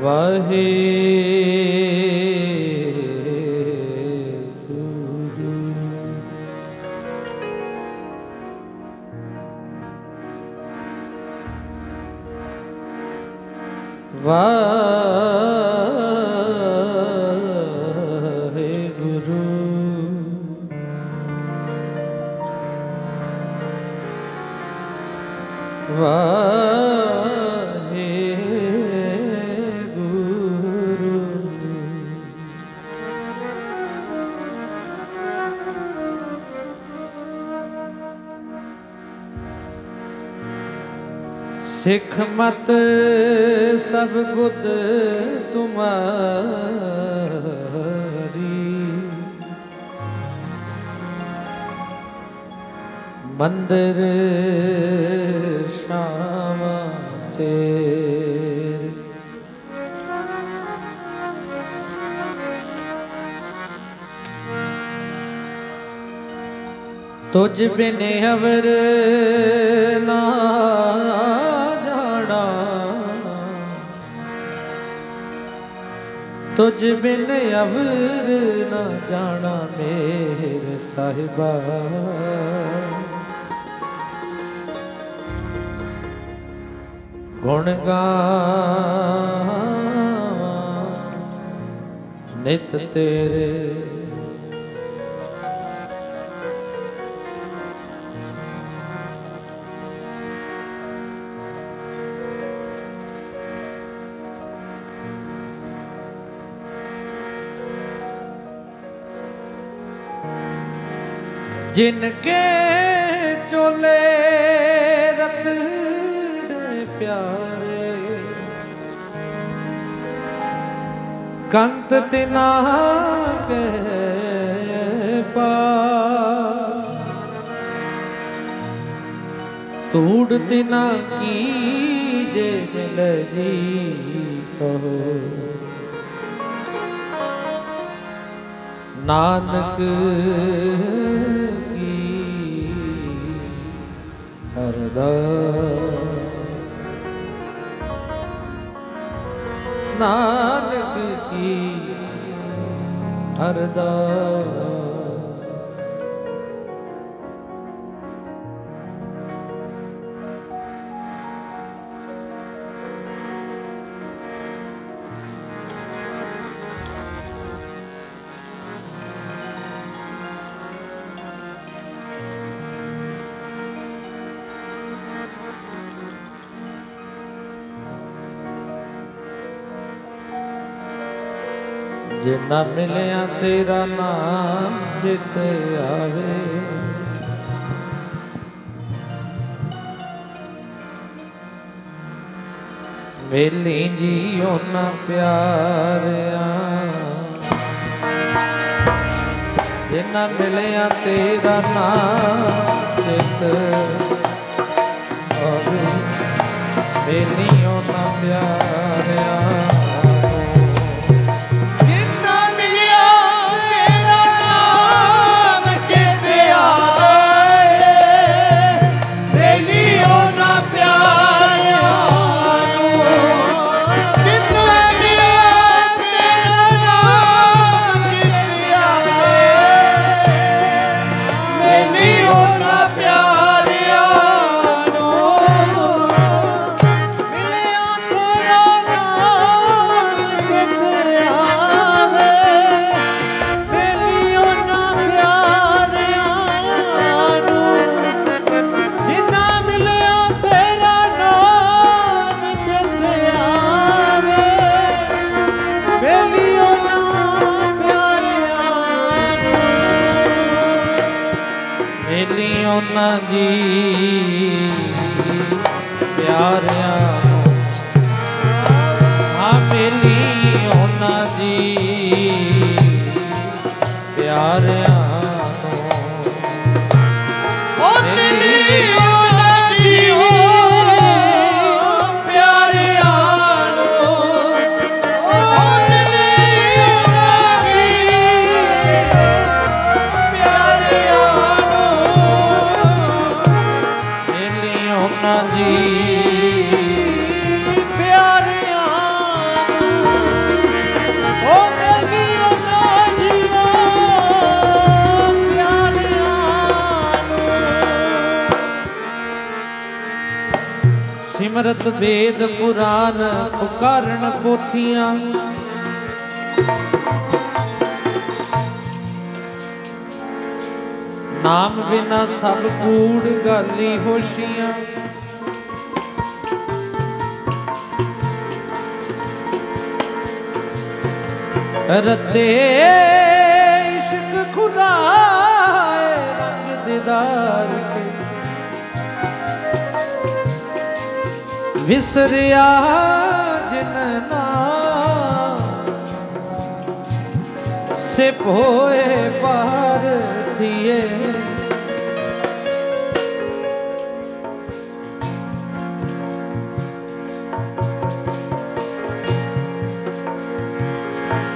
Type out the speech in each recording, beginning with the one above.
ਵਾਹੇ ਸਿੱਖ ਮਤ ਸਭ ਬੁੱਧ ਤੁਮਾਰੀ। ਮੰਦਰ ਸ਼ਾਮ ਤੇਰੇ ਤੁਝ ਬਿਨ ਤੁਝ ਬਿਨ ਅਵਰ ਨਾ ਜਾਣਾ ਮੇਰੇ ਸਾਹਿਬਾ। ਗੁਣ ਗਾਵਾਂ ਨਿਤ ਤੇਰੇ ਜਿਨਕੇ ਚੋਲੇ ਰਤਨ ਪਿਆਰੇ ਕੰਤ ਤਿਨਾ ਕੇ ਪਾ ਤੂੜ ਤਿਨਾ ਕੀ ਜੇ ਮਿਲ ਜੀ ਕਹੋ ਨਾਨਕ ਨਾਨਕ ਕੀ ਹਰਦਾ। ਨਾ ਮਿਲਿਆ ਤੇਰਾ ਨਾਮ ਜਿਤ ਆਵੇ। ਮੇਲੀ ਜੀ ਨਾ ਪਿਆਰਿਆ। ਨਾ ਮਿਲਿਆ ਤੇਰਾ ਨਾਮ ਜਿਤ ਆਵੇ। ਮੇਲੀ ਉਹਨਾਂ ਪਿਆਰਿਆ। ਸਿਮਰਤ ਵੇਦ ਪੁਰਾਨ ਪੁਕਾਰਨ ਪੋਥੀਆਂ। ਨਾਮ ਬਿਨਾ ਸਭ ਕੂੜ ਗਾਲੀ ਹੋਸ਼ੀਆਂ। ਰਤੇ ਵਿਸਰਿਆ ਜਿਨ ਨਾਮ ਸਿਪ ਹੋਏ ਬਾਹਰ ਥੀਏ।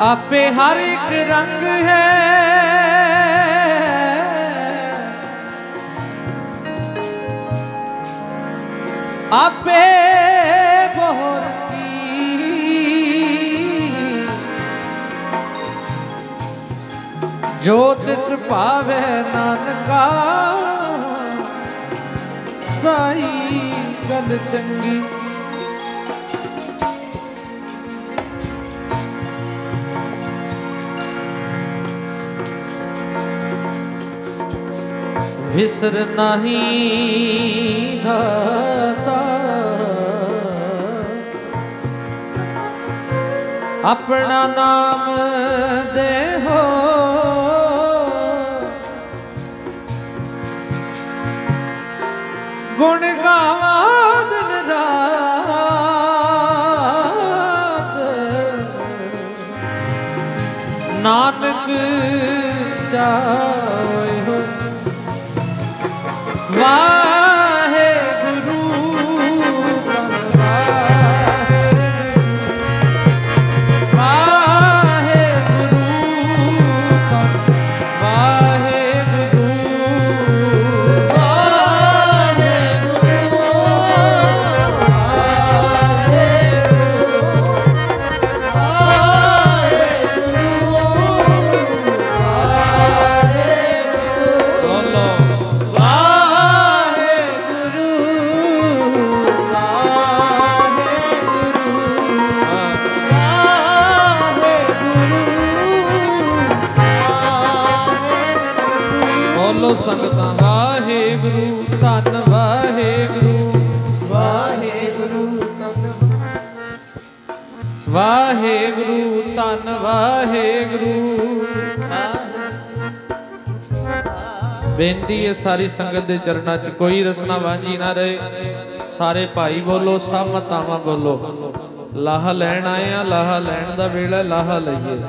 ਆਪੇ ਹਰ ਇੱਕ ਰੰਗ ਹੈ। ਆਪੇ ਜੋ ਤਿਸ ਭਾਵੇ ਨਾਨਕਾ ਸਾਈ ਗੱਲ ਚੰਗੀ। ਵਿਸਰ ਨਹੀਂ ਦਾਤਾ ਆਪਣਾ ਨਾਮ ਦੇਹੋ। ਗੁਣ ਗਾਵਾਂ ਦਿਨ ਰਾਤ। ਨਾਨਕ ਚਾਹੇ ਹੋ। ਵਾਹਿਗੁਰੂ ਬੇਨਤੀ ਹੈ ਸਾਰੀ ਸੰਗਤ ਦੇ ਚਰਨਾਂ 'ਚ, ਕੋਈ ਰਸਨਾ ਵਾਂਝੀ ਨਾ ਰਹੇ। ਸਾਰੇ ਭਾਈ ਬੋਲੋ, ਸਭ ਮਤਾਵਾਂ ਬੋਲੋ। ਲਾਹਾ ਲੈਣ ਆਏ ਆ, ਲਾਹਾ ਲੈਣ ਦਾ ਵੇਲਾ, ਲਾਹਾ ਲਈਏ।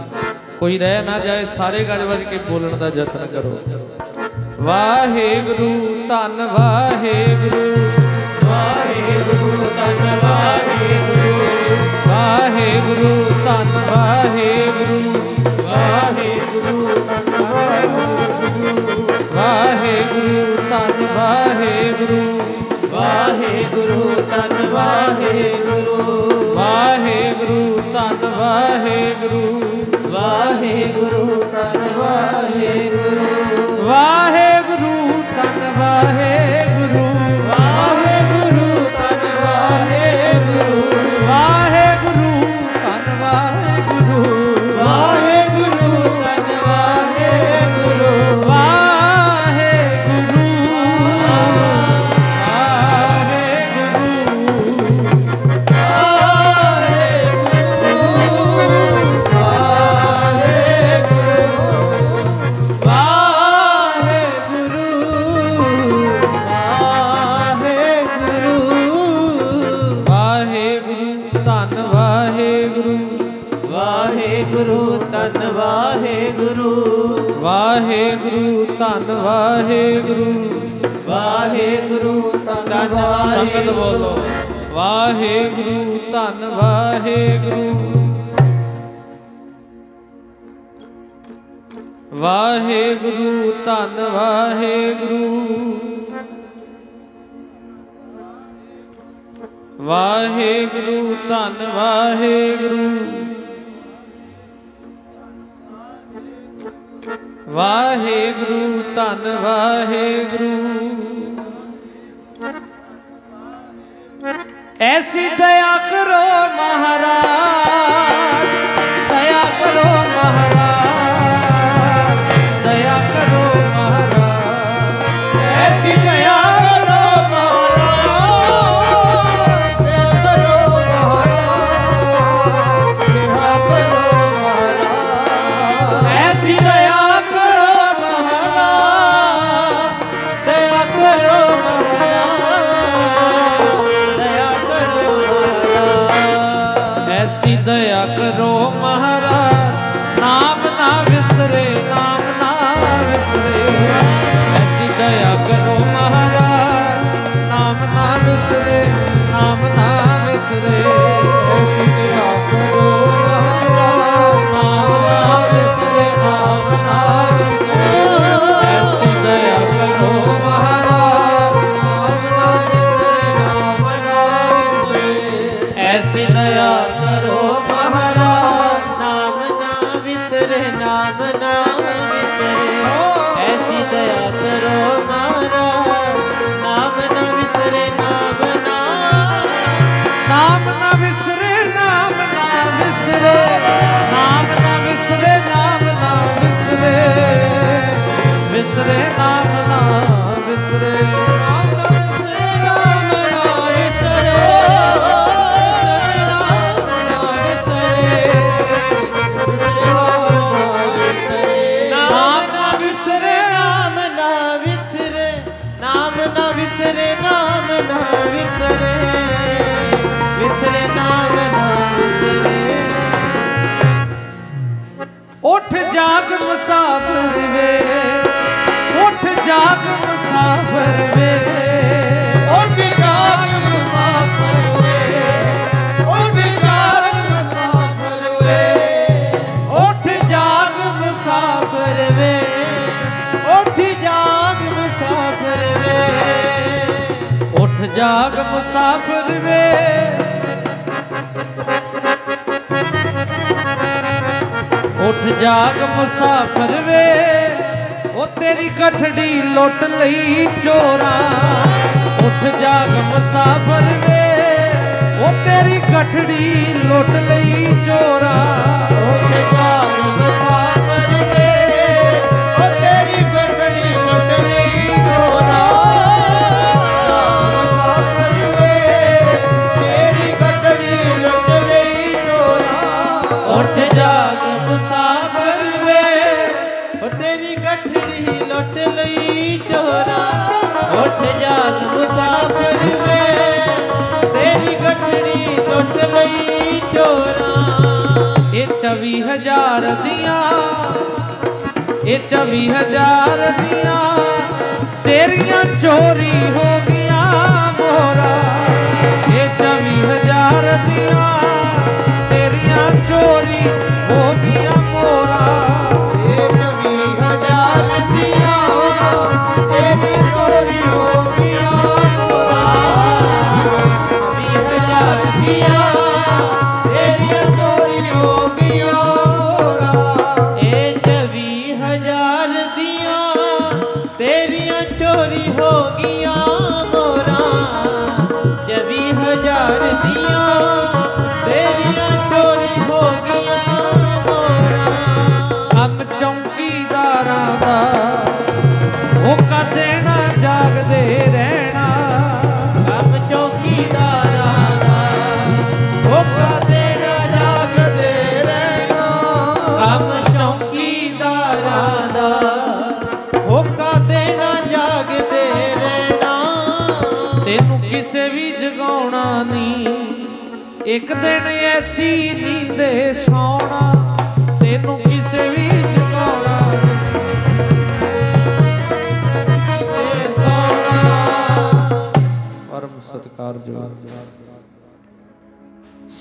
ਕੋਈ ਰਹਿ ਨਾ ਜਾਏ, ਸਾਰੇ ਗੱਜ ਵੱਜ ਕੇ ਬੋਲਣ ਦਾ ਯਤਨ ਕਰੋ। ਵਾਹਿਗੁਰੂ, ਧੰਨ ਵਾਹਿਗੁਰੂ। ਵਾਹਿਗੁਰੂ, ਧੰਨ ਵਾਹਿਗੁਰੂ। ਵਾਹਿਗੁਰੂ, ਧੰਨ ਵਾਹਿਗੁਰੂ। ਵਾਹਿਗੁਰੂ ਧੰਨ ਵਾਹਿਗੁਰੂ। ਵਾਹਿਗੁਰੂ ਤਨ ਵਾਹਿਗੁਰੂ। ਵਾਹਿਗੁਰੂ ਧੰਨ ਵਾਹਿਗੁਰੂ। ਵਾਹਿਗੁਰੂ ਵਾਹਿਗੁਰੂ। ਵਾਹਿਗੁਰੂ ਵਾਹਿਗੁਰੂ। ਵਾਹਿਗੁਰੂ ਸੰਗਤ ਬੋਲੋ। ਵਾਹਿਗੁਰੂ ਧੰਨ ਵਾਹਿਗੁਰੂ। ਵਾਹਿਗੁਰੂ ਧੰਨ ਵਾਹਿਗੁਰੂ। ਵਾਹਿਗੁਰੂ ਧੰਨ ਵਾਹਿਗੁਰੂ। ਵਾਹਿਗੁਰੂ ਧੰਨ ਵਾਹਿਗੁਰੂ। ਐਸੀ ਦਇਆ ਜਾਗ ਮੁਸਾਫਰ ਵੇ। ਉੱਠ ਜਾਗ ਮੁਸਾਫਰ ਵੇ। ਉਹ ਤੇਰੀ ਕਠੜੀ ਲੁੱਟ ਲਈ ਚੋਰਾ। ਉੱਠ ਜਾਗ ਮੁਸਾਫਰ ਵੇ। ਉਹ ਤੇਰੀ ਕਠੜੀ ਲੁੱਟ ਲਈ ਚੋਰਾ। ਉੱਠ ਜਾਗ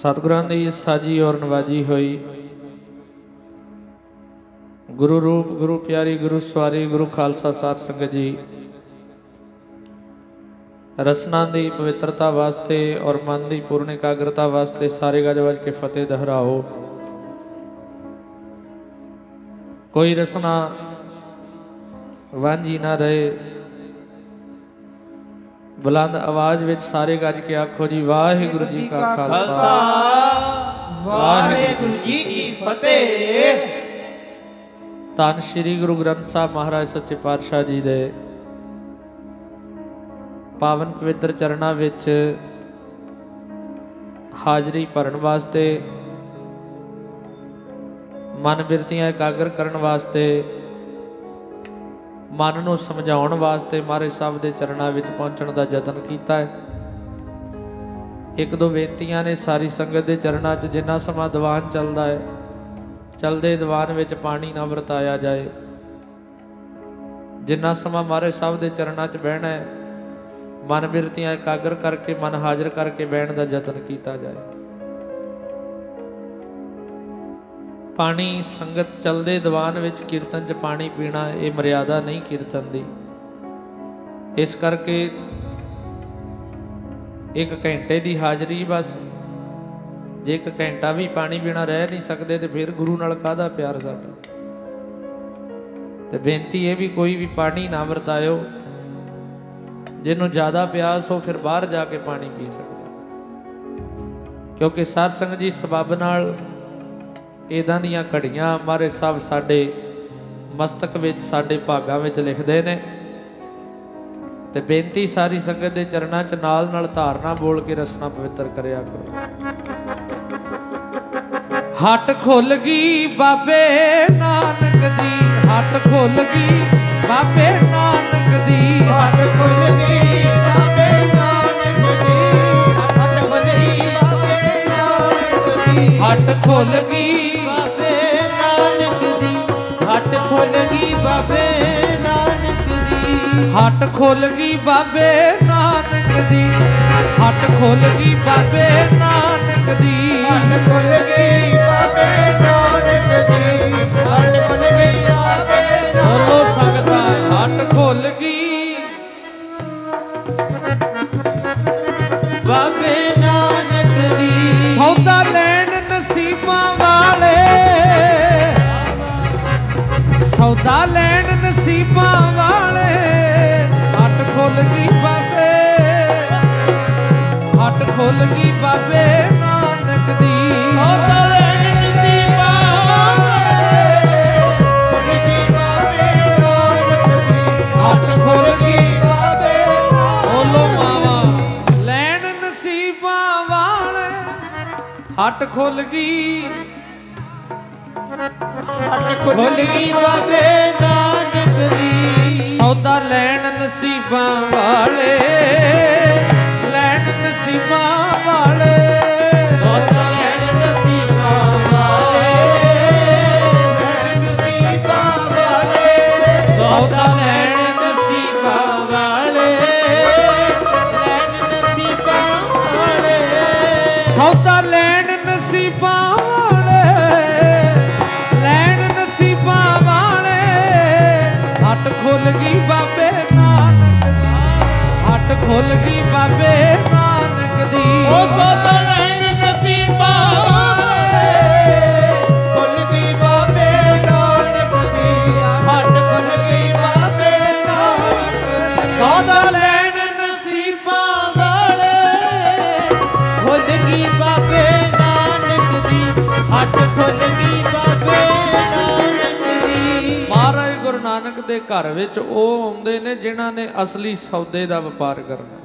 ਸਤਿਗੁਰਾਂ ਦੀ ਸਾਜੀ ਔਰ ਨਵਾਜੀ ਹੋਈ। ਗੁਰੂ ਰੂਪ, ਗੁਰੂ ਪਿਆਰੀ, ਗੁਰੂ ਸਵਾਰੀ, ਗੁਰੂ ਖਾਲਸਾ ਸਾਧ ਸੰਗਤ ਜੀ, ਰਸਨਾ ਦੀ ਪਵਿੱਤਰਤਾ ਵਾਸਤੇ ਔਰ ਮਨ ਦੀ ਪੂਰਨ ਇਕਾਗਰਤਾ ਵਾਸਤੇ ਸਾਰੇ ਗੱਜ ਵੱਜ ਕੇ ਫਤਿਹ ਦਹਰਾਓ। ਕੋਈ ਰਸਨਾ ਵਾਂਝੀ ਨਾ ਰਹੇ। ਬੁਲੰਦ ਆਵਾਜ਼ ਵਿੱਚ ਸਾਰੇ ਗੱਜ ਕੇ ਆਖੋ ਜੀ ਵਾਹਿਗੁਰੂ ਜੀ ਕਾ ਖਾਲਸਾ। ਵਾਹਿਗੁਰੂ ਜੀ ਕੀ ਫਤਿਹ। ਧੰਨ ਸ਼੍ਰੀ ਗੁਰੂ ਗ੍ਰੰਥ ਸਾਹਿਬ ਮਹਾਰਾਜ ਸੱਚੇ ਪਾਤਸ਼ਾਹ ਜੀ ਦੇ ਪਾਵਨ ਪਵਿੱਤਰ ਚਰਨਾਂ ਵਿੱਚ ਹਾਜ਼ਰੀ ਭਰਨ ਵਾਸਤੇ ਮਨ ਬਿਰਤੀਆਂ ਇਕਾਗਰ ਕਰਨ ਵਾਸਤੇ ਮਨ ਨੂੰ ਸਮਝਾਉਣ ਵਾਸਤੇ ਮਹਾਰਾਜ ਸਾਹਿਬ ਦੇ ਚਰਨਾਂ ਵਿੱਚ ਪਹੁੰਚਣ ਦਾ ਯਤਨ ਕੀਤਾ ਹੈ। ਇੱਕ ਦੋ ਬੇਨਤੀਆਂ ਨੇ ਸਾਰੀ ਸੰਗਤ ਦੇ ਚਰਨਾਂ 'ਚ ਜਿੰਨਾ ਸਮਾਂ ਦੀਵਾਨ ਚੱਲਦਾ ਹੈ, ਚਲਦੇ ਦੀਵਾਨ ਵਿੱਚ ਪਾਣੀ ਨਾ ਵਰਤਾਇਆ ਜਾਏ। ਜਿੰਨਾ ਸਮਾਂ ਮਹਾਰਾਜ ਸਾਹਿਬ ਦੇ ਚਰਨਾਂ 'ਚ ਬਹਿਣਾ ਹੈ, ਮਨ ਬਿਰਤੀਆਂ ਇਕਾਗਰ ਕਰਕੇ, ਮਨ ਹਾਜ਼ਰ ਕਰਕੇ ਬਹਿਣ ਦਾ ਯਤਨ ਕੀਤਾ ਜਾਏ। ਪਾਣੀ ਸੰਗਤ ਚਲਦੇ ਦੀਵਾਨ ਵਿੱਚ ਕੀਰਤਨ 'ਚ ਪਾਣੀ ਪੀਣਾ ਇਹ ਮਰਿਆਦਾ ਨਹੀਂ ਕੀਰਤਨ ਦੀ। ਇਸ ਕਰਕੇ ਇੱਕ ਘੰਟੇ ਦੀ ਹਾਜ਼ਰੀ ਬਸ। ਜੇ ਇੱਕ ਘੰਟਾ ਵੀ ਪਾਣੀ ਬਿਨਾ ਰਹਿ ਨਹੀਂ ਸਕਦੇ ਤੇ ਫਿਰ ਗੁਰੂ ਨਾਲ ਕਾਹਦਾ ਪਿਆਰ ਸਾਡਾ? ਤੇ ਬੇਨਤੀ ਇਹ ਵੀ ਕੋਈ ਵੀ ਪਾਣੀ ਨਾ ਵਰਤਾਇਓ। ਜਿਹਨੂੰ ਜ਼ਿਆਦਾ ਪਿਆਸ ਹੋ ਫਿਰ ਬਾਹਰ ਜਾ ਕੇ ਪਾਣੀ ਪੀ ਸਕਦਾ। ਕਿਉਂਕਿ ਸਾਧ ਸੰਗਤ ਜੀ ਸਬਬ ਨਾਲ ਇਦਾਂ ਦੀਆਂ ਘੜੀਆਂ ਮਾਰੇ ਸਭ ਸਾਡੇ ਮਸਤਕ ਵਿੱਚ, ਸਾਡੇ ਭਾਗਾਂ ਵਿੱਚ ਲਿਖਦੇ ਨੇ। ਤੇ ਬੇਨਤੀ ਸਾਰੀ ਸੰਗਤ ਦੇ ਚਰਨਾਂ 'ਚ ਨਾਲ ਨਾਲ ਧਾਰਨਾ ਬੋਲ ਕੇ ਰਸਨਾ ਪਵਿੱਤਰ ਕਰਿਆ ਕਰੋ। ਹੱਟ ਖੁੱਲ ਗਈ ਬਾਬੇ ਨਾਨਕ ਦੀ, ਹੱਟ ਖੁੱਲ ਗਈ ਬਾਬੇ ਨਾਨਕ ਦੀ। ਹੱਥ ਖੁੱਲ ਗਈ ਬਾਬੇ ਨਾਨਕ ਦੀ ਹੱਥ ਖੁੱਲ ਗਈ ਬਾਬੇ ਨਾਨਕ ਦੀ। ਹੱਟ ਖੁੱਲ ਗਈ ਖੁੱਲ ਗਈ ਬਾਬੇ ਨਾਨਕ ਦੀ। ਹੱਟ ਖੁੱਲ ਗਈ ਬਾਬੇ ਨਾਨਕ ਦੀ। ਹੱਟ ਖੁੱਲ ਗਈ ਬਾਬੇ ਨਾਨਕ ਦੀ। ਹੱਟ ਖੁੱਲ ਗਈ ਬਾਬੇ ਨਾਨਕ ਦੀ। ਹੱਟ ਖੁੱਲ ਗਈ ਬਾਬੇ ਬੋਲੋ ਸੰਗਤਾਂ ਹੱਟ ਖੁੱਲ ਗਈ ਹੱਟ ਖੁੱਲ ਗਈ। ਹੱਟ ਖੁੱਲ ਗਈ। ਬਾਬੇ ਨਾਨਕ ਦੀ। ਸੌਦਾ ਲੈਣ ਨਸੀਬਾਂ ਵਾਲੇ ਲੈਣ ਨਸੀਬਾਂ ਦੇ ਘਰ ਵਿੱਚ ਉਹ ਆਉਂਦੇ ਨੇ ਜਿਨ੍ਹਾਂ ਨੇ ਅਸਲੀ ਸੌਦੇ ਦਾ ਵਪਾਰ ਕਰਨਾ।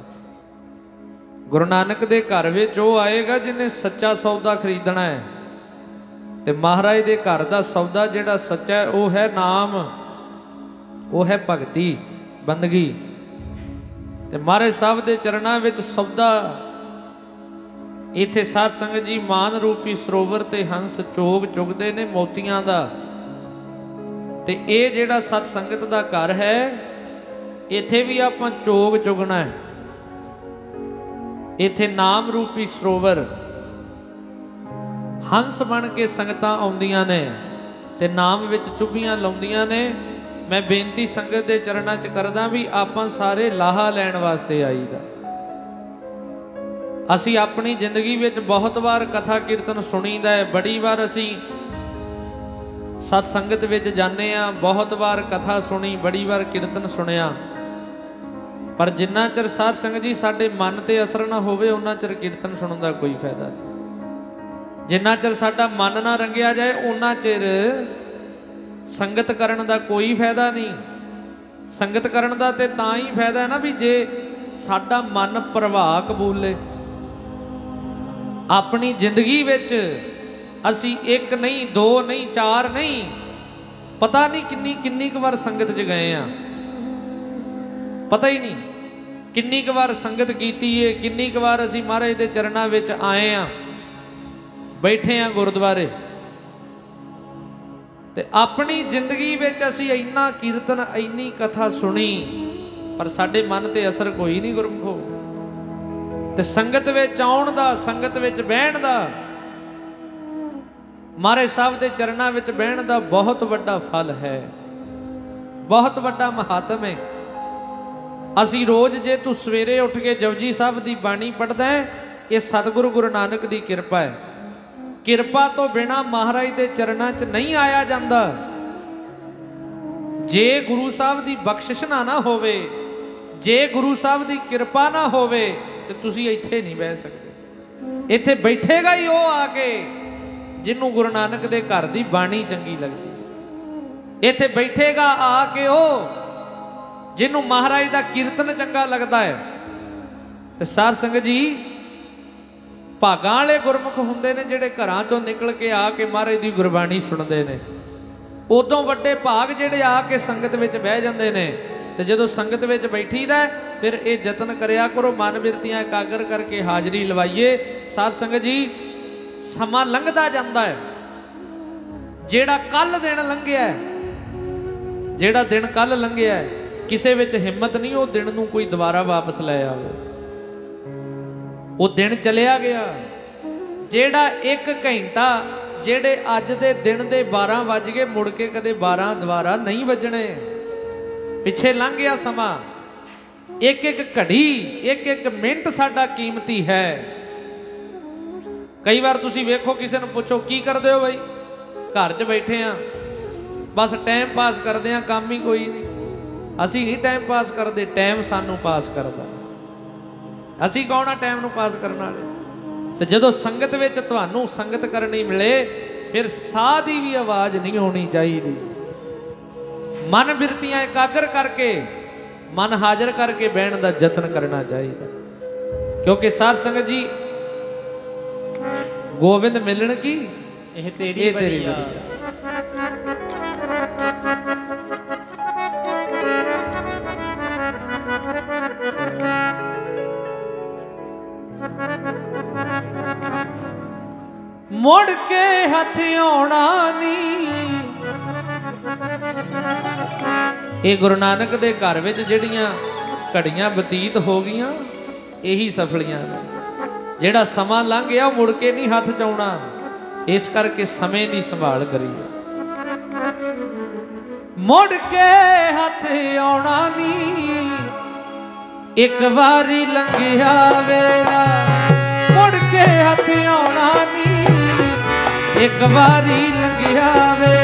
ਗੁਰੂ ਨਾਨਕ ਦੇ ਘਰ ਵਿੱਚ ਉਹ ਆਏਗਾ ਜਿਹਨੇ ਸੱਚਾ ਸੌਦਾ ਖਰੀਦਣਾ ਹੈ। ਤੇ ਮਹਾਰਾਜ ਦੇ ਘਰ ਦਾ ਸੌਦਾ ਜਿਹੜਾ ਸੱਚਾ ਹੈ, ਉਹ ਹੈ ਨਾਮ, ਉਹ ਹੈ ਭਗਤੀ, ਬੰਦਗੀ। ਤੇ ਮਹਾਰਾਜ ਸਾਹਿਬ ਦੇ ਚਰਨਾਂ ਵਿੱਚ ਸੌਦਾ, ਇੱਥੇ ਸਾਧ ਸੰਗਤ ਜੀ ਮਾਨ ਰੂਪੀ ਸਰੋਵਰ ਤੇ ਹੰਸ ਚੋਗ ਚੁਗਦੇ ਨੇ ਮੋਤੀਆਂ ਦਾ। ਤੇ ਇਹ ਜਿਹੜਾ ਸਤ ਸੰਗਤ ਦਾ ਘਰ ਹੈ, ਇੱਥੇ ਵੀ ਆਪਾਂ ਚੋਗ ਚੁਗਣਾ ਹੈ। ਇੱਥੇ ਨਾਮ ਰੂਪੀ ਸਰੋਵਰ ਹੰਸ ਬਣ ਕੇ ਸੰਗਤਾਂ ਆਉਂਦੀਆਂ ਨੇ ਤੇ ਨਾਮ ਵਿੱਚ ਚੁੱਭੀਆਂ ਲਾਉਂਦੀਆਂ ਨੇ। ਮੈਂ ਬੇਨਤੀ ਸੰਗਤ ਦੇ ਚਰਨਾਂ 'ਚ ਕਰਦਾ ਵੀ ਆਪਾਂ ਸਾਰੇ ਲਾਹਾ ਲੈਣ ਵਾਸਤੇ ਆਈਦਾ। ਅਸੀਂ ਆਪਣੀ ਜ਼ਿੰਦਗੀ ਵਿੱਚ ਬਹੁਤ ਵਾਰ ਕਥਾ ਕੀਰਤਨ ਸੁਣੀਦਾ ਹੈ। ਬੜੀ ਵਾਰ ਅਸੀਂ ਸਤ ਸੰਗਤ ਵਿੱਚ ਜਾਂਦੇ ਆ ਬਹੁਤ ਵਾਰ ਕਥਾ ਸੁਣੀ, ਬੜੀ ਵਾਰ ਕੀਰਤਨ ਸੁਣਿਆ। ਪਰ ਜਿੰਨਾ ਚਿਰ ਸਾਧ ਸੰਗਤ ਜੀ ਸਾਡੇ ਮਨ ਤੇ ਅਸਰ ਨਾ ਹੋਵੇ, ਉਹਨਾਂ ਚਿਰ ਕੀਰਤਨ ਸੁਣਨ ਦਾ ਕੋਈ ਫਾਇਦਾ ਨਹੀਂ। ਜਿੰਨਾ ਚਿਰ ਸਾਡਾ ਮਨ ਨਾ ਰੰਗਿਆ ਜਾਏ, ਉਹਨਾਂ ਚਿਰ ਸੰਗਤ ਕਰਨ ਦਾ ਕੋਈ ਫਾਇਦਾ ਨਹੀਂ। ਸੰਗਤ ਕਰਨ ਦਾ ਤੇ ਤਾਂ ਹੀ ਫਾਇਦਾ ਹੈ ਨਾ ਵੀ ਜੇ ਸਾਡਾ ਮਨ ਪ੍ਰਭਾਵ ਕਬੂਲੇ ਆਪਣੀ ਜ਼ਿੰਦਗੀ ਵਿੱਚ ਅਸੀਂ ਇੱਕ ਨਹੀਂ, ਦੋ ਨਹੀਂ, ਚਾਰ ਨਹੀਂ, ਪਤਾ ਨਹੀਂ ਕਿੰਨੀ ਕਿੰਨੀ ਕੁ ਵਾਰ ਸੰਗਤ 'ਚ ਗਏ ਆ। ਪਤਾ ਹੀ ਨਹੀਂ ਕਿੰਨੀ ਕੁ ਵਾਰ ਸੰਗਤ ਕੀਤੀ ਏ, ਕਿੰਨੀ ਕੁ ਵਾਰ ਅਸੀਂ ਮਹਾਰਾਜ ਦੇ ਚਰਨਾਂ ਵਿੱਚ ਆਏ ਆ, ਬੈਠੇ ਆ ਗੁਰਦੁਆਰੇ। ਤੇ ਆਪਣੀ ਜ਼ਿੰਦਗੀ ਵਿੱਚ ਅਸੀਂ ਇੰਨਾ ਕੀਰਤਨ, ਇੰਨੀ ਕਥਾ ਸੁਣੀ, ਪਰ ਸਾਡੇ ਮਨ ਤੇ ਅਸਰ ਕੋਈ ਨਹੀਂ ਗੁਰਮਖੋ। ਤੇ ਸੰਗਤ ਵਿੱਚ ਆਉਣ ਦਾ, ਸੰਗਤ ਵਿੱਚ ਬਹਿਣ ਦਾ, ਮਹਾਰਾਜ ਸਾਹਿਬ ਦੇ ਚਰਨਾਂ ਵਿੱਚ ਬਹਿਣ ਦਾ ਬਹੁਤ ਵੱਡਾ ਫਲ ਹੈ, ਬਹੁਤ ਵੱਡਾ ਮਹਾਤਮ ਹੈ। ਅਸੀਂ ਰੋਜ਼ ਜੇ ਤੂੰ ਸਵੇਰੇ ਉੱਠ ਕੇ ਜਪਜੀ ਸਾਹਿਬ ਦੀ ਬਾਣੀ ਪੜਦਾ ਹੈ, ਇਹ ਸਤਿਗੁਰੂ ਗੁਰੂ ਨਾਨਕ ਦੀ ਕਿਰਪਾ ਹੈ। ਕਿਰਪਾ ਤੋਂ ਬਿਨਾ ਮਹਾਰਾਜ ਦੇ ਚਰਨਾਂ 'ਚ ਨਹੀਂ ਆਇਆ ਜਾਂਦਾ। ਜੇ ਗੁਰੂ ਸਾਹਿਬ ਦੀ ਬਖਸ਼ਿਸ਼ ਨਾ ਨਾ ਹੋਵੇ, ਜੇ ਗੁਰੂ ਸਾਹਿਬ ਦੀ ਕਿਰਪਾ ਨਾ ਹੋਵੇ, ਤੇ ਤੁਸੀਂ ਇੱਥੇ ਨਹੀਂ ਬਹਿ ਸਕਦੇ। ਇੱਥੇ ਬੈਠੇਗਾ ਹੀ ਉਹ ਆ ਕੇ, ਜਿਹਨੂੰ ਗੁਰੂ ਨਾਨਕ ਦੇ ਘਰ ਦੀ ਬਾਣੀ ਚੰਗੀ ਲੱਗਦੀ ਇੱਥੇ ਬੈਠੇਗਾ ਆ ਕੇ ਉਹ ਜਿਹਨੂੰ ਮਹਾਰਾਜ ਦਾ ਕੀਰਤਨ ਚੰਗਾ ਲੱਗਦਾ ਹੈ, ਤੇ ਸਾਰ ਸੰਗਤ ਜੀ, ਭਾਗਾਂ ਵਾਲੇ ਗੁਰਮੁਖ ਹੁੰਦੇ ਨੇ ਜਿਹੜੇ ਘਰਾਂ ਚੋਂ ਨਿਕਲ ਕੇ ਆ ਕੇ ਮਹਾਰਾਜ ਦੀ ਗੁਰਬਾਣੀ ਸੁਣਦੇ ਨੇ। ਉਦੋਂ ਵੱਡੇ ਭਾਗ ਜਿਹੜੇ ਆ ਕੇ ਸੰਗਤ ਵਿੱਚ ਬਹਿ ਜਾਂਦੇ ਨੇ, ਤੇ ਜਦੋਂ ਸੰਗਤ ਵਿੱਚ ਬੈਠੀਦਾ ਫਿਰ ਇਹ ਯਤਨ ਕਰਿਆ ਕਰੋ, ਮਨ ਬਿਰਤੀਆਂ ਇਕਾਗਰ ਕਰਕੇ ਹਾਜ਼ਰੀ ਲਵਾਈਏ। ਸਾਧ ਸੰਗਤ ਜੀ, ਸਮਾਂ ਲੰਘਦਾ ਜਾਂਦਾ ਹੈ। ਜਿਹੜਾ ਕੱਲ ਦਿਨ ਲੰਘਿਆ ਜਿਹੜਾ ਦਿਨ ਕੱਲ ਲੰਘਿਆ ਕਿਸੇ ਵਿੱਚ ਹਿੰਮਤ ਨਹੀਂ, ਉਹ ਦਿਨ ਨੂੰ ਕੋਈ ਦੁਬਾਰਾ ਵਾਪਸ ਲੈ ਆਵੇ। ਉਹ ਦਿਨ ਚਲਿਆ ਗਿਆ, ਜਿਹੜਾ 1 ਘੰਟਾ, ਜਿਹੜੇ ਅੱਜ ਦੇ ਦਿਨ ਦੇ 12 ਵੱਜ ਗਏ, ਮੁੜ ਕੇ ਕਦੇ 12 ਦੁਬਾਰਾ ਨਹੀਂ ਵੱਜਣੇ। ਪਿੱਛੇ ਲੰਘ ਗਿਆ ਸਮਾਂ। ਇੱਕ ਇੱਕ ਘੜੀ, ਇੱਕ ਇੱਕ ਮਿੰਟ ਸਾਡਾ ਕੀਮਤੀ ਹੈ। ਕਈ ਵਾਰ ਤੁਸੀਂ ਵੇਖੋ, ਕਿਸੇ ਨੂੰ ਪੁੱਛੋ, ਕੀ ਕਰਦੇ ਹੋ ਬਈ? ਘਰ 'ਚ ਬੈਠੇ ਆ। ਬਸ ਟਾਈਮ ਪਾਸ ਕਰਦੇ ਆ, ਕੰਮ ਹੀ ਕੋਈ ਨਹੀਂ। ਅਸੀਂ ਨਹੀਂ ਟਾਈਮ ਪਾਸ ਕਰਦੇ ਟਾਈਮ ਸਾਨੂੰ ਪਾਸ ਕਰਦਾ। ਅਸੀਂ ਕੌਣ ਆ ਟਾਈਮ ਨੂੰ ਪਾਸ ਕਰਨ ਵਾਲੇ? ਤੇ ਜਦੋਂ ਸੰਗਤ ਵਿੱਚ ਤੁਹਾਨੂੰ ਸੰਗਤ ਕਰਨੀ ਮਿਲੇ ਫਿਰ ਸਾਹ ਦੀ ਵੀ ਆਵਾਜ਼ ਨਹੀਂ ਹੋਣੀ ਚਾਹੀਦੀ। ਮਨ ਬਿਰਤੀਆਂ ਇਕਾਗਰ ਕਰਕੇ ਮਨ ਹਾਜ਼ਰ ਕਰਕੇ ਬਹਿਣ ਦਾ ਯਤਨ ਕਰਨਾ ਚਾਹੀਦਾ। ਕਿਉਂਕਿ ਸਾਰ ਸੰਗਤ ਜੀ ਗੋਬਿੰਦ ਮਿਲਣ ਕੀ? ਇਹ ਤੇਰੀ ਇਹ ਤੇਰੀ ਬਰੀਆ ਮੁੜ ਕੇ ਹੱਥ ਆਉਣਾ ਨਹੀਂ ਇਹ ਗੁਰੂ ਨਾਨਕ ਦੇ ਘਰ ਵਿੱਚ ਜਿਹੜੀਆਂ ਘੜੀਆਂ ਬਤੀਤ ਹੋ ਗਈਆਂ, ਇਹੀ ਸਫਲੀਆਂ ਨੇ। ਜਿਹੜਾ ਸਮਾਂ ਲੰਘ ਗਿਆ ਉਹ ਮੁੜ ਕੇ ਨਹੀਂ ਹੱਥ ਚ ਆਉਣਾ ਇਸ ਕਰਕੇ ਸਮੇਂ ਦੀ ਸੰਭਾਲ ਕਰੀ ਮੁੜ ਕੇ ਹੱਥ ਆਉਣਾ ਨਹੀਂ ਇੱਕ ਵਾਰੀ ਲੰਘਿਆ ਵੇਲਾ। ਇੱਕ ਵਾਰੀ ਲੰਘਿਆ ਵੇ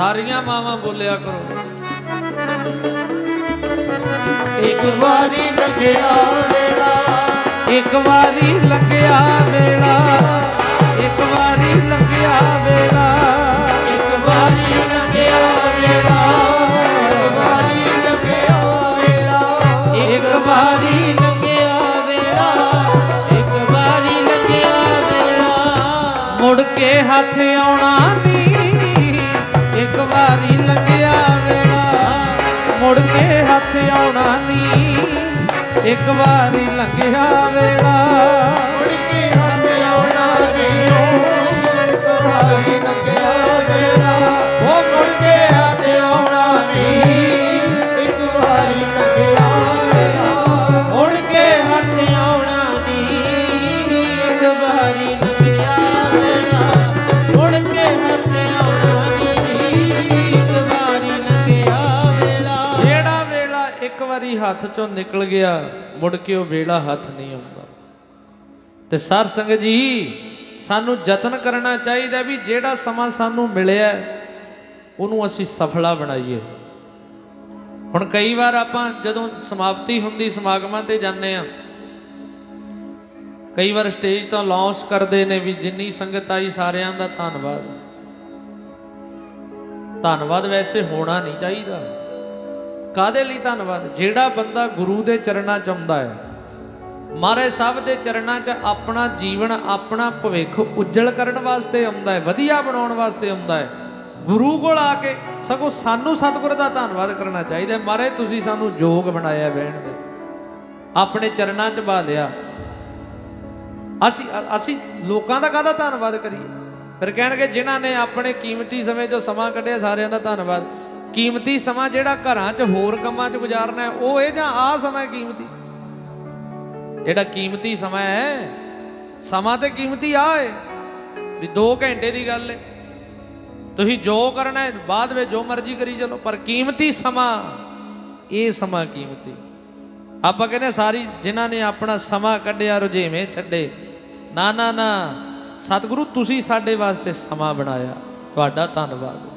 ਸਾਰੀਆਂ ਮਾਵਾਂ ਬੋਲਿਆ ਕਰੋ। ਇੱਕ ਵਾਰੀ ਲੱਗਿਆ ਵੇਲਾ ਇੱਕ ਵਾਰੀ ਲੱਗਿਆ ਵੇਲਾ ਇੱਕ ਵਾਰੀ ਲੱਗਿਆ ਵੇਲਾ ਇੱਕ ਵਾਰੀ ਲੱਗਿਆ ਵੇਲਾ ਇੱਕ ਵਾਰੀ ਲੱਗਿਆ ਵੇਲਾ ਇੱਕ ਵਾਰੀ ਲੱਗਿਆ ਵੇਲਾ ਇੱਕ ਵਾਰੀ ਲੰਘਿਆ ਵੇਲਾ ਮੁੜ ਕੇ ਹੱਥ ਆਉਣਾ ਹੱਥ ਆਉਣਾ ਨਹੀਂ ਇੱਕ ਵਾਰੀ ਲੰਘਿਆ ਵੇਲਾ। ਹੱਥ ਚੋਂ ਨਿਕਲ ਗਿਆ, ਮੁੜ ਕੇ ਉਹ ਵੇਲਾ ਹੱਥ ਨਹੀਂ ਆਉਂਦਾ। ਤੇ ਸਰ ਸੰਗਤ ਜੀ, ਸਾਨੂੰ ਯਤਨ ਕਰਨਾ ਚਾਹੀਦਾ ਵੀ ਜਿਹੜਾ ਸਮਾਂ ਸਾਨੂੰ ਮਿਲਿਆ, ਉਹਨੂੰ ਅਸੀਂ ਸਫਲਾ ਬਣਾਈਏ। ਹੁਣ ਕਈ ਵਾਰ ਆਪਾਂ ਜਦੋਂ ਸਮਾਪਤੀ ਹੁੰਦੀ ਸਮਾਗਮਾਂ ਤੇ ਜਾਂਦੇ ਆ ਕਈ ਵਾਰ ਸਟੇਜ ਤੋਂ ਲਾਂਚ ਕਰਦੇ ਨੇ ਵੀ ਜਿੰਨੀ ਸੰਗਤ ਆਈ ਸਾਰਿਆਂ ਦਾ ਧੰਨਵਾਦ। ਧੰਨਵਾਦ ਵੈਸੇ ਹੋਣਾ ਨਹੀਂ ਚਾਹੀਦਾ। ਕਾਦੇ ਲਈ ਧੰਨਵਾਦ? ਜਿਹੜਾ ਬੰਦਾ ਗੁਰੂ ਦੇ ਚਰਨਾਂ 'ਚ ਆਉਂਦਾ ਹੈ, ਮਹਾਰਾਜ ਸਾਹਿਬ ਦੇ ਚਰਨਾਂ 'ਚ ਆਪਣਾ ਜੀਵਨ, ਆਪਣਾ ਭਵਿੱਖ ਉਜਲ ਕਰਨ ਵਾਸਤੇ ਆਉਂਦਾ ਹੈ, ਵਧੀਆ ਬਣਾਉਣ ਵਾਸਤੇ ਆਉਂਦਾ ਹੈ। ਗੁਰੂ ਕੋਲ ਆ ਕੇ ਸਗੋਂ ਸਾਨੂੰ ਸਤਿਗੁਰ ਦਾ ਧੰਨਵਾਦ ਕਰਨਾ ਚਾਹੀਦਾ ਮਹਾਰਾਜ, ਤੁਸੀਂ ਸਾਨੂੰ ਯੋਗ ਬਣਾਇਆ ਬਹਿਣ ਦੇ। ਆਪਣੇ ਚਰਨਾਂ 'ਚ ਬਾ ਲਿਆ। ਅਸੀਂ ਅਸੀਂ ਲੋਕਾਂ ਦਾ ਕਾਹਦਾ ਧੰਨਵਾਦ ਕਰੀਏ? ਫਿਰ ਕਹਿਣਗੇ, ਜਿਨ੍ਹਾਂ ਨੇ ਆਪਣੇ ਕੀਮਤੀ ਸਮੇਂ 'ਚੋਂ ਸਮਾਂ ਕੱਢਿਆ, ਸਾਰਿਆਂ ਦਾ ਧੰਨਵਾਦ। ਕੀਮਤੀ ਸਮਾਂ ਜਿਹੜਾ ਘਰਾਂ 'ਚ ਹੋਰ ਕੰਮਾਂ 'ਚ ਗੁਜ਼ਾਰਨਾ ਹੈ, ਉਹ ਇਹ ਜਾਂ ਆ ਸਮਾਂ ਕੀਮਤੀ? ਜਿਹੜਾ ਕੀਮਤੀ ਸਮਾਂ ਹੈ, ਸਮਾਂ ਤੇ ਕੀਮਤੀ ਆ ਹੈ ਵੀ 2 ਘੰਟੇ ਦੀ ਗੱਲ ਹੈ। ਤੁਸੀਂ ਜੋ ਕਰਨਾ ਹੈ, ਬਾਅਦ ਵਿੱਚ ਜੋ ਮਰਜ਼ੀ ਕਰੀ ਚਲੋ, ਪਰ ਕੀਮਤੀ ਸਮਾਂ, ਇਹ ਸਮਾਂ ਕੀਮਤੀ। ਆਪਾਂ ਕਹਿੰਦੇ ਸਾਰੀ ਜਿਨ੍ਹਾਂ ਨੇ ਆਪਣਾ ਸਮਾਂ ਕੱਢਿਆ, ਰੁਝੇਵੇਂ ਛੱਡੇ, ਨਾ ਨਾ ਨਾ, ਸਤਿਗੁਰੂ ਤੁਸੀਂ ਸਾਡੇ ਵਾਸਤੇ ਸਮਾਂ ਬਣਾਇਆ। ਤੁਹਾਡਾ ਧੰਨਵਾਦ।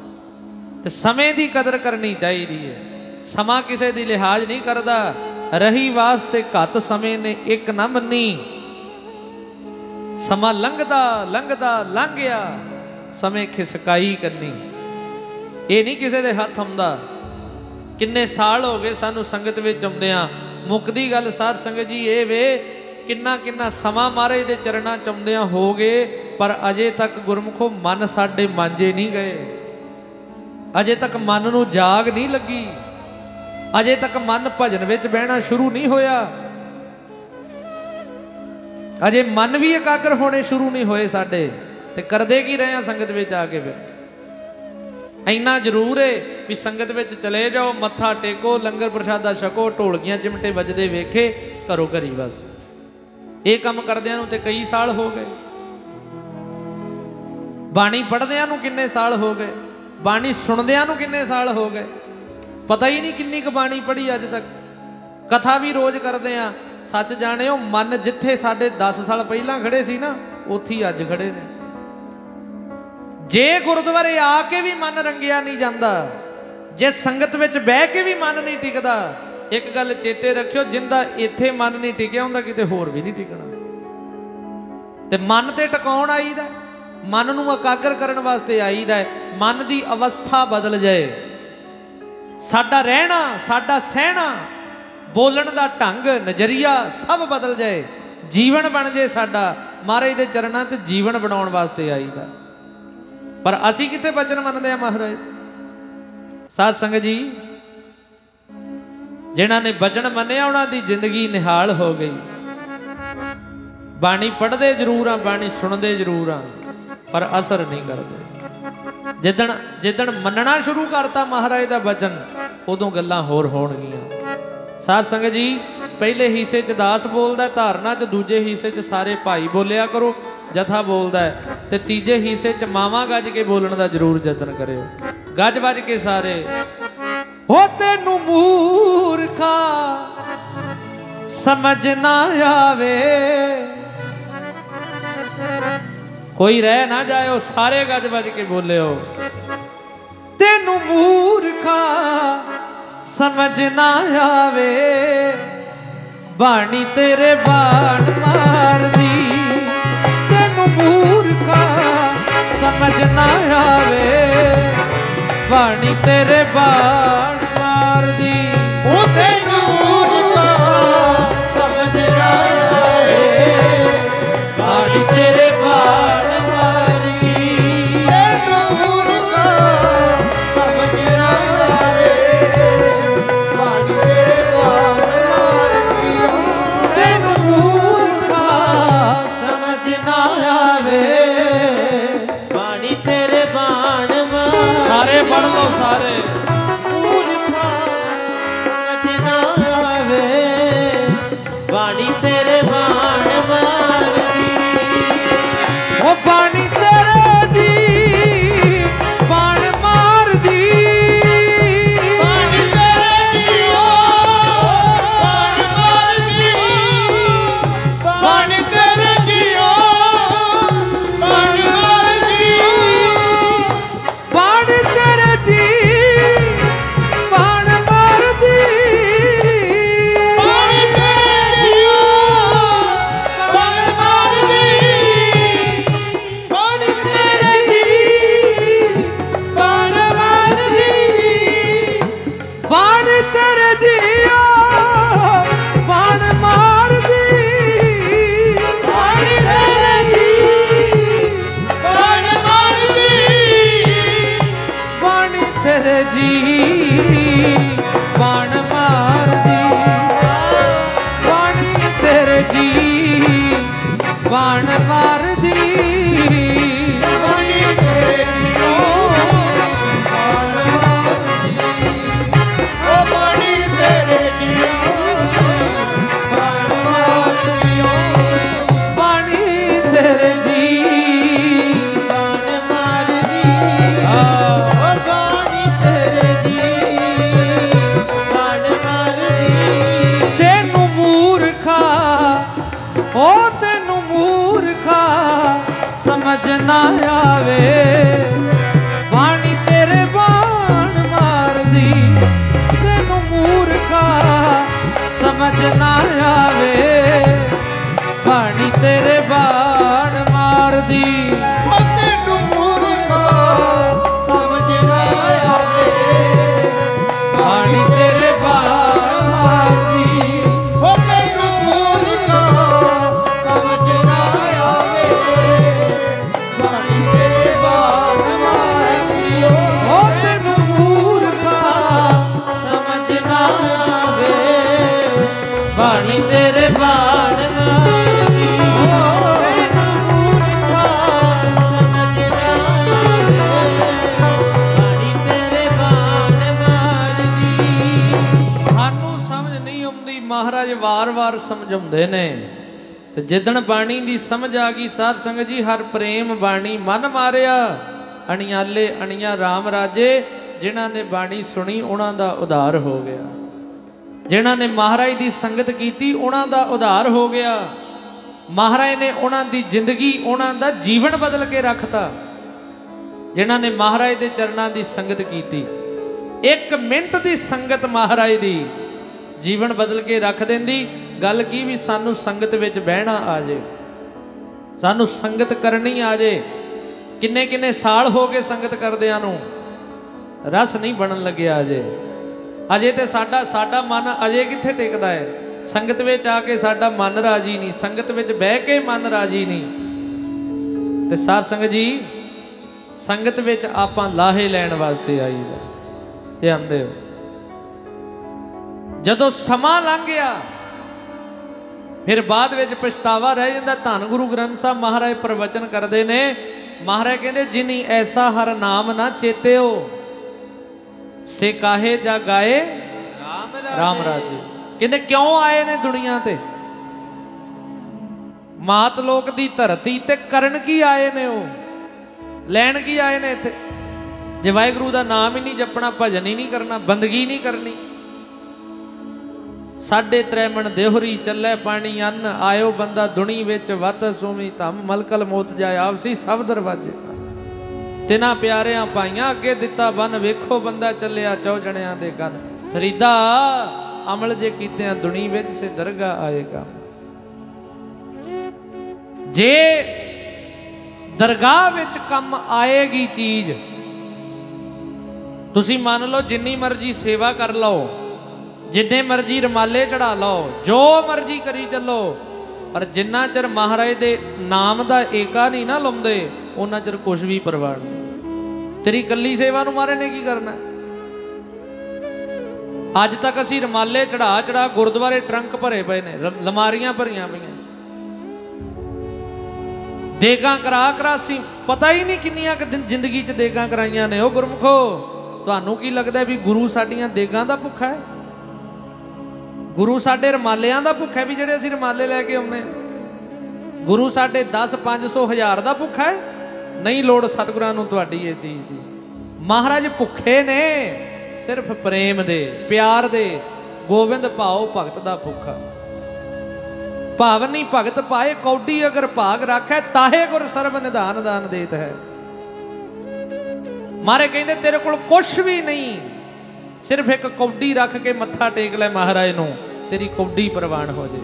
ਤੇ ਸਮੇਂ ਦੀ ਕਦਰ ਕਰਨੀ ਚਾਹੀਦੀ ਹੈ। ਸਮਾਂ ਕਿਸੇ ਦੀ ਲਿਹਾਜ਼ ਨਹੀਂ ਕਰਦਾ। ਰਹੀ ਵਾਸਤੇ ਘੱਟ ਸਮੇਂ ਨੇ ਇੱਕ ਨਾ ਮੰਨੀ। ਸਮਾਂ ਲੰਘਦਾ ਲੰਘਦਾ ਲੰਘ ਗਿਆ ਸਮੇਂ ਖਿਸਕਾਈ ਕਰਨੀ ਇਹ ਨਹੀਂ ਕਿਸੇ ਦੇ ਹੱਥ ਹੁੰਦਾ ਕਿੰਨੇ ਸਾਲ ਹੋ ਗਏ ਸਾਨੂੰ ਸੰਗਤ ਵਿੱਚ ਆਉਂਦਿਆਂ। ਮੁੱਕਦੀ ਗੱਲ ਸਾਧ ਸੰਗਤ ਜੀ ਇਹ ਵੇ, ਕਿੰਨਾ ਕਿੰਨਾ ਸਮਾਂ ਮਹਾਰਾਜ ਦੇ ਚਰਨਾਂ ਚ ਹੋ ਗਏ, ਪਰ ਅਜੇ ਤੱਕ ਗੁਰਮੁਖੋ ਮਨ ਸਾਡੇ ਮਾਂਜੇ ਨਹੀਂ ਗਏ। ਅਜੇ ਤੱਕ ਮਨ ਨੂੰ ਜਾਗ ਨਹੀਂ ਲੱਗੀ। ਅਜੇ ਤੱਕ ਮਨ ਭਜਨ ਵਿੱਚ ਬਹਿਣਾ ਸ਼ੁਰੂ ਨਹੀਂ ਹੋਇਆ। ਅਜੇ ਮਨ ਵੀ ਇਕਾਗਰ ਹੋਣੇ ਸ਼ੁਰੂ ਨਹੀਂ ਹੋਏ ਸਾਡੇ। ਤੇ ਕਰਦੇ ਕੀ ਰਹੇ ਆ ਸੰਗਤ ਵਿੱਚ ਆ ਕੇ ਫਿਰ? ਇੰਨਾ ਜ਼ਰੂਰ ਏ ਵੀ ਸੰਗਤ ਵਿੱਚ ਚਲੇ ਜਾਓ, ਮੱਥਾ ਟੇਕੋ, ਲੰਗਰ ਪ੍ਰਸ਼ਾਦਾ ਛਕੋ, ਢੋਲਕੀਆਂ ਚਿਮਟੇ ਵੱਜਦੇ ਵੇਖੇ, ਘਰੋ ਘਰੀ ਬਸ। ਇਹ ਕੰਮ ਕਰਦਿਆਂ ਨੂੰ ਤੇ ਕਈ ਸਾਲ ਹੋ ਗਏ। ਬਾਣੀ ਪੜ੍ਹਦਿਆਂ ਨੂੰ ਕਿੰਨੇ ਸਾਲ ਹੋ ਗਏ। ਬਾਣੀ ਸੁਣਦਿਆਂ ਨੂੰ ਕਿੰਨੇ ਸਾਲ ਹੋ ਗਏ? ਪਤਾ ਹੀ ਨਹੀਂ ਕਿੰਨੀ ਕੁ ਬਾਣੀ ਪੜ੍ਹੀ ਅੱਜ ਤੱਕ। ਕਥਾ ਵੀ ਰੋਜ਼ ਕਰਦੇ ਆ। ਸੱਚ ਜਾਣਿਓ, ਮਨ ਜਿੱਥੇ ਸਾਡੇ 10 ਸਾਲ ਪਹਿਲਾਂ ਖੜੇ ਸੀ ਨਾ, ਉੱਥੇ ਹੀ ਅੱਜ ਖੜੇ ਨੇ। ਜੇ ਗੁਰਦੁਆਰੇ ਆ ਕੇ ਵੀ ਮਨ ਰੰਗਿਆ ਨਹੀਂ ਜਾਂਦਾ, ਜੇ ਸੰਗਤ ਵਿੱਚ ਬਹਿ ਕੇ ਵੀ ਮਨ ਨਹੀਂ ਟਿਕਦਾ, ਇੱਕ ਗੱਲ ਚੇਤੇ ਰੱਖਿਓ, ਜਿੰਦਾ ਇੱਥੇ ਮਨ ਨਹੀਂ ਟਿਕਿਆ ਹੁੰਦਾ, ਕਿਤੇ ਹੋਰ ਵੀ ਨਹੀਂ ਟਿਕਣਾ। ਤੇ ਮਨ ਤੇ ਟਿਕਾਉਣ ਆਈਦਾ। ਮਨ ਨੂੰ ਇਕਾਗਰ ਕਰਨ ਵਾਸਤੇ ਆਈਦਾ ਹੈ। ਮਨ ਦੀ ਅਵਸਥਾ ਬਦਲ ਜਾਏ। ਸਾਡਾ ਰਹਿਣਾ, ਸਾਡਾ ਸਹਿਣਾ, ਬੋਲਣ ਦਾ ਢੰਗ, ਨਜ਼ਰੀਆ ਸਭ ਬਦਲ ਜਾਏ। ਜੀਵਨ ਬਣ ਜਾਏ ਸਾਡਾ। ਮਹਾਰਾਜ ਦੇ ਚਰਨਾਂ 'ਚ ਜੀਵਨ ਬਣਾਉਣ ਵਾਸਤੇ ਆਈਦਾ। ਪਰ ਅਸੀਂ ਕਿੱਥੇ ਬਚਨ ਮੰਨਦੇ ਆ ਮਹਾਰਾਜ? ਸਾਧ ਸੰਗਤ ਜੀ, ਜਿਨ੍ਹਾਂ ਨੇ ਬਚਨ ਮੰਨਿਆ, ਉਹਨਾਂ ਦੀ ਜ਼ਿੰਦਗੀ ਨਿਹਾਲ ਹੋ ਗਈ। ਬਾਣੀ ਪੜ੍ਹਦੇ ਜ਼ਰੂਰ ਆ ਬਾਣੀ ਸੁਣਦੇ ਜ਼ਰੂਰ ਆ ਪਰ ਅਸਰ ਨਹੀਂ ਕਰਦੇ। ਜਿੱਦਣ ਜਿੱਦਣ ਮੰਨਣਾ ਸ਼ੁਰੂ ਕਰਤਾ ਮਹਾਰਾਜ ਦਾ ਬਚਨ, ਉਦੋਂ ਗੱਲਾਂ ਹੋਰ ਹੋਣਗੀਆਂ। ਸਾਧ ਸੰਗਤ ਜੀ, ਪਹਿਲੇ ਹਿੱਸੇ 'ਚ ਦਾਸ ਬੋਲਦਾ, ਧਾਰਨਾ 'ਚ ਦੂਜੇ ਹਿੱਸੇ 'ਚ ਸਾਰੇ ਭਾਈ ਬੋਲਿਆ ਕਰੋ, ਜਥਾ ਬੋਲਦਾ ਤੇ ਤੀਜੇ ਹਿੱਸੇ 'ਚ ਮਾਵਾ ਗੱਜ ਕੇ ਬੋਲਣ ਦਾ ਜ਼ਰੂਰ ਯਤਨ ਕਰਿਓ। ਗੱਜ ਵੱਜ ਕੇ ਸਾਰੇ, ਹੋ ਤੈਨੂੰ ਮੂਰਖਾ, ਸਮਝ ਨਾ ਆਵੇ। ਕੋਈ ਰਹਿ ਨਾ ਜਾਇਓ, ਸਾਰੇ ਗੱਜ ਵੱਜ ਕੇ ਬੋਲਿਓ। ਤੈਨੂੰ ਮੂਰਖਾ ਸਮਝ ਨਾ ਆਵੇ, ਬਾਣੀ ਤੇਰੇ ਬਾਣ ਮਾਰਦੀ। ਤੈਨੂੰ ਮੂਰਖਾ ਸਮਝ ਨਾ ਆਵੇ, ਬਾਣੀ ਤੇਰੇ ਬਾਣ ਮਾਰਦੀ। ਉਹ ਤੈਨੂੰ ਤੇ ਜਿੱਦਣ ਬਾਣੀ ਦੀ ਸਮਝ ਆ ਗਈ, ਸਾਧ ਸੰਗਤ ਜੀ, ਹਰ ਪ੍ਰੇਮ ਬਾਣੀ ਮਨ ਮਾਰਿਆ। ਅਣਿਆਲੇ ਅਣਿਆ RAM ਰਾਜੇ, ਜਿਨ੍ਹਾਂ ਨੇ ਬਾਣੀ ਸੁਣੀ, ਉਹਨਾਂ ਦਾ ਉਧਾਰ ਹੋ ਗਿਆ। ਜਿਨ੍ਹਾਂ ਨੇ ਮਹਾਰਾਜ ਦੀ ਸੰਗਤ ਕੀਤੀ, ਉਹਨਾਂ ਦਾ ਉਧਾਰ ਹੋ ਗਿਆ। ਮਹਾਰਾਜ ਨੇ ਉਹਨਾਂ ਦੀ ਜ਼ਿੰਦਗੀ, ਉਹਨਾਂ ਦਾ ਜੀਵਨ ਬਦਲ ਕੇ ਰੱਖਤਾ। ਜਿਨ੍ਹਾਂ ਨੇ ਮਹਾਰਾਜ ਦੇ ਚਰਨਾਂ ਦੀ ਸੰਗਤ ਕੀਤੀ। ਇੱਕ ਮਿੰਟ ਦੀ ਸੰਗਤ ਮਹਾਰਾਜ ਦੀ ਜੀਵਨ ਬਦਲ ਕੇ ਰੱਖ ਦਿੰਦੀ। ਗੱਲ ਕੀ ਵੀ ਸਾਨੂੰ ਸੰਗਤ ਵਿੱਚ ਬਹਿਣਾ ਆ ਜੇ? ਸਾਨੂੰ ਸੰਗਤ ਕਰਨੀ ਆ ਜੇ? ਕਿੰਨੇ ਕਿੰਨੇ ਸਾਲ ਹੋ ਗਏ ਸੰਗਤ ਕਰਦਿਆਂ ਨੂੰ? ਰਸ ਨਹੀਂ ਬਣਨ ਲੱਗਿਆ ਅਜੇ। ਅਜੇ ਤੇ ਸਾਡਾ ਸਾਡਾ ਮਨ ਅਜੇ ਕਿੱਥੇ ਟਿਕਦਾ ਹੈ ਸੰਗਤ ਵਿੱਚ ਆ ਕੇ ਸਾਡਾ ਮਨ ਰਾਜੀ ਨਹੀਂ। ਸੰਗਤ ਵਿੱਚ ਬਹਿ ਕੇ ਮਨ ਰਾਜੀ ਨਹੀਂ। ਤੇ ਸਾਧ ਸੰਗਤ ਜੀ, ਸੰਗਤ ਵਿੱਚ ਆਪਾਂ ਲਾਹੇ ਲੈਣ ਵਾਸਤੇ ਆਈਦਾ। ਇਹ ਆਂਦੇ ਹੋ। ਜਦੋਂ ਸਮਾਂ ਲੰਘ ਗਿਆ ਫਿਰ ਬਾਅਦ ਵਿੱਚ ਪਛਤਾਵਾ ਰਹਿ ਜਾਂਦਾ। ਧੰਨ ਗੁਰੂ ਗ੍ਰੰਥ ਸਾਹਿਬ ਮਹਾਰਾਜ ਪ੍ਰਵਚਨ ਕਰਦੇ ਨੇ ਮਹਾਰਾਜ ਕਹਿੰਦੇ ਜਿਨੀ ਐਸਾ ਹਰ ਨਾਮ ਨਾ ਚੇਤਿਓ ਸੇ ਕਾਹੇ ਜਾ ਗਾਏ ਰਾਮ ਰਾਮ ਰਾਜੇ। ਕਹਿੰਦੇ ਕਿਉਂ ਆਏ ਨੇ ਦੁਨੀਆ ਤੇ? ਮਾਤ ਲੋਕ ਦੀ ਧਰਤੀ ਤੇ ਕਰਨ ਕੀ ਆਏ ਨੇ ਉਹ? ਲੈਣ ਕੀ ਆਏ ਨੇ ਇੱਥੇ? ਜੇ ਵਾਹਿਗੁਰੂ ਦਾ ਨਾਮ ਹੀ ਨਹੀਂ ਜਪਣਾ ਭਜਨ ਹੀ ਨਹੀਂ ਕਰਨਾ ਬੰਦਗੀ ਨਹੀਂ ਕਰਨੀ। ਸਾਡੇ ਤ੍ਰੈਮਣ ਦੇਹਰੀ ਚੱਲੇ ਪਾਣੀ ਅੰਨ, ਆਇਓ ਬੰਦਾ ਦੁਨੀ ਵਿੱਚ ਵਤ ਸੋਮੀ ਧਮ, ਮਲਕਲ ਮੋਤ ਜਾਏ ਆਪਸੀ ਸਭ ਦਰਵਾਜੇ ਤਿਨਾ ਪਿਆਰਿਆਂ ਪਾਈਆਂ ਅੱਗੇ ਦਿੱਤਾ ਬਨ, ਵੇਖੋ ਬੰਦਾ ਚੱਲਿਆ ਚੌ ਜਣਿਆਂ ਦੇ ਕੰਨ। ਫਰੀਦਾ, ਅਮਲ ਜੇ ਕੀਤਿਆਂ ਦੁਨੀ ਵਿੱਚ ਸੇ ਦਰਗਾ ਆਏਗਾ। ਜੇ ਦਰਗਾਹ ਵਿੱਚ ਕੰਮ ਆਏਗੀ ਚੀਜ਼, ਤੁਸੀਂ ਮੰਨ ਲਓ ਜਿੰਨੀ ਮਰਜ਼ੀ ਸੇਵਾ ਕਰ ਲਓ ਜਿੰਨੇ ਮਰਜ਼ੀ ਰਮਾਲੇ ਚੜਾ ਲਓ, ਜੋ ਮਰਜ਼ੀ ਕਰੀ ਚੱਲੋ, ਪਰ ਜਿੰਨਾ ਚਿਰ ਮਹਾਰਾਜ ਦੇ ਨਾਮ ਦਾ ਏਕਾ ਨਹੀਂ ਨਾ ਲਾਉਂਦੇ ਉਹਨਾਂ ਚਿਰ ਕੁਝ ਵੀ ਪ੍ਰਵਾਨ ਨਹੀਂ। ਤੇਰੀ ਕੱਲੀ ਸੇਵਾ ਨੂੰ ਮਹਾਰਾਜ ਨੇ ਕੀ ਕਰਨਾ? ਅੱਜ ਤੱਕ ਅਸੀਂ ਰਮਾਲੇ ਚੜਾ ਚੜਾ ਗੁਰਦੁਆਰੇ ਟਰੰਕ ਭਰੇ ਪਏ ਨੇ, ਰ- ਲਮਾਰੀਆਂ ਭਰੀਆਂ ਪਈਆਂ। ਦੇਗਾਂ ਕਰਾ ਕਰਾ ਸੀ ਪਤਾ ਹੀ ਨਹੀਂ ਕਿੰਨੀਆਂ ਕਿ ਜ਼ਿੰਦਗੀ 'ਚ ਦੇਗਾਂ ਕਰਾਈਆਂ ਨੇ। ਉਹ ਗੁਰਮੁਖੋ, ਤੁਹਾਨੂੰ ਕੀ ਲੱਗਦਾ ਵੀ ਗੁਰੂ ਸਾਡੀਆਂ ਦੇਗਾਂ ਦਾ ਭੁੱਖਾ ਹੈ? ਗੁਰੂ ਸਾਡੇ ਰਮਾਲਿਆਂ ਦਾ ਭੁੱਖ ਹੈ ਵੀ ਜਿਹੜੇ ਅਸੀਂ ਰਮਾਲੇ ਲੈ ਕੇ ਆਉਂਦੇ ਹਾਂ। ਗੁਰੂ ਸਾਡੇ 10 500 ਹਜ਼ਾਰ ਦਾ ਭੁੱਖਾ ਹੈ। ਨਹੀਂ ਲੋੜ ਸਤਿਗੁਰਾਂ ਨੂੰ ਤੁਹਾਡੀ ਇਹ ਚੀਜ਼ ਦੀ। ਮਹਾਰਾਜ ਭੁੱਖੇ ਨੇ, ਸਿਰਫ ਪ੍ਰੇਮ ਦੇ, ਪਿਆਰ ਦੇ। ਗੋਬਿੰਦ ਭਾਉ ਭਗਤ ਦਾ ਭੁੱਖਾ। ਭਾਵ ਨਹੀਂ ਭਗਤ ਪਾਏ, ਕੌਡੀ ਅਗਰ ਭਾਗ ਰੱਖੈ, ਤਾਹੇ ਗੁਰ ਸਰਬ ਨਿਧਾਨ ਦਾਨ ਦੇਤ ਹੈ। ਮਾਰੇ ਕਹਿੰਦੇ, ਤੇਰੇ ਕੋਲ ਕੁਛ ਵੀ ਨਹੀਂ। ਸਿਰਫ ਇੱਕ ਕੌਡੀ ਰੱਖ ਕੇ ਮੱਥਾ ਟੇਕ ਲੈ ਮਹਾਰਾਜ ਨੂੰ, ਤੇਰੀ ਕੌਡੀ ਪ੍ਰਵਾਨ ਹੋ ਜੇ।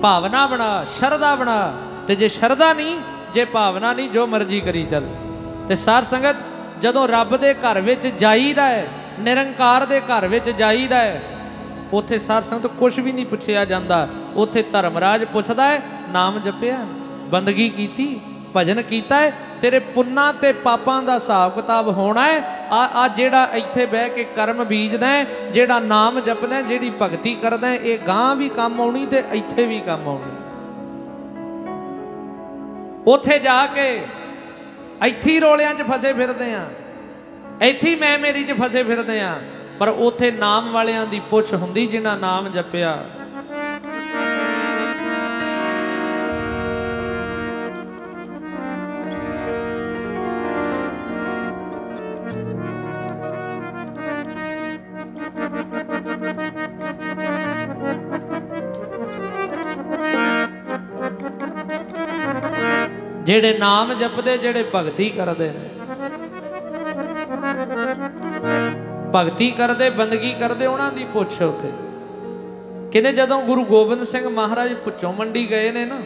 ਭਾਵਨਾ ਬਣਾ, ਸ਼ਰਧਾ ਬਣਾ, ਤੇ ਜੇ ਸ਼ਰਧਾ ਨਹੀਂ, ਜੇ ਭਾਵਨਾ ਨਹੀਂ, ਜੋ ਮਰਜ਼ੀ ਕਰੀ ਚੱਲ। ਤੇ ਸਾਰ ਸੰਗਤ, ਜਦੋਂ ਰੱਬ ਦੇ ਘਰ ਵਿੱਚ ਜਾਈਦਾ ਹੈ, ਨਿਰੰਕਾਰ ਦੇ ਘਰ ਵਿੱਚ ਜਾਈਦਾ ਹੈ, ਉੱਥੇ ਸਾਰ ਸੰਗਤ ਕੁਝ ਵੀ ਨਹੀਂ ਪੁੱਛਿਆ ਜਾਂਦਾ। ਉੱਥੇ ਧਰਮਰਾਜ ਪੁੱਛਦਾ ਹੈ, ਨਾਮ ਜਪਿਆ, ਬੰਦਗੀ ਕੀਤੀ ਭਜਨ ਕੀਤਾ ਹੈ, ਤੇਰੇ ਪੁੰਨਾਂ ਤੇ ਪਾਪਾਂ ਦਾ ਹਿਸਾਬ ਕਿਤਾਬ ਹੋਣਾ ਹੈ। ਆ ਆ ਜਿਹੜਾ ਇੱਥੇ ਬਹਿ ਕੇ ਕਰਮ ਬੀਜਦਾ ਹੈ, ਜਿਹੜਾ ਨਾਮ ਜਪਦਾ ਜਿਹੜੀ ਭਗਤੀ ਕਰਦਾ ਹੈ, ਇਹ ਗਾਂ ਵੀ ਕੰਮ ਆਉਣੀ ਤੇ ਇੱਥੇ ਵੀ ਕੰਮ ਆਉਣੀ। ਉੱਥੇ ਜਾ ਕੇ ਇੱਥੇ ਹੀ ਰੋਲਿਆਂ 'ਚ ਫਸੇ ਫਿਰਦੇ ਆ ਇੱਥੇ ਮੈਂ ਮੇਰੀ 'ਚ ਫਸੇ ਫਿਰਦੇ ਆ ਪਰ ਉੱਥੇ ਨਾਮ ਵਾਲਿਆਂ ਦੀ ਪੁੱਛ ਹੁੰਦੀ, ਜਿਨ੍ਹਾਂ ਨਾਮ ਜਪਿਆ। ਜਿਹੜੇ ਨਾਮ ਜਪਦੇ, ਜਿਹੜੇ ਭਗਤੀ ਕਰਦੇ ਨੇ। ਭਗਤੀ ਕਰਦੇ, ਬੰਦਗੀ ਕਰਦੇ, ਉਹਨਾਂ ਦੀ ਪੁੱਛ ਉੱਥੇ। ਕਹਿੰਦੇ ਜਦੋਂ ਗੁਰੂ ਗੋਬਿੰਦ ਸਿੰਘ ਮਹਾਰਾਜ ਪੁੱਛੋਂ ਮੰਡੀ ਗਏ ਨੇ ਨਾ,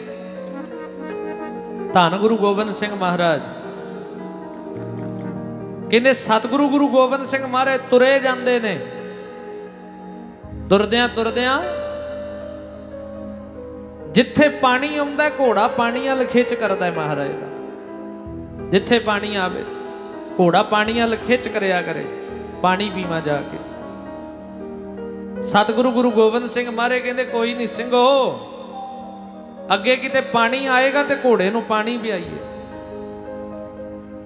ਧੰਨ ਗੁਰੂ ਗੋਬਿੰਦ ਸਿੰਘ ਮਹਾਰਾਜ। ਕਹਿੰਦੇ ਸਤਿਗੁਰੂ ਗੁਰੂ ਗੋਬਿੰਦ ਸਿੰਘ ਮਹਾਰਾਜ ਤੁਰੇ ਜਾਂਦੇ ਨੇ। ਤੁਰਦਿਆਂ ਤੁਰਦਿਆਂ ਜਿੱਥੇ ਪਾਣੀ ਆਉਂਦਾ ਘੋੜਾ ਪਾਣੀ ਵੱਲ ਖਿੱਚ ਕਰਦਾ ਹੈ ਮਹਾਰਾਜ ਦਾ। ਜਿੱਥੇ ਪਾਣੀ ਆਵੇ, ਘੋੜਾ ਪਾਣੀ ਵੱਲ ਖਿੱਚ ਕਰਿਆ ਕਰੇ, ਪਾਣੀ ਪੀਵਾ ਜਾ ਕੇ। ਸਤਿਗੁਰੂ ਗੁਰੂ ਗੋਬਿੰਦ ਸਿੰਘ ਮਹਾਰਾਜ ਕਹਿੰਦੇ, ਕੋਈ ਨਹੀਂ ਸਿੰਘੋ, ਅੱਗੇ ਕਿਤੇ ਪਾਣੀ ਆਏਗਾ ਤੇ ਘੋੜੇ ਨੂੰ ਪਾਣੀ ਪਿਆਈਏ,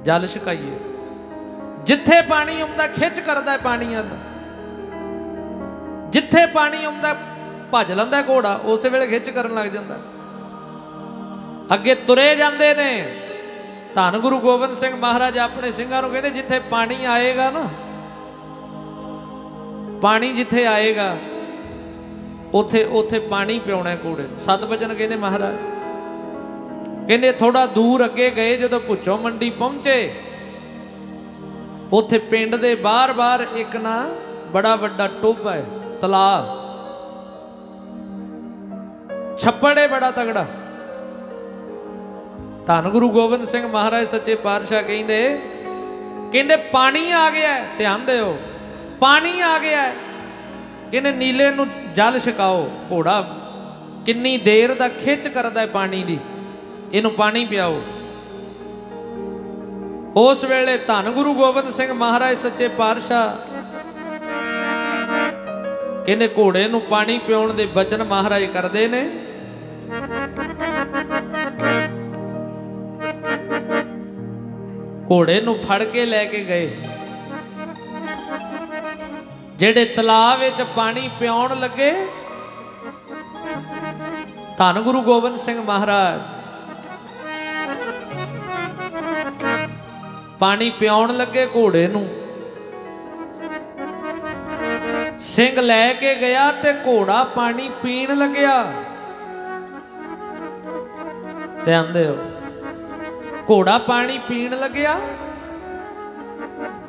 ਜਲ ਛਕਾਈਏ। ਜਿੱਥੇ ਪਾਣੀ ਆਉਂਦਾ, ਖਿੱਚ ਕਰਦਾ ਹੈ ਪਾਣੀ ਵੱਲ ਜਿੱਥੇ ਪਾਣੀ ਆਉਂਦਾ ਭੱਜ ਲੈਂਦਾ ਘੋੜਾ, ਉਸੇ ਵੇਲੇ ਖਿੱਚ ਕਰਨ ਲੱਗ ਜਾਂਦਾ। ਅੱਗੇ ਤੁਰੇ ਜਾਂਦੇ ਨੇ। ਧੰਨ ਗੁਰੂ ਗੋਬਿੰਦ ਸਿੰਘ ਮਹਾਰਾਜ ਆਪਣੇ ਸਿੰਘਾਂ ਨੂੰ ਕਹਿੰਦੇ, ਜਿੱਥੇ ਪਾਣੀ ਆਏਗਾ ਨਾ, ਪਾਣੀ ਜਿੱਥੇ ਆਏਗਾ, ਉਥੇ ਉਥੇ ਪਾਣੀ ਪਿਉਣਾ ਹੈ ਘੋੜੇ ਨੂੰ। ਸਤ ਬਚਨ ਕਹਿੰਦੇ ਮਹਾਰਾਜ, ਕਹਿੰਦੇ ਥੋੜਾ ਦੂਰ ਅੱਗੇ ਗਏ, ਜਦੋਂ ਪੁੱਛੋ ਮੰਡੀ ਪਹੁੰਚੇ, ਉਥੇ ਪਿੰਡ ਦੇ ਬਾਹਰ-ਬਾਹਰ ਇੱਕ ਨਾ ਬੜਾ ਵੱਡਾ ਟੋਭਾ ਹੈ, ਤਲਾਅ। ਛੱਪੜ ਹੈ ਬੜਾ ਤਗੜਾ। ਧੰਨ ਗੁਰੂ ਗੋਬਿੰਦ ਸਿੰਘ ਮਹਾਰਾਜ ਸੱਚੇ ਪਾਤਸ਼ਾਹ ਕਹਿੰਦੇ ਕਹਿੰਦੇ, ਪਾਣੀ ਆ ਗਿਆ ਧਿਆਨ ਦਿਓ। ਪਾਣੀ ਆ ਗਿਆ ਕਹਿੰਦੇ, ਨੀਲੇ ਨੂੰ ਜਲ ਛਕਾਓ, ਘੋੜਾ। ਕਿੰਨੀ ਦੇਰ ਦਾ ਖਿੱਚ ਕਰਦਾ ਹੈ ਪਾਣੀ ਦੀ। ਇਹਨੂੰ ਪਾਣੀ ਪਿਆਓ। ਉਸ ਵੇਲੇ ਧੰਨ ਗੁਰੂ ਗੋਬਿੰਦ ਸਿੰਘ ਮਹਾਰਾਜ ਸੱਚੇ ਪਾਤਸ਼ਾਹ ਕਹਿੰਦੇ ਘੋੜੇ ਨੂੰ ਪਾਣੀ ਪਿਉਣ ਦੇ ਬਚਨ ਮਹਾਰਾਜ ਕਰਦੇ ਨੇ। ਘੋੜੇ ਨੂੰ ਫੜ ਕੇ ਲੈ ਕੇ ਗਏ। ਜਿਹੜੇ ਤਲਾਬ ਵਿੱਚ ਪਾਣੀ ਪਿਉਣ ਲੱਗੇ, ਧੰਨ ਗੁਰੂ ਗੋਬਿੰਦ ਸਿੰਘ ਮਹਾਰਾਜ। ਪਾਣੀ ਪਿਉਣ ਲੱਗੇ ਘੋੜੇ ਨੂੰ। ਸਿੰਘ ਲੈ ਕੇ ਗਿਆ ਤੇ ਘੋੜਾ ਪਾਣੀ ਪੀਣ ਲੱਗਿਆ। ਧਿਆਨ ਦਿਓ ਘੋੜਾ ਪਾਣੀ ਪੀਣ ਲੱਗਿਆ?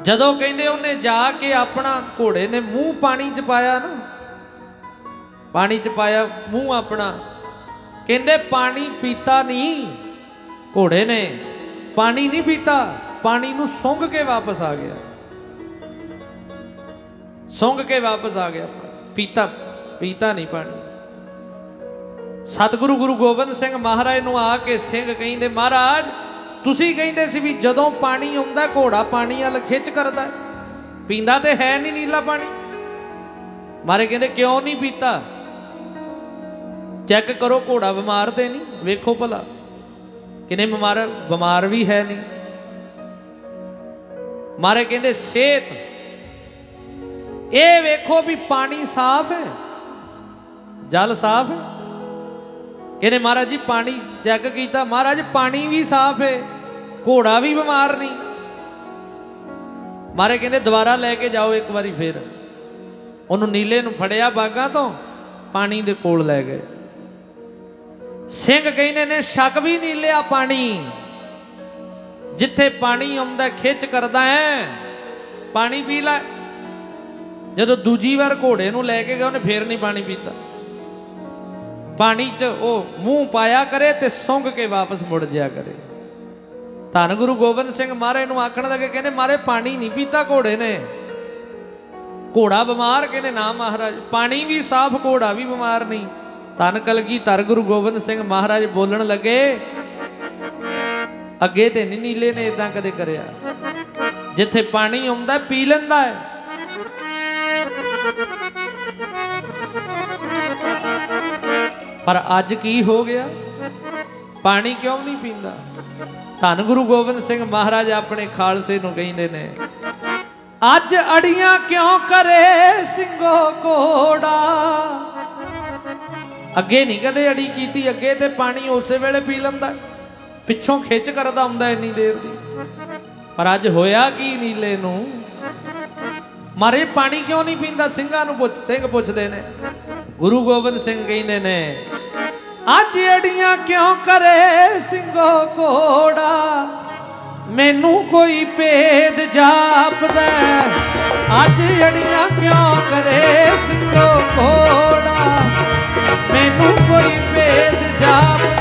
ਜਦੋਂ ਕਹਿੰਦੇ ਉਹਨੇ ਜਾ ਕੇ ਆਪਣਾ ਘੋੜੇ ਨੇ ਮੂੰਹ ਪਾਣੀ 'ਚ ਪਾਇਆ ਨਾ, ਪਾਣੀ 'ਚ ਪਾਇਆ, ਮੂੰਹ ਆਪਣਾ, ਕਹਿੰਦੇ ਪਾਣੀ ਪੀਤਾ ਨਹੀਂ, ਘੋੜੇ ਨੇ ਪਾਣੀ ਨਹੀਂ ਪੀਤਾ, ਪਾਣੀ ਨੂੰ ਸੁੰਘ ਕੇ ਵਾਪਸ ਆ ਗਿਆ। ਸੁੰਘ ਕੇ ਵਾਪਸ ਆ ਗਿਆ। ਪੀਤਾ ਪੀਤਾ ਨਹੀਂ ਪਾਣੀ। ਸਤਿਗੁਰੂ ਗੁਰੂ ਗੋਬਿੰਦ ਸਿੰਘ ਮਹਾਰਾਜ ਨੂੰ ਆ ਕੇ ਸਿੰਘ ਕਹਿੰਦੇ, ਮਹਾਰਾਜ, ਤੁਸੀਂ ਕਹਿੰਦੇ ਸੀ ਵੀ ਜਦੋਂ ਪਾਣੀ ਆਉਂਦਾ, ਘੋੜਾ ਪਾਣੀ ਵੱਲ ਖਿੱਚ ਕਰਦਾ ਪੀਂਦਾ ਤੇ ਹੈ ਨਹੀਂ ਨੀਲਾ ਪਾਣੀ। ਮਾਰੇ ਕਹਿੰਦੇ, ਕਿਉਂ ਨਹੀਂ ਪੀਤਾ? ਚੈੱਕ ਕਰੋ, ਘੋੜਾ ਬਿਮਾਰ ਤੇ ਨਹੀਂ, ਵੇਖੋ ਭਲਾ। ਕਿਨੇ ਬਿਮਾਰ ਬਿਮਾਰ ਵੀ ਹੈ ਨਹੀਂ। ਮਾਰੇ ਕਹਿੰਦੇ, ਸਿਹਤ ਇਹ ਵੇਖੋ ਵੀ ਪਾਣੀ ਸਾਫ਼ ਹੈ, ਜਲ ਸਾਫ਼ ਹੈ। ਕਹਿੰਦੇ ਮਹਾਰਾਜ ਜੀ, ਪਾਣੀ ਚੈੱਕ ਕੀਤਾ। ਮਹਾਰਾਜ, ਪਾਣੀ ਵੀ ਸਾਫ਼ ਹੈ, ਘੋੜਾ ਵੀ ਬਿਮਾਰ ਨਹੀਂ। ਮਾਰੇ ਕਹਿੰਦੇ, ਦੁਬਾਰਾ ਲੈ ਕੇ ਜਾਓ ਇੱਕ ਵਾਰੀ ਫੇਰ। ਉਹਨੂੰ ਨੀਲੇ ਨੂੰ ਫੜਿਆ ਬਾਗਾ ਤੋਂ, ਪਾਣੀ ਦੇ ਕੋਲ ਲੈ ਗਏ। ਸਿੰਘ ਕਹਿੰਦੇ ਨੇ, ਸ਼ੱਕ ਵੀ ਨਹੀਂ ਲਿਆ ਪਾਣੀ। ਜਿੱਥੇ ਪਾਣੀ ਆਉਂਦਾ, ਖਿੱਚ ਕਰਦਾ ਹੈ, ਪਾਣੀ ਪੀ ਲੈ। ਜਦੋਂ ਦੂਜੀ ਵਾਰ ਘੋੜੇ ਨੂੰ ਲੈ ਕੇ ਗਿਆ ਉਹਨੇ ਫੇਰ ਨਹੀਂ ਪਾਣੀ ਪੀਤਾ। ਪਾਣੀ 'ਚ ਉਹ ਮੂੰਹ ਪਾਇਆ ਕਰੇ ਤੇ ਸੁੰਘ ਕੇ ਵਾਪਸ ਮੁੜ ਜਾਇਆ ਕਰੇ। ਧੰਨ ਗੁਰੂ ਗੋਬਿੰਦ ਸਿੰਘ ਮਹਾਰਾਜ ਨੂੰ ਆਖਣ ਲੱਗੇ, ਕਹਿੰਦੇ, ਮਾਰੇ, ਪਾਣੀ ਨਹੀਂ ਪੀਤਾ ਘੋੜੇ ਨੇ। ਘੋੜਾ ਬਿਮਾਰ ਕਹਿੰਦੇ, ਨਾ ਮਹਾਰਾਜ, ਪਾਣੀ ਵੀ ਸਾਫ਼, ਘੋੜਾ ਵੀ ਬਿਮਾਰ ਨਹੀਂ। ਧੰਨ ਕਲਗੀ ਧਰ ਗੁਰੂ ਗੋਬਿੰਦ ਸਿੰਘ ਮਹਾਰਾਜ ਬੋਲਣ ਲੱਗੇ, ਅੱਗੇ ਤੇ ਨਹੀਂ ਨੀਲੇ ਨੇ ਇਦਾਂ ਕਦੇ ਕਰਿਆ। ਜਿੱਥੇ ਪਾਣੀ ਆਉਂਦਾ, ਪੀ ਲੈਂਦਾ ਹੈ। ਪਰ ਅੱਜ ਕੀ ਹੋ ਗਿਆ? ਪਾਣੀ ਕਿਉਂ ਨਹੀਂ ਪੀਂਦਾ? ਧੰਨ ਗੁਰੂ ਗੋਬਿੰਦ ਸਿੰਘ ਮਹਾਰਾਜ ਆਪਣੇ ਖਾਲਸੇ ਨੂੰ ਕਹਿੰਦੇ ਨੇ, ਅੱਜ ਅੜੀਆਂ ਕਿਉਂ ਕਰੇ ਸਿੰਘੋ ਕੋੜਾ ਅੱਗੇ ਨਹੀਂ ਕਦੇ ਅੜੀ ਕੀਤੀ, ਅੱਗੇ ਤੇ ਪਾਣੀ ਉਸੇ ਵੇਲੇ ਪੀ ਲੈਂਦਾ। ਪਿੱਛੋਂ ਖਿੱਚ ਕਰਦਾ ਹੁੰਦਾ ਇੰਨੀ ਦੇਰ ਦੀ। ਪਰ ਅੱਜ ਹੋਇਆ ਕੀ ਨੀਲੇ ਨੂੰ? ਮਾਰੇ ਪਾਣੀ ਕਿਉਂ ਨਹੀਂ ਪੀਂਦਾ? ਸਿੰਘਾਂ ਨੂੰ ਪੁੱਛ, ਸਿੰਘ ਪੁੱਛਦੇ ਨੇ। ਗੁਰੂ ਗੋਬਿੰਦ ਸਿੰਘ ਕਹਿੰਦੇ ਨੇ, ਅੱਜ ਅੜੀਆਂ ਕਿਉਂ ਕਰੇ ਸਿੰਘੋ ਕੋੜਾ ਮੈਨੂੰ ਕੋਈ ਭੇਦ ਜਾਪਦਾ ਅੱਜ ਅੜੀਆਂ ਕਿਉਂ ਕਰੇ ਸਿੰਘੋ ਕੋੜਾ ਮੈਨੂੰ ਕੋਈ ਭੇਦ ਜਾਪਦਾ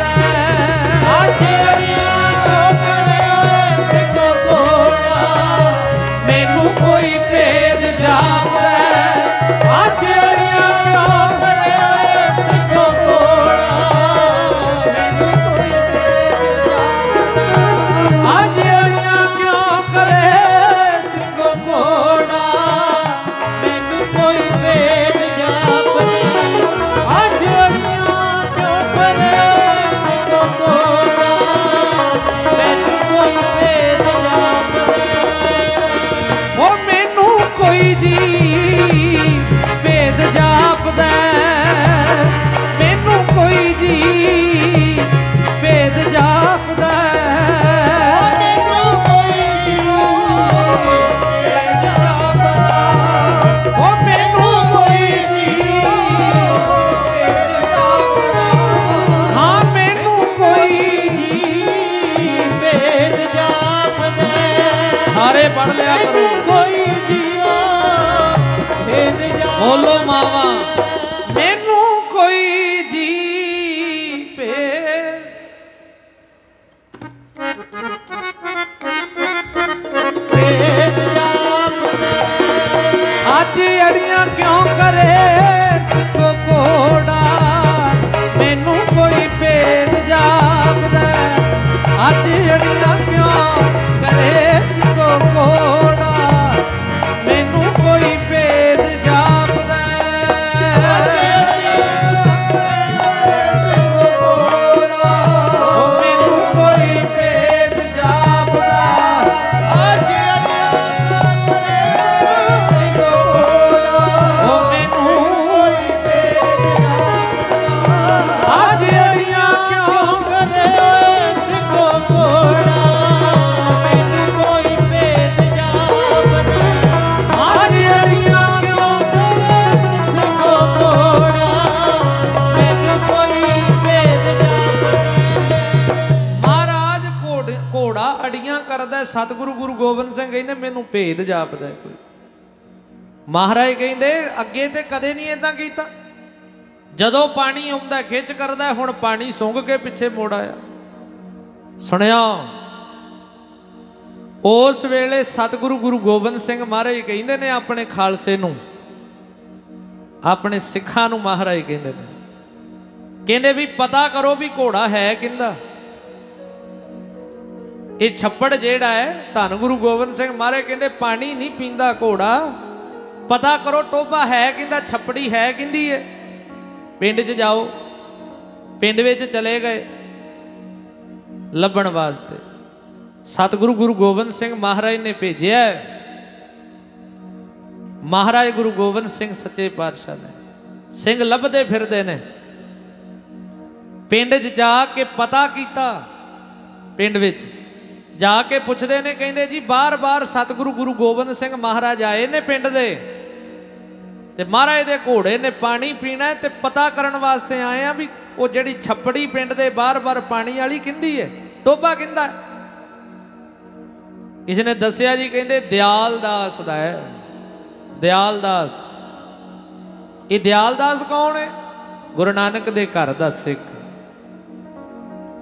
ਮੈਨੂੰ ਜਾਪਦਾ ਕੋਈ। ਮਹਾਰਾਜ ਕਹਿੰਦੇ, ਅੱਗੇ ਤੇ ਕਦੇ ਨਹੀਂ ਇਦਾਂ ਕੀਤਾ। ਜਦੋਂ ਪਾਣੀ ਆਉਂਦਾ, ਖਿੱਚ ਕਰਦਾ, ਹੁਣ ਪਾਣੀ ਸੁੰਘ ਕੇ ਪਿੱਛੇ ਮੋੜ ਆਇਆ। ਸੁਣਿਆ ਉਸ ਵੇਲੇ ਸਤਿਗੁਰੂ ਗੁਰੂ ਗੋਬਿੰਦ ਸਿੰਘ ਮਹਾਰਾਜ ਕਹਿੰਦੇ ਨੇ ਆਪਣੇ ਖਾਲਸੇ ਨੂੰ, ਆਪਣੇ ਸਿੱਖਾਂ ਨੂੰ ਮਹਾਰਾਜ ਕਹਿੰਦੇ ਨੇ। ਕਹਿੰਦੇ ਵੀ ਪਤਾ ਕਰੋ ਵੀ ਘੋੜਾ ਹੈ ਕਿੰਦਾ ਇਹ ਛੱਪੜ ਜਿਹੜਾ ਹੈ, ਧੰਨ ਗੁਰੂ ਗੋਬਿੰਦ ਸਿੰਘ ਮਹਾਰਾਜ ਕਹਿੰਦੇ, ਪਾਣੀ ਨਹੀਂ ਪੀਂਦਾ ਘੋੜਾ। ਪਤਾ ਕਰੋ ਟੋਬਾ ਹੈ ਕਹਿੰਦਾ ਛੱਪੜੀ ਹੈ ਕਹਿੰਦੀ ਹੈ ਪਿੰਡ 'ਚ ਜਾਓ। ਪਿੰਡ ਵਿੱਚ ਚਲੇ ਗਏ ਲੱਭਣ ਵਾਸਤੇ। ਸਤਿਗੁਰੂ ਗੁਰੂ ਗੋਬਿੰਦ ਸਿੰਘ ਮਹਾਰਾਜ ਨੇ ਭੇਜਿਆ ਮਹਾਰਾਜ ਗੁਰੂ ਗੋਬਿੰਦ ਸਿੰਘ ਸੱਚੇ ਪਾਤਸ਼ਾਹ ਨੇ। ਸਿੰਘ ਲੱਭਦੇ ਫਿਰਦੇ ਨੇ। ਪਿੰਡ 'ਚ ਜਾ ਕੇ ਪਤਾ ਕੀਤਾ। ਪਿੰਡ ਵਿੱਚ ਜਾ ਕੇ ਪੁੱਛਦੇ ਨੇ, ਕਹਿੰਦੇ ਜੀ, ਬਾਰ-ਬਾਰ ਸਤਿਗੁਰੂ ਗੁਰੂ ਗੋਬਿੰਦ ਸਿੰਘ ਮਹਾਰਾਜ ਆਏ ਨੇ ਪਿੰਡ ਦੇ। ਤੇ ਮਹਾਰਾਜ ਦੇ ਘੋੜੇ ਨੇ ਪਾਣੀ ਪੀਣਾ ਹੈ ਤੇ ਪਤਾ ਕਰਨ ਵਾਸਤੇ ਆਏ ਆ ਵੀ ਉਹ ਜਿਹੜੀ ਛੱਪੜੀ ਪਿੰਡ ਦੇ ਬਾਰ-ਬਾਰ ਪਾਣੀ ਵਾਲੀ ਕਿੰਦੀ ਹੈ ਟੋਬਾ ਕਿੰਦਾ ਹੈ ਕਿਸੇ ਨੇ ਦੱਸਿਆ ਜੀ, ਕਹਿੰਦੇ ਦਿਆਲ ਦਾਸ ਦਾ ਹੈ। ਦਿਆਲ ਦਾਸ ਇਹ ਦਿਆਲ ਦਾਸ ਕੌਣ ਹੈ ਗੁਰੂ ਨਾਨਕ ਦੇ ਘਰ ਦਾ ਸਿੱਖ।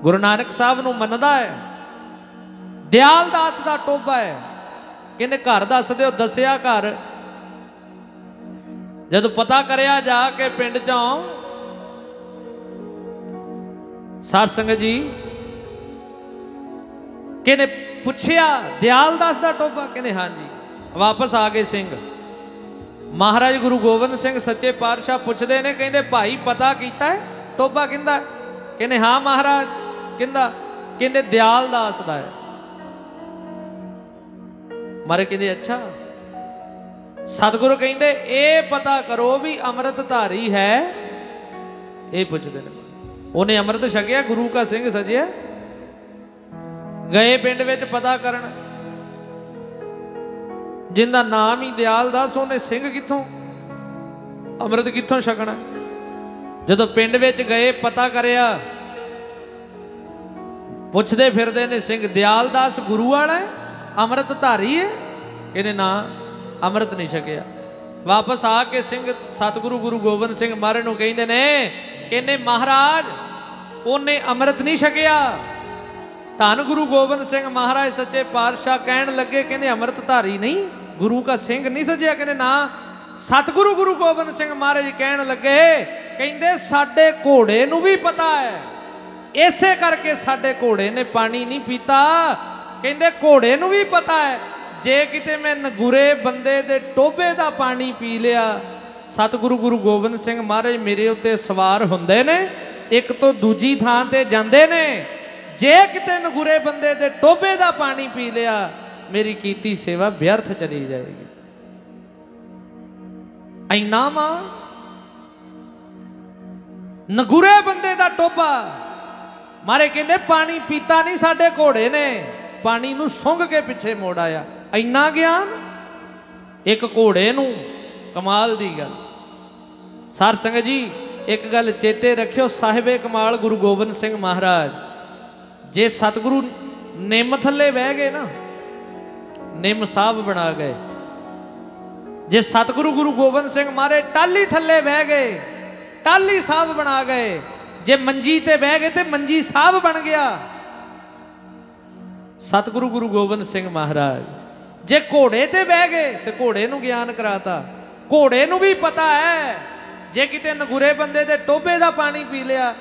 ਗੁਰੂ ਨਾਨਕ ਸਾਹਿਬ ਨੂੰ ਮੰਨਦਾ ਹੈ। ਦਿਆਲ ਦਾਸ ਦਾ ਟੋਬਾ ਹੈ। ਕਹਿੰਦੇ ਘਰ ਦੱਸ ਦਿਓ ਦੱਸਿਆ ਘਰ। ਜਦੋਂ ਪਤਾ ਕਰਿਆ ਜਾ ਕੇ ਪਿੰਡ ਚੋਂ ਸਾਧ ਜੀ ਕਹਿੰਦੇ ਪੁੱਛਿਆ ਦਿਆਲ ਦਾਸ ਦਾ ਟੋਬਾ? ਕਹਿੰਦੇ ਹਾਂਜੀ। ਵਾਪਸ ਆ ਗਏ ਸਿੰਘ। ਮਹਾਰਾਜ ਗੁਰੂ ਗੋਬਿੰਦ ਸਿੰਘ ਸੱਚੇ ਪਾਤਸ਼ਾਹ ਪੁੱਛਦੇ ਨੇ, ਕਹਿੰਦੇ, ਭਾਈ, ਪਤਾ ਕੀਤਾ ਹੈ? ਟੋਬਾ ਕਿੰਦਾ ਕਹਿੰਦੇ ਹਾਂ? ਮਹਾਰਾਜ, ਕਹਿੰਦਾ? ਕਹਿੰਦੇ ਦਿਆਲਦਾਸ ਦਾ ਹੈ। ਮਾਰੇ ਕਹਿੰਦੇ, ਅੱਛਾ। ਸਤਿਗੁਰੂ ਕਹਿੰਦੇ, ਇਹ ਪਤਾ ਕਰੋ ਵੀ ਅੰਮ੍ਰਿਤ ਧਾਰੀ ਹੈ। ਇਹ ਪੁੱਛਦੇ ਨੇ। ਉਹਨੇ ਅੰਮ੍ਰਿਤ ਛਕਿਆ, ਗੁਰੂ ਕਾ ਸਿੰਘ ਸਜਿਆ। ਗਏ ਪਿੰਡ ਵਿੱਚ ਪਤਾ ਕਰਨ। ਜਿੰਦਾ ਨਾਮ ਹੀ ਦਿਆਲਦਾਸ ਉਹਨੇ ਸਿੰਘ ਕਿੱਥੋਂ? ਅੰਮ੍ਰਿਤ ਕਿੱਥੋਂ ਛਕਣਾ? ਜਦੋਂ ਪਿੰਡ ਵਿੱਚ ਗਏ, ਪਤਾ ਕਰਿਆ। ਪੁੱਛਦੇ ਫਿਰਦੇ ਨੇ, ਸਿੰਘ ਦਿਆਲ ਦਾਸ ਗੁਰੂ ਵਾਲਾ ਹੈ? ਅੰਮ੍ਰਿਤ ਧਾਰੀ ਹੈ ਇਹਨੇ ਨਾ ਅੰਮ੍ਰਿਤ ਨਹੀਂ ਛਕਿਆ। ਵਾਪਸ ਆ ਕੇ ਸਿੰਘ, ਸਤਿਗੁਰੂ ਗੁਰੂ ਗੋਬਿੰਦ ਸਿੰਘ ਮਹਾਰਾਜ ਨੂੰ ਕਹਿੰਦੇ ਨੇ ਕਹਿੰਦੇ ਮਹਾਰਾਜ, ਉਹਨੇ ਅੰਮ੍ਰਿਤ ਨਹੀਂ ਛਕਿਆ। ਧੰਨ ਗੁਰੂ ਗੋਬਿੰਦ ਸਿੰਘ ਮਹਾਰਾਜ ਸੱਚੇ ਪਾਤਸ਼ਾਹ ਕਹਿਣ ਲੱਗੇ, ਕਹਿੰਦੇ ਅੰਮ੍ਰਿਤ ਧਾਰੀ ਨਹੀਂ, ਗੁਰੂ ਕਾ ਸਿੰਘ ਨਹੀਂ ਸਜਿਆ। ਕਹਿੰਦੇ ਨਾ, ਸਤਿਗੁਰੂ ਗੁਰੂ ਗੋਬਿੰਦ ਸਿੰਘ ਮਹਾਰਾਜ ਕਹਿਣ ਲੱਗੇ, ਕਹਿੰਦੇ ਸਾਡੇ ਘੋੜੇ ਨੂੰ ਵੀ ਪਤਾ ਹੈ। ਇਸੇ ਕਰਕੇ ਸਾਡੇ ਘੋੜੇ ਨੇ ਪਾਣੀ ਨਹੀਂ ਪੀਤਾ। ਕਹਿੰਦੇ ਘੋੜੇ ਨੂੰ ਵੀ ਪਤਾ ਹੈ, ਜੇ ਕਿਤੇ ਮੈਂ ਨਗੁਰੇ ਬੰਦੇ ਦੇ ਟੋਬੇ ਦਾ ਪਾਣੀ ਪੀ ਲਿਆ, ਸਤਿਗੁਰੂ ਗੁਰੂ ਗੋਬਿੰਦ ਸਿੰਘ ਮਹਾਰਾਜ ਮੇਰੇ ਉੱਤੇ ਸਵਾਰ ਹੁੰਦੇ ਨੇ, ਇੱਕ ਤੋਂ ਦੂਜੀ ਥਾਂ ਤੇ ਜਾਂਦੇ ਨੇ, ਜੇ ਕਿਤੇ ਨਗੁਰੇ ਬੰਦੇ ਦੇ ਟੋਬੇ ਦਾ ਪਾਣੀ ਪੀ ਲਿਆ, ਮੇਰੀ ਕੀਤੀ ਸੇਵਾ ਵਿਅਰਥ ਚਲੀ ਜਾਏਗੀ। ਐਨਾ ਮਾ ਨਗੁਰੇ ਬੰਦੇ ਦਾ ਟੋਬਾ ਮਾਰੇ ਕਹਿੰਦੇ ਪਾਣੀ ਪੀਤਾ ਨਹੀਂ ਸਾਡੇ ਘੋੜੇ ਨੇ। ਪਾਣੀ ਨੂੰ ਸੁੰਘ ਕੇ ਪਿੱਛੇ ਮੋੜ ਆਇਆ। ਇੰਨਾ ਗਿਆਨ? ਇੱਕ ਘੋੜੇ ਨੂੰ? ਕਮਾਲ ਦੀ ਗੱਲ। ਸਰ ਸੰਗਤ ਜੀ, ਇੱਕ ਗੱਲ ਚੇਤੇ ਰੱਖਿਓ, ਸਾਹਿਬੇ ਕਮਾਲ ਗੁਰੂ ਗੋਬਿੰਦ ਸਿੰਘ ਮਹਾਰਾਜ। ਜੇ ਸਤਿਗੁਰੂ ਨਿੰਮ ਥੱਲੇ ਬਹਿ ਗਏ ਨਾ, ਨਿੰਮ ਸਾਹਿਬ ਬਣਾ ਗਏ। ਜੇ ਸਤਿਗੁਰੂ ਗੁਰੂ ਗੋਬਿੰਦ ਸਿੰਘ ਮਾਰੇ ਟਾਲੀ ਥੱਲੇ ਬਹਿ ਗਏ ਟਾਲੀ ਸਾਹਿਬ ਬਣਾ ਗਏ। ਜੇ ਮੰਜੀ ਤੇ ਬਹਿ ਗਏ ਤੇ ਮੰਜੀ ਸਾਹਿਬ ਬਣ ਗਿਆ। ਸਤਿਗੁਰੂ ਗੁਰੂ ਗੋਬਿੰਦ ਸਿੰਘ ਮਹਾਰਾਜ, ਜੇ ਘੋੜੇ ਤੇ ਬਹਿ ਗਏ ਤੇ ਘੋੜੇ ਨੂੰ ਗਿਆਨ ਕਰਾਤਾ। ਘੋੜੇ ਨੂੰ ਵੀ ਪਤਾ ਹੈ, ਜੇ ਕਿਤੇ ਨਗੁਰੇ ਬੰਦੇ ਦੇ ਟੋਬੇ ਦਾ ਪਾਣੀ ਪੀ ਲਿਆ,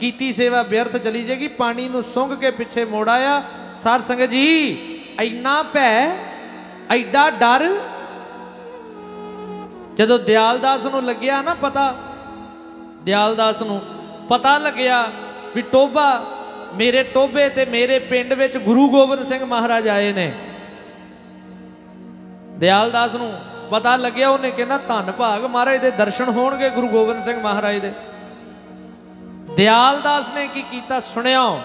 ਕੀਤੀ ਸੇਵਾ ਵਿਅਰਥ ਚਲੀ ਜੇਗੀ ਪਾਣੀ ਨੂੰ ਸੁੰਘ ਕੇ ਪਿੱਛੇ ਮੋੜ ਆਇਆ। ਸਾਰ ਸੰਗਤ ਜੀ, ਇੰਨਾ ਭੈ, ਐਡਾ ਡਰ, ਜਦੋਂ ਦਿਆਲਦਾਸ ਨੂੰ ਲੱਗਿਆ ਨਾ ਪਤਾ, ਦਿਆਲਦਾਸ ਨੂੰ ਪਤਾ ਲੱਗਿਆ ਵੀ ਟੋਬਾ ਮੇਰੇ ਟੋਬੇ ਤੇ ਮੇਰੇ ਪਿੰਡ ਵਿੱਚ ਗੁਰੂ ਗੋਬਿੰਦ ਸਿੰਘ ਮਹਾਰਾਜ ਆਏ ਨੇ। ਦਿਆਲਦਾਸ ਨੂੰ ਪਤਾ ਲੱਗਿਆ ਉਹਨੇ ਕਹਿੰਦਾ ਧੰਨ ਭਾਗ ਮਹਾਰਾਜ ਦੇ ਦਰਸ਼ਨ ਹੋਣਗੇ ਗੁਰੂ ਗੋਬਿੰਦ ਸਿੰਘ ਮਹਾਰਾਜ ਦੇ। ਦਿਆਲਦਾਸ ਨੇ ਕੀ ਕੀਤਾ ਸੁਣਿਓ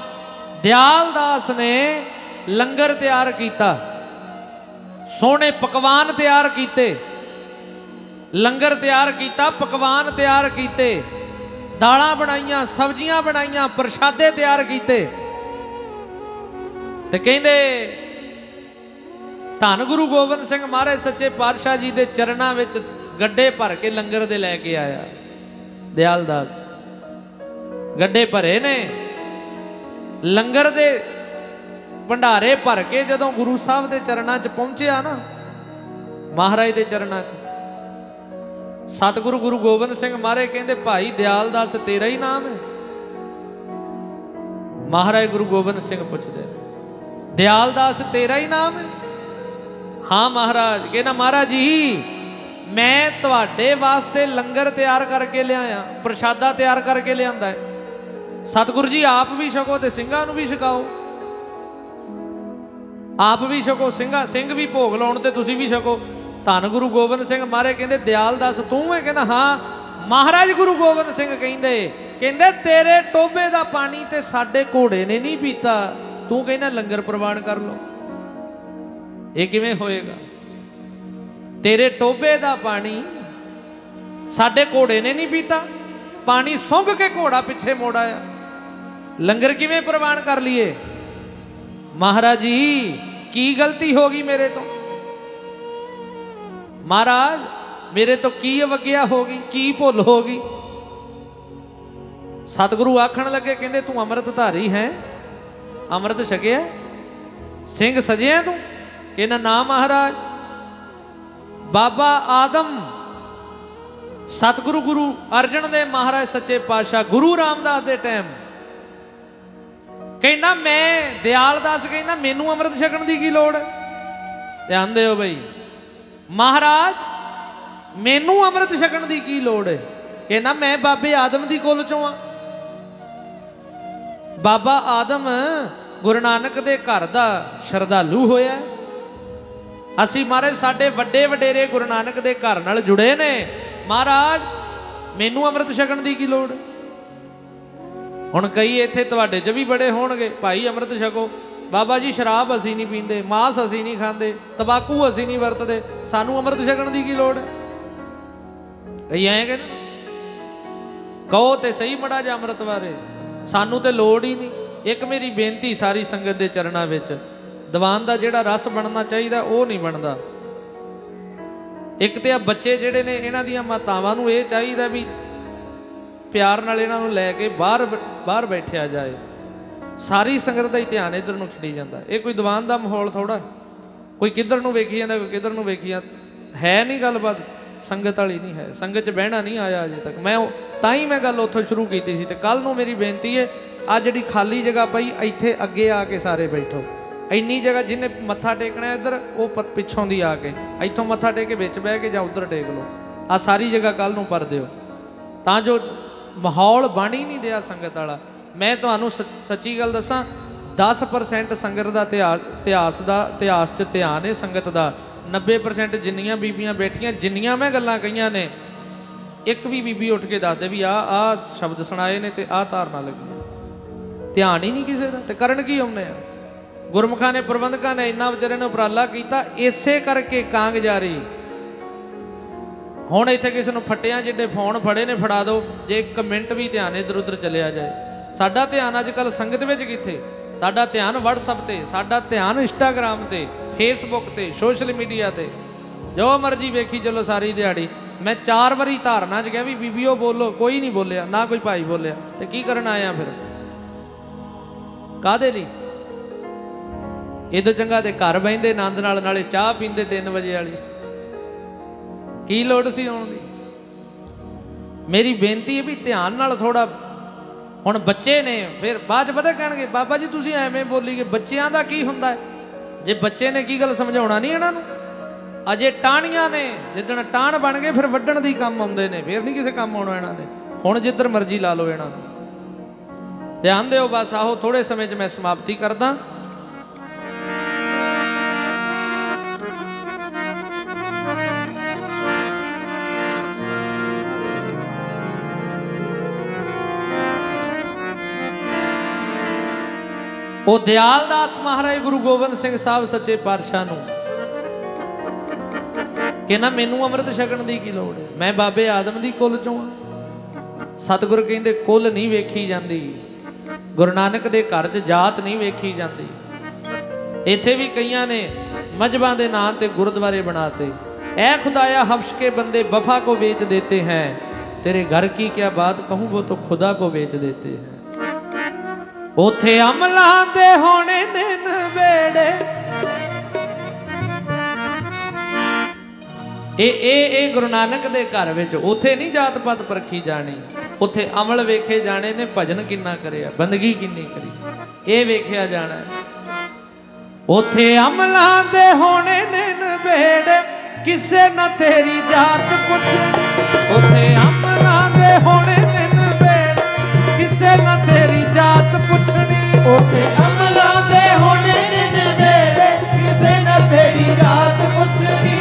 ਦਿਆਲਦਾਸ ਨੇ ਲੰਗਰ ਤਿਆਰ ਕੀਤਾ। ਸੋਹਣੇ ਪਕਵਾਨ ਤਿਆਰ ਕੀਤੇ। ਲੰਗਰ ਤਿਆਰ ਕੀਤਾ, ਪਕਵਾਨ ਤਿਆਰ ਕੀਤੇ। ਦਾਲਾਂ ਬਣਾਈਆਂ, ਸਬਜ਼ੀਆਂ ਬਣਾਈਆਂ, ਪ੍ਰਸ਼ਾਦੇ ਤਿਆਰ ਕੀਤੇ। ਤੇ ਕਹਿੰਦੇ, ਧੰਨ ਗੁਰੂ ਗੋਬਿੰਦ ਸਿੰਘ ਮਹਾਰਾਜ ਸੱਚੇ ਪਾਤਸ਼ਾਹ ਜੀ ਦੇ ਚਰਨਾਂ ਵਿੱਚ ਗੱਡੇ ਭਰ ਕੇ ਲੰਗਰ ਦੇ ਲੈ ਕੇ ਆਇਆ। ਦਿਆਲਦਾਸ, ਗੱਡੇ ਭਰੇ ਨੇ। ਲੰਗਰ ਦੇ ਭੰਡਾਰੇ ਭਰ ਕੇ ਜਦੋਂ ਗੁਰੂ ਸਾਹਿਬ ਦੇ ਚਰਨਾਂ 'ਚ ਪਹੁੰਚਿਆ ਨਾ, ਮਹਾਰਾਜ ਦੇ ਚਰਨਾਂ 'ਚ ਸਤਿਗੁਰੂ ਗੁਰੂ ਗੋਬਿੰਦ ਸਿੰਘ ਮਹਾਰਾਜ ਕਹਿੰਦੇ, ਭਾਈ ਦਿਆਲ ਦਾਸ, ਤੇਰਾ ਹੀ ਨਾਮ ਹੈ? ਮਹਾਰਾਜ ਗੁਰੂ ਗੋਬਿੰਦ ਸਿੰਘ ਪੁੱਛਦੇ ਦਿਆਲ ਦਾਸ, ਤੇਰਾ ਹੀ ਨਾਮ ਹੈ? ਹਾਂ ਮਹਾਰਾਜ। ਕਹਿੰਦਾ, ਮਹਾਰਾਜ ਜੀ, ਮੈਂ ਤੁਹਾਡੇ ਵਾਸਤੇ ਲੰਗਰ ਤਿਆਰ ਕਰਕੇ ਲਿਆਇਆ, ਪ੍ਰਸ਼ਾਦਾ ਤਿਆਰ ਕਰਕੇ ਲਿਆਂਦਾ ਹੈ। ਸਤਿਗੁਰੂ ਜੀ, ਆਪ ਵੀ ਛਕੋ ਤੇ ਸਿੰਘਾਂ ਨੂੰ ਵੀ ਛਕਾਓ। ਆਪ ਵੀ ਛਕੋ, ਸਿੰਘਾਂ, ਸਿੰਘ ਵੀ ਭੋਗ ਲਾਉਣ ਤੇ ਤੁਸੀਂ ਵੀ ਛਕੋ। ਧੰਨ ਗੁਰੂ ਗੋਬਿੰਦ ਸਿੰਘ ਮਹਾਰਾਜ ਕਹਿੰਦੇ, ਦਿਆਲ ਦੱਸ, ਤੂੰ ਹੈ ਕਹਿੰਦਾ, ਹਾਂ, ਮਹਾਰਾਜ ਗੁਰੂ ਗੋਬਿੰਦ ਸਿੰਘ ਕਹਿੰਦੇ ਕਹਿੰਦੇ, ਤੇਰੇ ਟੋਬੇ ਦਾ ਪਾਣੀ ਤੇ ਸਾਡੇ ਘੋੜੇ ਨੇ ਨਹੀਂ ਪੀਤਾ। ਤੂੰ ਕਹਿੰਦਾ, ਲੰਗਰ ਪ੍ਰਵਾਨ ਕਰ ਲੋ ਇਹ ਕਿਵੇਂ ਹੋਏਗਾ? ਤੇਰੇ ਟੋਬੇ ਦਾ ਪਾਣੀ ਸਾਡੇ ਘੋੜੇ ਨੇ ਨਹੀਂ ਪੀਤਾ। ਪਾਣੀ ਸੁੰਘ ਕੇ ਘੋੜਾ ਪਿੱਛੇ ਮੋੜ ਆਇਆ। ਲੰਗਰ ਕਿਵੇਂ ਪ੍ਰਵਾਨ ਕਰ ਲਈਏ? ਮਹਾਰਾਜ ਜੀ, ਕੀ ਗਲਤੀ ਹੋ ਗਈ ਮੇਰੇ ਤੋਂ? ਮਹਾਰਾਜ, ਮੇਰੇ ਤੋਂ ਕੀ ਅਵਗਿਆ ਹੋ ਗਈ? ਕੀ ਭੁੱਲ ਹੋ ਗਈ? ਸਤਿਗੁਰੂ ਆਖਣ ਲੱਗੇ, ਕਹਿੰਦੇ, ਤੂੰ ਅੰਮ੍ਰਿਤ ਧਾਰੀ ਹੈ? ਅੰਮ੍ਰਿਤ ਛਕਿਆ? ਸਿੰਘ ਸਜਿਆ ਤੂੰ? ਕਹਿੰਦਾ, ਨਾ ਮਹਾਰਾਜ। ਬਾਬਾ ਆਦਮ, ਸਤਿਗੁਰੂ ਗੁਰੂ ਅਰਜਨ ਦੇ ਮਹਾਰਾਜ ਸੱਚੇ ਪਾਤਸ਼ਾਹ ਗੁਰੂ ਰਾਮਦਾਸ ਦੇ ਟਾਈਮ। ਕਹਿੰਦਾ, ਮੈਂ ਦਿਆਲ ਦਾਸ ਕਹਿੰਦਾ, ਮੈਨੂੰ ਅੰਮ੍ਰਿਤ ਛਕਣ ਦੀ ਕੀ ਲੋੜ ਹੈ? ਧਿਆਨ ਦਿਓ ਬਈ। ਮਹਾਰਾਜ, ਮੈਨੂੰ ਅੰਮ੍ਰਿਤ ਛਕਣ ਦੀ ਕੀ ਲੋੜ ਹੈ ਕਹਿੰਦਾ ਮੈਂ ਬਾਬੇ ਆਦਮ ਦੀ ਕੋਲ ਚੋਂ ਆ। ਬਾਬਾ ਆਦਮ ਗੁਰੂ ਨਾਨਕ ਦੇ ਘਰ ਦਾ ਸ਼ਰਧਾਲੂ ਹੋਇਆ। ਅਸੀਂ ਮਹਾਰਾਜ, ਸਾਡੇ ਵੱਡੇ ਵਡੇਰੇ ਗੁਰੂ ਨਾਨਕ ਦੇ ਘਰ ਨਾਲ ਜੁੜੇ ਨੇ। ਮਹਾਰਾਜ, ਮੈਨੂੰ ਅੰਮ੍ਰਿਤ ਛਕਣ ਦੀ ਕੀ ਲੋੜ ਹੁਣ ਕਈ ਇੱਥੇ ਤੁਹਾਡੇ 'ਚ ਵੀ ਬੜੇ ਹੋਣਗੇ, ਭਾਈ ਅੰਮ੍ਰਿਤ ਛਕੋ। ਬਾਬਾ ਜੀ, ਸ਼ਰਾਬ ਅਸੀਂ ਨਹੀਂ ਪੀਂਦੇ, ਮਾਸ ਅਸੀਂ ਨਹੀਂ ਖਾਂਦੇ, ਤਬਾਕੂ ਅਸੀਂ ਨਹੀਂ ਵਰਤਦੇ, ਸਾਨੂੰ ਅੰਮ੍ਰਿਤ ਛਕਣ ਦੀ ਕੀ ਲੋੜ ਹੈ? ਕਈ ਐਂ ਕਿ ਕਹੋ ਤੇ ਸਹੀ ਮੜਾ ਜਾ ਅੰਮ੍ਰਿਤ ਬਾਰੇ ਸਾਨੂੰ ਤੇ ਲੋੜ ਹੀ ਨਹੀਂ। ਇੱਕ ਮੇਰੀ ਬੇਨਤੀ ਸਾਰੀ ਸੰਗਤ ਦੇ ਚਰਨਾਂ ਵਿੱਚ, ਦੀਵਾਨ ਦਾ ਜਿਹੜਾ ਰਸ ਬਣਨਾ ਚਾਹੀਦਾ, ਉਹ ਨਹੀਂ ਬਣਦਾ। ਇੱਕ ਤੇ ਆ ਬੱਚੇ ਜਿਹੜੇ ਨੇ, ਇਹਨਾਂ ਦੀਆਂ ਮਾਤਾਵਾਂ ਨੂੰ ਇਹ ਚਾਹੀਦਾ ਵੀ ਪਿਆਰ ਨਾਲ ਇਹਨਾਂ ਨੂੰ ਲੈ ਕੇ ਬਾਹਰ ਬਾਹਰ ਬੈਠਿਆ ਜਾਏ। ਸਾਰੀ ਸੰਗਤ ਦਾ ਹੀ ਧਿਆਨ ਇਧਰ ਨੂੰ ਖਿੱਡੀ ਜਾਂਦਾ। ਇਹ ਕੋਈ ਦੀਵਾਨ ਦਾ ਮਾਹੌਲ ਥੋੜਾ ਕੋਈ ਕਿੱਧਰ ਨੂੰ ਵੇਖੀ ਜਾਂਦਾ, ਕੋਈ ਕਿੱਧਰ ਨੂੰ ਵੇਖੀ ਜਾਂਦਾ। ਹੈ ਨਹੀਂ ਗੱਲਬਾਤ। ਸੰਗਤ ਵਾਲੀ ਨਹੀਂ ਹੈ। ਸੰਗਤ 'ਚ ਬਹਿਣਾ ਨਹੀਂ ਆਇਆ ਅਜੇ ਤੱਕ। ਮੈਂ ਉਹ- ਤਾਂ ਹੀ ਮੈਂ ਗੱਲ ਉੱਥੋਂ ਸ਼ੁਰੂ ਕੀਤੀ ਸੀ ਤੇ ਕੱਲ ਨੂੰ ਮੇਰੀ ਬੇਨਤੀ ਹੈ ਆ ਜਿਹੜੀ ਖਾਲੀ ਜਗ੍ਹਾ ਪਈ, ਇੱਥੇ ਅੱਗੇ ਆ ਕੇ ਸਾਰੇ ਬੈਠੋ। ਇੰਨੀ ਜਗ੍ਹਾ ਜਿਹਨੇ ਮੱਥਾ ਟੇਕਣਾ ਇੱਧਰ, ਉਹ ਪਿੱਛੋਂ ਦੀ ਆ ਕੇ। ਇੱਥੋਂ ਮੱਥਾ ਟੇਕ ਕੇ ਵਿੱਚ ਬਹਿ ਕੇ ਜਾਂ ਉੱਧਰ ਟੇਕ ਲਓ। ਆ ਸਾਰੀ ਜਗ੍ਹਾ ਕੱਲ ਨੂੰ ਪਰ ਦਿਓ। ਤਾਂ ਜੋ ਮਾਹੌਲ ਬਣ ਹੀ ਨਹੀਂ ਰਿਹਾ ਸੰਗਤ ਵਾਲਾ। ਮੈਂ ਤੁਹਾਨੂੰ ਸੱਚ- ਸੱਚੀ ਗੱਲ ਦੱਸਾਂ 10% ਸੰਗਤ ਦਾ ਇਤਿਹਾਸ ਇਤਿਹਾਸ ਦਾ, ਇਤਿਹਾਸ 'ਚ ਧਿਆਨ ਹੈ ਸੰਗਤ ਦਾ। 90% ਜਿੰਨੀਆਂ ਬੀਬੀਆਂ ਬੈਠੀਆਂ, ਜਿੰਨੀਆਂ ਮੈਂ ਗੱਲਾਂ ਕਹੀਆਂ ਨੇ, ਇੱਕ ਵੀ ਬੀਬੀ ਉੱਠ ਕੇ ਦੱਸਦੇ ਵੀ ਆ ਆ ਸ਼ਬਦ ਸੁਣਾਏ ਨੇ ਤੇ ਆ ਧਾਰਨਾ ਲੱਗੀਆਂ। ਧਿਆਨ ਹੀ ਨਹੀਂ ਕਿਸੇ ਦਾ, ਤੇ ਕਰਨ ਕੀ ਆਉਂਦੇ ਆ? ਗੁਰਮੁਖਾਂ ਨੇ, ਪ੍ਰਬੰਧਕਾਂ ਨੇ ਇੰਨਾ ਵਿਚਾਰੇ ਨੂੰ ਉਪਰਾਲਾ ਕੀਤਾ, ਇਸੇ ਕਰਕੇ ਕਾਂਗ ਜਾਰੀ ਹੁਣ ਇੱਥੇ ਕਿਸੇ ਨੂੰ ਫੱਟਿਆਂ ਜਿਹੜੇ ਫੋਨ ਫੜੇ ਨੇ, ਫੜਾ ਦਿਓ ਜੇ ਇੱਕ ਮਿੰਟ ਵੀ ਧਿਆਨ ਇਧਰ ਉਧਰ ਚਲਿਆ ਜਾਏ। ਸਾਡਾ ਧਿਆਨ ਅੱਜ ਕੱਲ ਸੰਗਤ ਵਿੱਚ ਕਿੱਥੇ? ਸਾਡਾ ਧਿਆਨ WhatsApp ਤੇ, ਸਾਡਾ ਧਿਆਨ Instagram ਤੇ, Facebook ਤੇ ਸੋਸ਼ਲ ਮੀਡੀਆ ਤੇ। ਜੋ ਮਰਜ਼ੀ ਵੇਖੀ ਚਲੋ ਸਾਰੀ ਦਿਹਾੜੀ। ਮੈਂ ਚਾਰ ਵਾਰੀ ਧਾਰਨਾ 'ਚ ਕਿਹਾ ਵੀ ਬੀਬੀਓ ਬੋਲੋ, ਕੋਈ ਨਹੀਂ ਬੋਲਿਆ, ਨਾ ਕੋਈ ਭਾਈ ਬੋਲਿਆ। ਤੇ ਕੀ ਕਰਨ ਆਇਆ ਫਿਰ? ਕਾਦੇ ਲਈ? ਇਹਦੋਂ ਚੰਗਾ ਤੇ ਘਰ ਬੈਂਦੇ ਆਨੰਦ ਨਾਲ, ਨਾਲੇ ਚਾਹ ਪੀਂਦੇ 3 ਵਜੇ ਵਾਲੀ। ਕੀ ਲੋੜ ਸੀ ਆਉਣ ਦੀ? ਮੇਰੀ ਬੇਨਤੀ ਹੈ ਵੀ ਧਿਆਨ ਨਾਲ ਥੋੜਾ ਹੁਣ ਬੱਚੇ ਨੇ, ਫਿਰ ਬਾਅਦ ਚ ਪਤਾ ਕਹਿਣਗੇ, ਬਾਬਾ ਜੀ ਤੁਸੀਂ ਐਵੇਂ ਬੋਲੀ ਬੋਲੀਗੇ ਬੱਚਿਆਂ ਦਾ ਕੀ ਹੁੰਦਾ ਹੈ? ਜੇ ਬੱਚੇ ਨੇ ਕੀ ਗੱਲ ਸਮਝਾਉਣਾ ਨਹੀਂ ਇਹਨਾਂ ਨੂੰ? ਅਜੇ ਟਾਹਣੀਆਂ ਨੇ, ਜਿੱਦਣ ਟਾਹਣ ਬਣ ਗਏ, ਫਿਰ ਵੱਢਣ ਦੀ ਕੰਮ ਆਉਂਦੇ ਨੇ, ਫਿਰ ਨਹੀਂ ਕਿਸੇ ਕੰਮ ਆਉਣਾ ਇਹਨਾਂ ਨੇ ਹੁਣ ਜਿੱਧਰ ਮਰਜ਼ੀ ਲਾ ਲਓ ਇਹਨਾਂ ਨੂੰ। ਧਿਆਨ ਦਿਓ ਬਸ, ਆਹੋ ਥੋੜੇ ਸਮੇਂ 'ਚ ਮੈਂ ਸਮਾਪਤੀ ਕਰਦਾ। ਉਹ ਦਿਆਲਦਾਸ ਮਹਾਰਾਜ ਗੁਰੂ ਗੋਬਿੰਦ ਸਿੰਘ ਸਾਹਿਬ ਸੱਚੇ ਪਾਤਸ਼ਾਹ ਨੂੰ ਕਹਿੰਦਾ ਮੈਨੂੰ ਅੰਮ੍ਰਿਤ ਛਕਣ ਦੀ ਕੀ ਲੋੜ ਹੈ? ਮੈਂ ਬਾਬੇ ਆਦਮ ਦੀ ਕੁੱਲ ਚੋਂ ਆ। ਸਤਿਗੁਰ ਕਹਿੰਦੇ ਕੁੱਲ ਨਹੀਂ ਵੇਖੀ ਜਾਂਦੀ। ਗੁਰੂ ਨਾਨਕ ਦੇ ਘਰ 'ਚ ਜਾਤ ਨਹੀਂ ਵੇਖੀ ਜਾਂਦੀ। ਇੱਥੇ ਵੀ ਕਈਆਂ ਨੇ ਮਜਬਾਂ ਦੇ ਨਾਂ ਤੇ ਗੁਰਦੁਆਰੇ ਬਣਾਤੇ ਐ ਖੁਦਾਇਆ ਹਫਸ਼ ਕੇ ਬੰਦੇ ਵਫਾ ਕੋ ਵੇਚ ਦੇਤੇ ਹੈ, ਤੇਰੇ ਘਰ ਕੀ ਕਿਆ ਬਾਤ ਕਹੂੰ, ਉਹ ਤੋ ਖੁਦਾ ਕੋ ਵੇਚ ਦੇਤੇ ਹੈ। ਉਥੇ ਅਮਲਾਂ ਦੇ ਹੋਣੇ ਨੇ ਨਵੇੜੇ। ਇਹ ਇਹ ਇਹ ਗੁਰੂ ਨਾਨਕ ਦੇ ਘਰ ਵਿੱਚ ਉਥੇ ਨਹੀਂ ਜਾਤ ਪਾਤ ਪਰਖੀ ਜਾਣੀ। ਉਥੇ ਅਮਲ ਵੇਖੇ ਜਾਣੇ ਨੇ, ਭਜਨ ਕਿੰਨਾ ਕਰਿਆ, ਬੰਦਗੀ ਕਿੰਨੀ ਕਰੀ। ਇਹ ਵੇਖਿਆ ਜਾਣਾ ਹੈ। ਉਥੇ ਅਮਲਾਂ ਦੇ ਹੋਣੇ ਨੇ ਨਵੇੜੇ, ਕਿਸੇ ਨਾ ਤੇਰੀ ਜਾਤ ਪੁੱਛ ਉਥੇ ਅਮਲਾਂ ਦੇ ਹੋਣੇ ਜਾਤ ਪੁੱਛਣੀ। ਉਥੇ ਅਮਲਾਂ ਦੇ ਹੋਣੇ ਨੇ ਨਵੇੜੇ ਕਿਸੇ ਨਾ ਤੇਰੀ ਜਾਤ ਪੁੱਛਣੀ।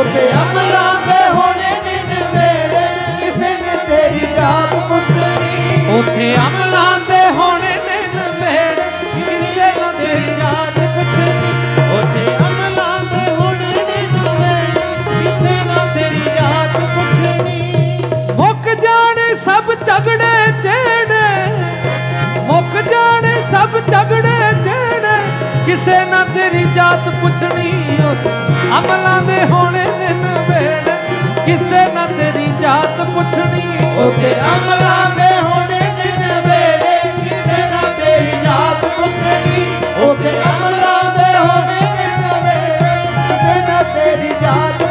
ਉਥੇ ਅਮਲਾਂ ਦੇ ਹੋਣੇ ਨੇ ਨਵੇੜੇ ਕਿਸੇ ਨੇ ਤੇਰੀ ਜਾਤ ਪੁੱਛਣੀ। ਉਥੇ ਅਮਲਾਂ ਕਿਸੇ ਨਾ ਤੇਰੀ ਜਾਤ ਪੁੱਛਣੀ ਉਥੇ ਅਮਲਾਂ ਦੇ ਹੋਣੇ ਨੇ ਨਵੇੜੇ ਕਿਸੇ ਨਾ ਤੇਰੀ ਜਾਤ ਪੁੱਛਣੀ ਉਥੇ ਅਮਲਾਂ ਦੇ ਹੋਣੇ ਨੇ ਨਵੇੜੇ ਕਿਸੇ ਨਾ ਤੇਰੀ ਜਾਤ ਪੁੱਛਣੀ। ਉਥੇ ਅਮਲਾਂ ਦੇ ਹੋਣੇ ਨੇ ਨਵੇੜੇ ਕਿਸੇ ਨਾ ਤੇਰੀ ਜਾਤ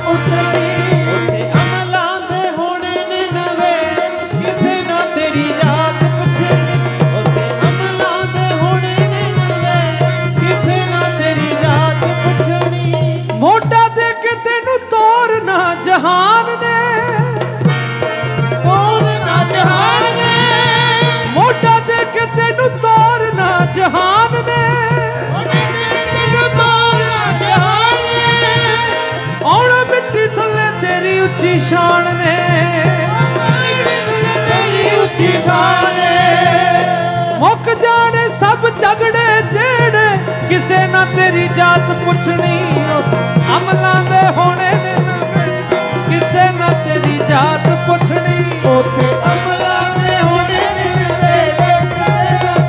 ਉੱਚੀ ਸ਼ਾਨ ਨੇ। ਤੇਰੀ ਉੱਚੀ ਸ਼ਾਨ ਏ ਮੁੱਕ ਜਾਣੇ ਸਭ ਝਗੜੇ ਜਿਹੜੇ ਕਿਸੇ ਨਾ ਤੇਰੀ ਜਾਤ ਪੁੱਛਣੀ ਅਮਲਾਂ ਦੇ ਹੋਣੇ ਨੇ ਕਿਸੇ ਨਾ ਤੇਰੀ ਜਾਤ ਪੁੱਛਣੀ ਉੱਥੇ ਅਮਲਾਂ ਦੇ ਹੋਣੇ ਨੇ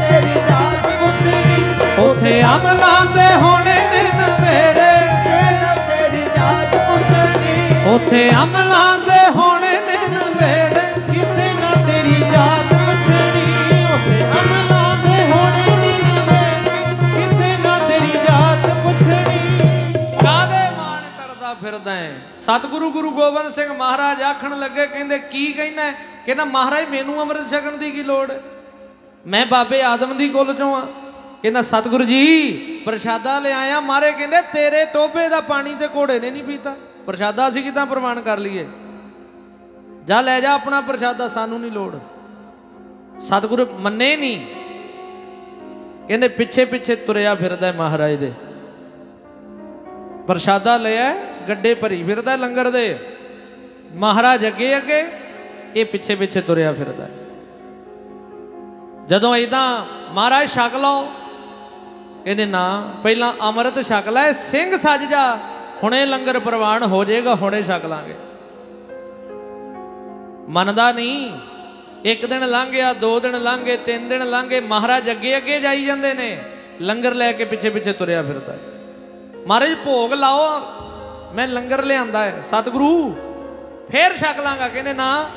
ਤੇਰੀ ਜਾਤ ਪੁੱਛਣੀ ਉਥੇ ਅਮਲਾਂ ਦੇ ਹੋਣੇ ਉਥੇ ਅਮਲਾਂ ਦੇ ਹੋਣੇ ਨੇ ਨਵੇੜੇ। ਕਿਸੇ ਨਾ ਤੇਰੀ ਜਾਤ ਪੁੱਛਣੀ ਉੱਥੇ ਅਮਲਾਂ ਦੇ ਹੋਣੇ ਨੇ ਵੇਲੇ ਕਿਸੇ ਨਾ ਤੇਰੀ ਜਾਤ ਪੁੱਛਣੀ। ਕਾਦੇ ਮਾਣ ਕਰਦਾ ਫਿਰਦਾ ਹੈ ਸਤਿਗੁਰੂ ਗੁਰੂ ਗੋਬਿੰਦ ਸਿੰਘ ਮਹਾਰਾਜ ਆਖਣ ਲੱਗੇ ਕਹਿੰਦੇ ਕੀ ਕਹਿਣਾ? ਕਹਿੰਦਾ ਮਹਾਰਾਜ ਮੈਨੂੰ ਅੰਮ੍ਰਿਤ ਛਕਣ ਦੀ ਕੀ ਲੋੜ? ਮੈਂ ਬਾਬੇ ਆਦਮ ਦੀ ਕੁੱਲ ਚੋਂ ਆ। ਕਹਿੰਦਾ ਸਤਿਗੁਰੂ ਜੀ ਪ੍ਰਸ਼ਾਦਾ ਲਿਆਇਆ ਮਾਰੇ ਕਹਿੰਦੇ ਤੇਰੇ ਟੋਬੇ ਦਾ ਪਾਣੀ ਤੇ ਘੋੜੇ ਨੇ ਨਹੀਂ ਪੀਤਾ। ਪ੍ਰਸ਼ਾਦਾ ਅਸੀਂ ਕਿਦਾਂ ਪ੍ਰਮਾਣ ਕਰ ਲਈਏ? ਜਾ ਲੈ ਜਾ ਆਪਣਾ ਪ੍ਰਸ਼ਾਦਾ, ਸਾਨੂੰ ਨਹੀਂ ਲੋੜ। ਸਤਿਗੁਰੂ ਮੰਨੇ ਨਹੀਂ ਕਹਿੰਦੇ ਪਿੱਛੇ ਪਿੱਛੇ ਤੁਰਿਆ ਫਿਰਦਾ ਮਹਾਰਾਜ ਦੇ। ਪ੍ਰਸ਼ਾਦਾ ਲਿਆ ਗੱਡੇ ਭਰੀ ਫਿਰਦਾ ਲੰਗਰ ਦੇ। ਮਹਾਰਾਜ ਅੱਗੇ ਅੱਗੇ, ਇਹ ਪਿੱਛੇ ਪਿੱਛੇ ਤੁਰਿਆ ਫਿਰਦਾ ਜਦੋਂ ਇਦਾਂ ਮਹਾਰਾਜ ਛਕ ਲਓ, ਕਹਿੰਦੇ ਨਾ, ਪਹਿਲਾਂ ਅੰਮ੍ਰਿਤ ਛਕ ਲੈ, ਸਿੰਘ ਸੱਜ ਜਾ। ਹੁਣੇ ਲੰਗਰ ਪ੍ਰਵਾਨ ਹੋ ਜਾਏਗਾ, ਹੁਣੇ ਛਕ ਲਾਂਗੇ। ਮੰਨਦਾ ਨਹੀਂ, ਇੱਕ ਦਿਨ ਲੰਘ ਗਿਆ ਦੋ ਦਿਨ ਲੰਘ ਗਏ ਤਿੰਨ ਦਿਨ ਲੰਘ ਗਏ ਮਹਾਰਾਜ ਅੱਗੇ ਅੱਗੇ ਜਾਈ ਜਾਂਦੇ ਨੇ, ਲੰਗਰ ਲੈ ਕੇ ਪਿੱਛੇ ਪਿੱਛੇ ਤੁਰਿਆ ਫਿਰਦਾ ਮਹਾਰਾਜ, ਭੋਗ ਲਾਓ, ਮੈਂ ਲੰਗਰ ਲਿਆਂਦਾ ਹੈ, ਸਤਿਗੁਰੂ, ਫੇਰ ਛਕ ਲਾਂਗਾ, ਕਹਿੰਦੇ ਨਾ,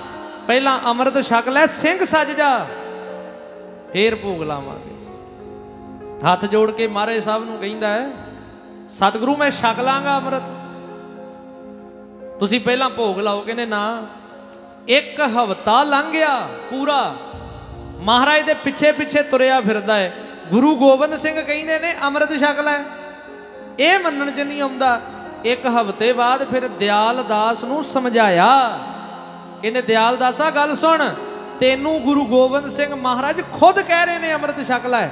ਪਹਿਲਾਂ ਅੰਮ੍ਰਿਤ ਛਕ ਲੈ, ਸਿੰਘ ਸੱਜ ਜਾ, ਫੇਰ ਭੋਗ ਲਾਵਾਂਗੇ। ਹੱਥ ਜੋੜ ਕੇ ਮਹਾਰਾਜ ਸਾਹਿਬ ਨੂੰ ਕਹਿੰਦਾ ਹੈ ਸਤਿਗੁਰੂ, ਮੈਂ ਛਕ ਲਾਂਗਾ ਅੰਮ੍ਰਿਤ। ਤੁਸੀਂ ਪਹਿਲਾਂ ਭੋਗ ਲਾਓ ਕਹਿੰਦੇ ਨਾ। ਇੱਕ ਹਫਤਾ ਲੰਘ ਗਿਆ ਪੂਰਾ। ਮਹਾਰਾਜ ਦੇ ਪਿੱਛੇ ਪਿੱਛੇ ਤੁਰਿਆ ਫਿਰਦਾ ਹੈ ਗੁਰੂ ਗੋਬਿੰਦ ਸਿੰਘ ਕਹਿੰਦੇ ਨੇ, ਅੰਮ੍ਰਿਤ ਛਕ ਲੈ। ਇਹ ਮੰਨਣ ਚ ਨਹੀਂ ਆਉਂਦਾ। ਇੱਕ ਹਫ਼ਤੇ ਬਾਅਦ ਫਿਰ ਦਿਆਲ ਦਾਸ ਨੂੰ ਸਮਝਾਇਆ। ਕਹਿੰਦੇ, ਦਿਆਲ ਦਾਸਾ ਗੱਲ ਸੁਣ। ਤੈਨੂੰ ਗੁਰੂ ਗੋਬਿੰਦ ਸਿੰਘ ਮਹਾਰਾਜ ਖੁਦ ਕਹਿ ਰਹੇ ਨੇ, ਅੰਮ੍ਰਿਤ ਛਕ ਲੈ।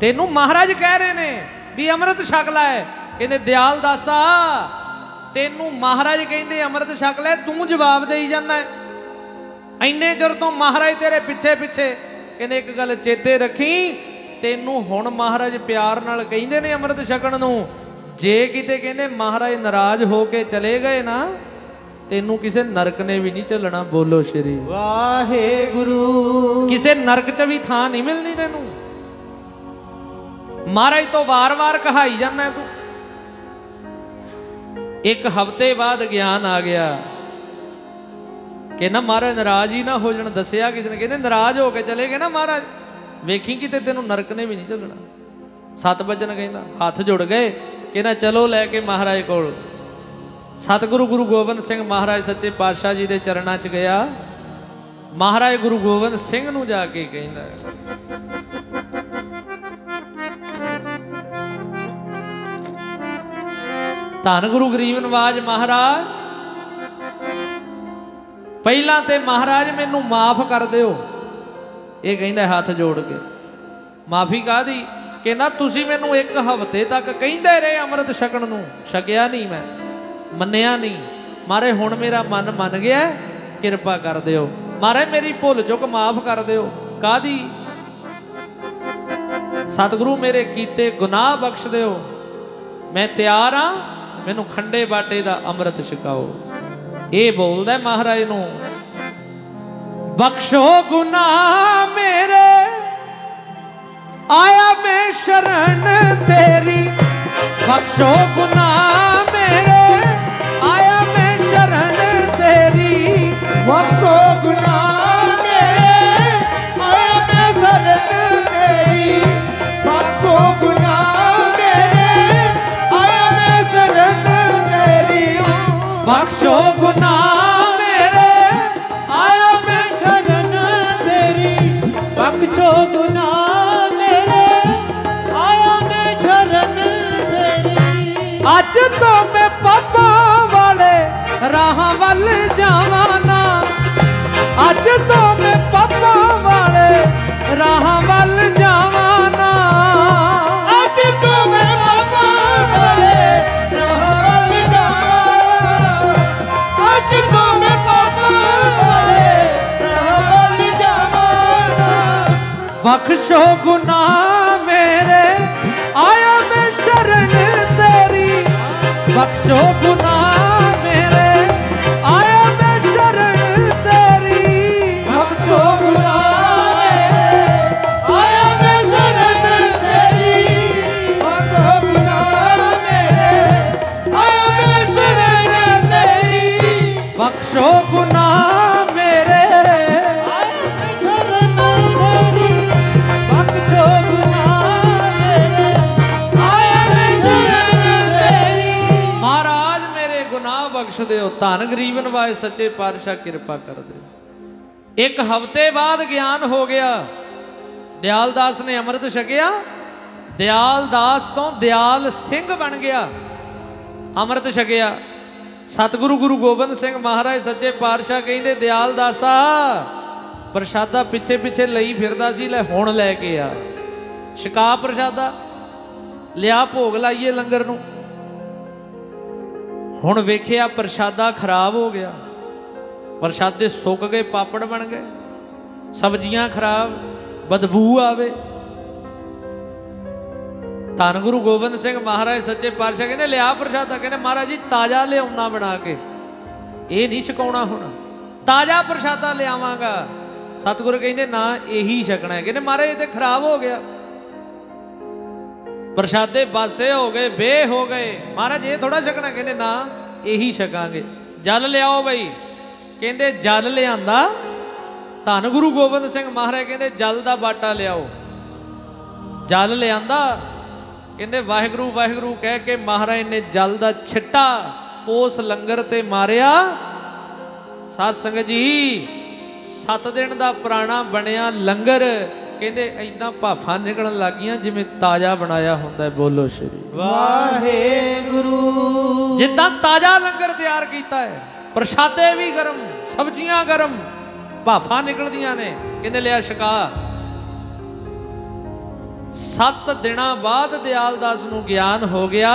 ਤੈਨੂੰ ਮਹਾਰਾਜ ਕਹਿ ਰਹੇ ਨੇ। ਵੀ ਅੰਮ੍ਰਿਤ ਛਕ ਲੈ। ਕਹਿੰਦੇ ਦਿਆਲ ਦਾਸਾ ਤੈਨੂੰ ਮਹਾਰਾਜ ਕਹਿੰਦੇ ਅੰਮ੍ਰਿਤ ਛਕ ਲੈ ਤੂੰ ਜਵਾਬ ਦੇਈ ਜਾਂਦਾ। ਹੈ ਇੰਨੇ ਚਿਰ ਤੋਂ ਮਹਾਰਾਜ ਤੇਰੇ ਪਿੱਛੇ ਪਿੱਛੇ। ਕਹਿੰਦੇ ਇੱਕ ਗੱਲ ਚੇਤੇ ਰੱਖੀ ਤੈਨੂੰ ਹੁਣ ਮਹਾਰਾਜ ਪਿਆਰ ਨਾਲ ਕਹਿੰਦੇ ਨੇ ਅੰਮ੍ਰਿਤ ਛਕਣ ਨੂੰ। ਜੇ ਕਿਤੇ ਕਹਿੰਦੇ ਮਹਾਰਾਜ ਨਾਰਾਜ਼ ਹੋ ਕੇ ਚਲੇ ਗਏ ਨਾ ਤੈਨੂੰ ਕਿਸੇ ਨਰਕ ਨੇ ਵੀ ਨਹੀਂ ਚੱਲਣਾ ਬੋਲੋ ਸ਼੍ਰੀ। ਵਾਹਿਗੁਰੂ। ਕਿਸੇ ਨਰਕ 'ਚ ਵੀ ਥਾਂ ਨਹੀਂ ਮਿਲਣੀ ਤੈਨੂੰ। ਮਹਾਰਾਜ ਤੋਂ ਵਾਰ-ਵਾਰ ਕਹਾਈ ਜਾਂਦਾ ਤੂੰ। ਇੱਕ ਹਫ਼ਤੇ ਬਾਅਦ ਗਿਆਨ ਆ ਗਿਆ ਕਿ ਨਾ ਮਹਾਰਾਜ ਨਾਰਾਜ਼ ਹੀ ਨਾ ਹੋ ਜਾਣ, ਦੱਸਿਆ ਕਿਸੇ ਨੇ, ਕਹਿੰਦੇ ਨਾਰਾਜ਼ ਹੋ ਕੇ ਚਲੇ ਗਏ ਨਾ ਮਹਾਰਾਜ। ਵੇਖੀ ਕਿਤੇ ਤੈਨੂੰ ਨਰਕ ਨੇ ਵੀ ਨਹੀਂ ਚੱਲਣਾ। ਸਤ ਬਚਨ ਕਹਿੰਦਾ, ਹੱਥ ਜੁੜ ਗਏ, ਕਹਿੰਦਾ ਚਲੋ ਲੈ ਕੇ ਮਹਾਰਾਜ ਕੋਲ। ਸਤਿਗੁਰੂ ਗੁਰੂ ਗੋਬਿੰਦ ਸਿੰਘ ਮਹਾਰਾਜ ਸੱਚੇ ਪਾਤਸ਼ਾਹ ਜੀ ਦੇ ਚਰਨਾਂ 'ਚ ਗਿਆ। ਮਹਾਰਾਜ ਗੁਰੂ ਗੋਬਿੰਦ ਸਿੰਘ ਨੂੰ ਜਾ ਕੇ ਕਹਿੰਦਾ ਧੰਨ ਗੁਰੂ ਗਰੀਬ ਨਵਾਜ ਮਹਾਰਾਜ। ਪਹਿਲਾਂ ਤੇ ਮਹਾਰਾਜ ਮੈਨੂੰ ਮਾਫ ਕਰ ਦਿਓ। ਇਹ ਕਹਿੰਦਾ ਹੱਥ ਜੋੜ ਕੇ। ਮਾਫੀ ਕਾਦੀ ਕਹਿੰਦਾ ਤੁਸੀਂ ਮੈਨੂੰ ਇੱਕ ਹਫ਼ਤੇ ਤੱਕ ਕਹਿੰਦੇ ਰਹੇ ਅੰਮ੍ਰਿਤ ਛਕਣ ਨੂੰ। ਛਕਿਆ ਨਹੀਂ ਮੈਂ। ਮੰਨਿਆ ਨਹੀਂ। ਮਾਰੇ ਹੁਣ ਮੇਰਾ ਮਨ ਮੰਨ ਗਿਆ ਕਿਰਪਾ ਕਰ ਦਿਓ। ਮਾਰੇ ਮੇਰੀ ਭੁੱਲ ਚੁੱਕ ਮਾਫ ਕਰ ਦਿਓ। ਕਾਦੀ ਸਤਿਗੁਰੂ ਮੇਰੇ ਕੀਤੇ ਗੁਨਾਹ ਬਖਸ਼ ਦਿਓ। ਮੈਂ ਤਿਆਰ ਆ ਮੈਨੂੰ ਖੰਡੇ ਬਾਟੇ ਦਾ ਅੰਮ੍ਰਿਤ ਛਕਾਓ। ਇਹ ਬੋਲਦਾ ਮਹਾਰਾਜ ਨੂੰ, ਬਖਸ਼ੋ ਗੁਨਾਹ ਮੇਰੇ, ਆਇਆ ਮੈਂ ਸ਼ਰਨ ਤੇਰੀ। ਬਖਸ਼ੋ ਗੁਨਾਹ ਮੇਰੇ, ਆਇਆ ਮੈਂ ਸ਼ਰਨ ਤੇਰੀ। ਬਖਸ਼ੋ ਗੁਨਾਹ ਬਖਸ਼ੋ ਤੇਰੀ। ਬਖਸ਼ੋ ਗੁਨਾਹ ਮੇਰੇ, ਆਇਆ ਮੈਂ ਸ਼ਰਨ ਤੇਰੀ। ਅੱਜ ਤੋਂ ਮੈਂ ਪਾਪਾਂ ਵਾਲੇ ਰਾਹਾਂ ਵੱਲ ਜਾਵਾਂ ਨਾ। ਅੱਜ ਤੋਂ ਬਖਸ਼ੋ ਗੁਨਾਹ ਮੇਰੇ। ਆਇਆ ਮੈਂ ਸ਼ਰਨ ਤੇਰੀ। ਬਖਸ਼ੋ ਗੁਨਾਹ ਦਿਓ, ਧੰਨ ਗਰੀਬ ਨਵਾਏ ਸੱਚੇ ਪਾਤਸ਼ਾਹ ਕਿਰਪਾ ਕਰ ਦਿਓ। ਇੱਕ ਹਫ਼ਤੇ ਬਾਅਦ ਗਿਆਨ ਹੋ ਗਿਆ। ਦਿਆਲਦਾਸ ਨੇ ਅੰਮ੍ਰਿਤ ਛਕਿਆ। ਦਿਆਲਦਾਸ ਤੋਂ ਦਿਆਲ ਸਿੰਘ ਬਣ ਗਿਆ। ਅੰਮ੍ਰਿਤ ਛਕਿਆ। ਸਤਿਗੁਰੂ ਗੁਰੂ ਗੋਬਿੰਦ ਸਿੰਘ ਮਹਾਰਾਜ ਸੱਚੇ ਪਾਤਸ਼ਾਹ ਕਹਿੰਦੇ, ਦਿਆਲਦਾਸਾ, ਪ੍ਰਸ਼ਾਦਾ ਪਿੱਛੇ ਪਿੱਛੇ ਲਈ ਫਿਰਦਾ ਸੀ, ਲੈ ਹੁਣ ਲੈ ਕੇ ਆ। ਛਕਾ ਪ੍ਰਸ਼ਾਦਾ, ਲਿਆ ਭੋਗ ਲਾਈਏ ਲੰਗਰ ਨੂੰ। ਹੁਣ ਵੇਖਿਆ ਪ੍ਰਸ਼ਾਦਾ ਖਰਾਬ ਹੋ ਗਿਆ। ਪ੍ਰਸ਼ਾਦੇ ਸੁੱਕ ਗਏ, ਪਾਪੜ ਬਣ ਗਏ। ਸਬਜ਼ੀਆਂ ਖਰਾਬ, ਬਦਬੂ ਆਵੇ। ਧੰਨ ਗੁਰੂ ਗੋਬਿੰਦ ਸਿੰਘ ਮਹਾਰਾਜ ਸੱਚੇ ਪਾਤਸ਼ਾਹ ਕਹਿੰਦੇ, ਲਿਆ ਪ੍ਰਸ਼ਾਦਾ। ਕਹਿੰਦੇ, ਮਹਾਰਾਜ ਜੀ, ਤਾਜ਼ਾ ਲਿਆਉਣਾ ਬਣਾ ਕੇ। ਇਹ ਨਹੀਂ ਛਕਾਉਣਾ ਹੁਣ। ਤਾਜ਼ਾ ਪ੍ਰਸ਼ਾਦਾ ਲਿਆਵਾਂਗਾ। ਸਤਿਗੁਰੂ ਕਹਿੰਦੇ, ਨਾ ਇਹੀ ਛਕਣਾ। ਹੈ ਕਹਿੰਦੇ, ਮਹਾਰਾਜ, ਇਹ ਤੇ ਖਰਾਬ ਹੋ ਗਿਆ। ਪ੍ਰਸ਼ਾਦੇ ਬਾਸੇ ਹੋ ਗਏ ਬੇ ਹੋ ਗਏ। ਮਹਾਰਾਜ, ਇਹ ਥੋੜਾ ਛਕਣਾ, ਕਹਿੰਦੇ, ਨਾ, ਇਹੀ ਛਕਾਂਗੇ। ਜਲ ਲਿਆਓ ਬਈ। ਕਹਿੰਦੇ, ਜਲ ਲਿਆਂਦਾ ਧੰਨ ਗੁਰੂ ਗੋਬਿੰਦ ਸਿੰਘ ਮਹਾਰਾਜ, ਕਹਿੰਦੇ, ਜਲ ਦਾ ਬਾਟਾ ਲਿਆਓ। ਜਲ ਲਿਆਂਦਾ, ਕਹਿੰਦੇ, ਵਾਹਿਗੁਰੂ ਵਾਹਿਗੁਰੂ ਕਹਿ ਕੇ ਮਹਾਰਾਜ ਨੇ ਜਲ ਦਾ ਛਿੱਟਾ ਉਸ ਲੰਗਰ ਤੇ ਮਾਰਿਆ। ਸਾਧ ਸੰਗਤ ਜੀ 7 ਦਿਨ ਦਾ ਪੁਰਾਣਾ ਬਣਿਆ ਲੰਗਰ। ਕਹਿੰਦੇ ਐਦਾਂ ਭਾਫਾਂ ਨਿਕਲਣ ਲੱਗੀਆਂ ਜਿਵੇਂ ਤਾਜ਼ਾ ਬਣਾਇਆ ਹੁੰਦਾ ਹੈ ਬੋਲੋ ਸ਼੍ਰੀ। ਵਾਹਿਗੁਰੂ। ਜਿੱਦਾਂ ਤਾਜ਼ਾ ਲੰਗਰ ਤਿਆਰ ਕੀਤਾ ਹੈ ਪ੍ਰਸ਼ਾਦੇ ਵੀ ਗਰਮ ਸਬਜ਼ੀਆਂ ਗਰਮ ਭਾਫਾਂ ਨਿਕਲਦੀਆਂ ਨੇ। ਕਹਿੰਦੇ ਲਿਆ ਛਕਾ ਸੱਤ ਦਿਨਾਂ ਬਾਅਦ ਦਿਆਲਦਾਸ ਨੂੰ ਗਿਆਨ ਹੋ ਗਿਆ।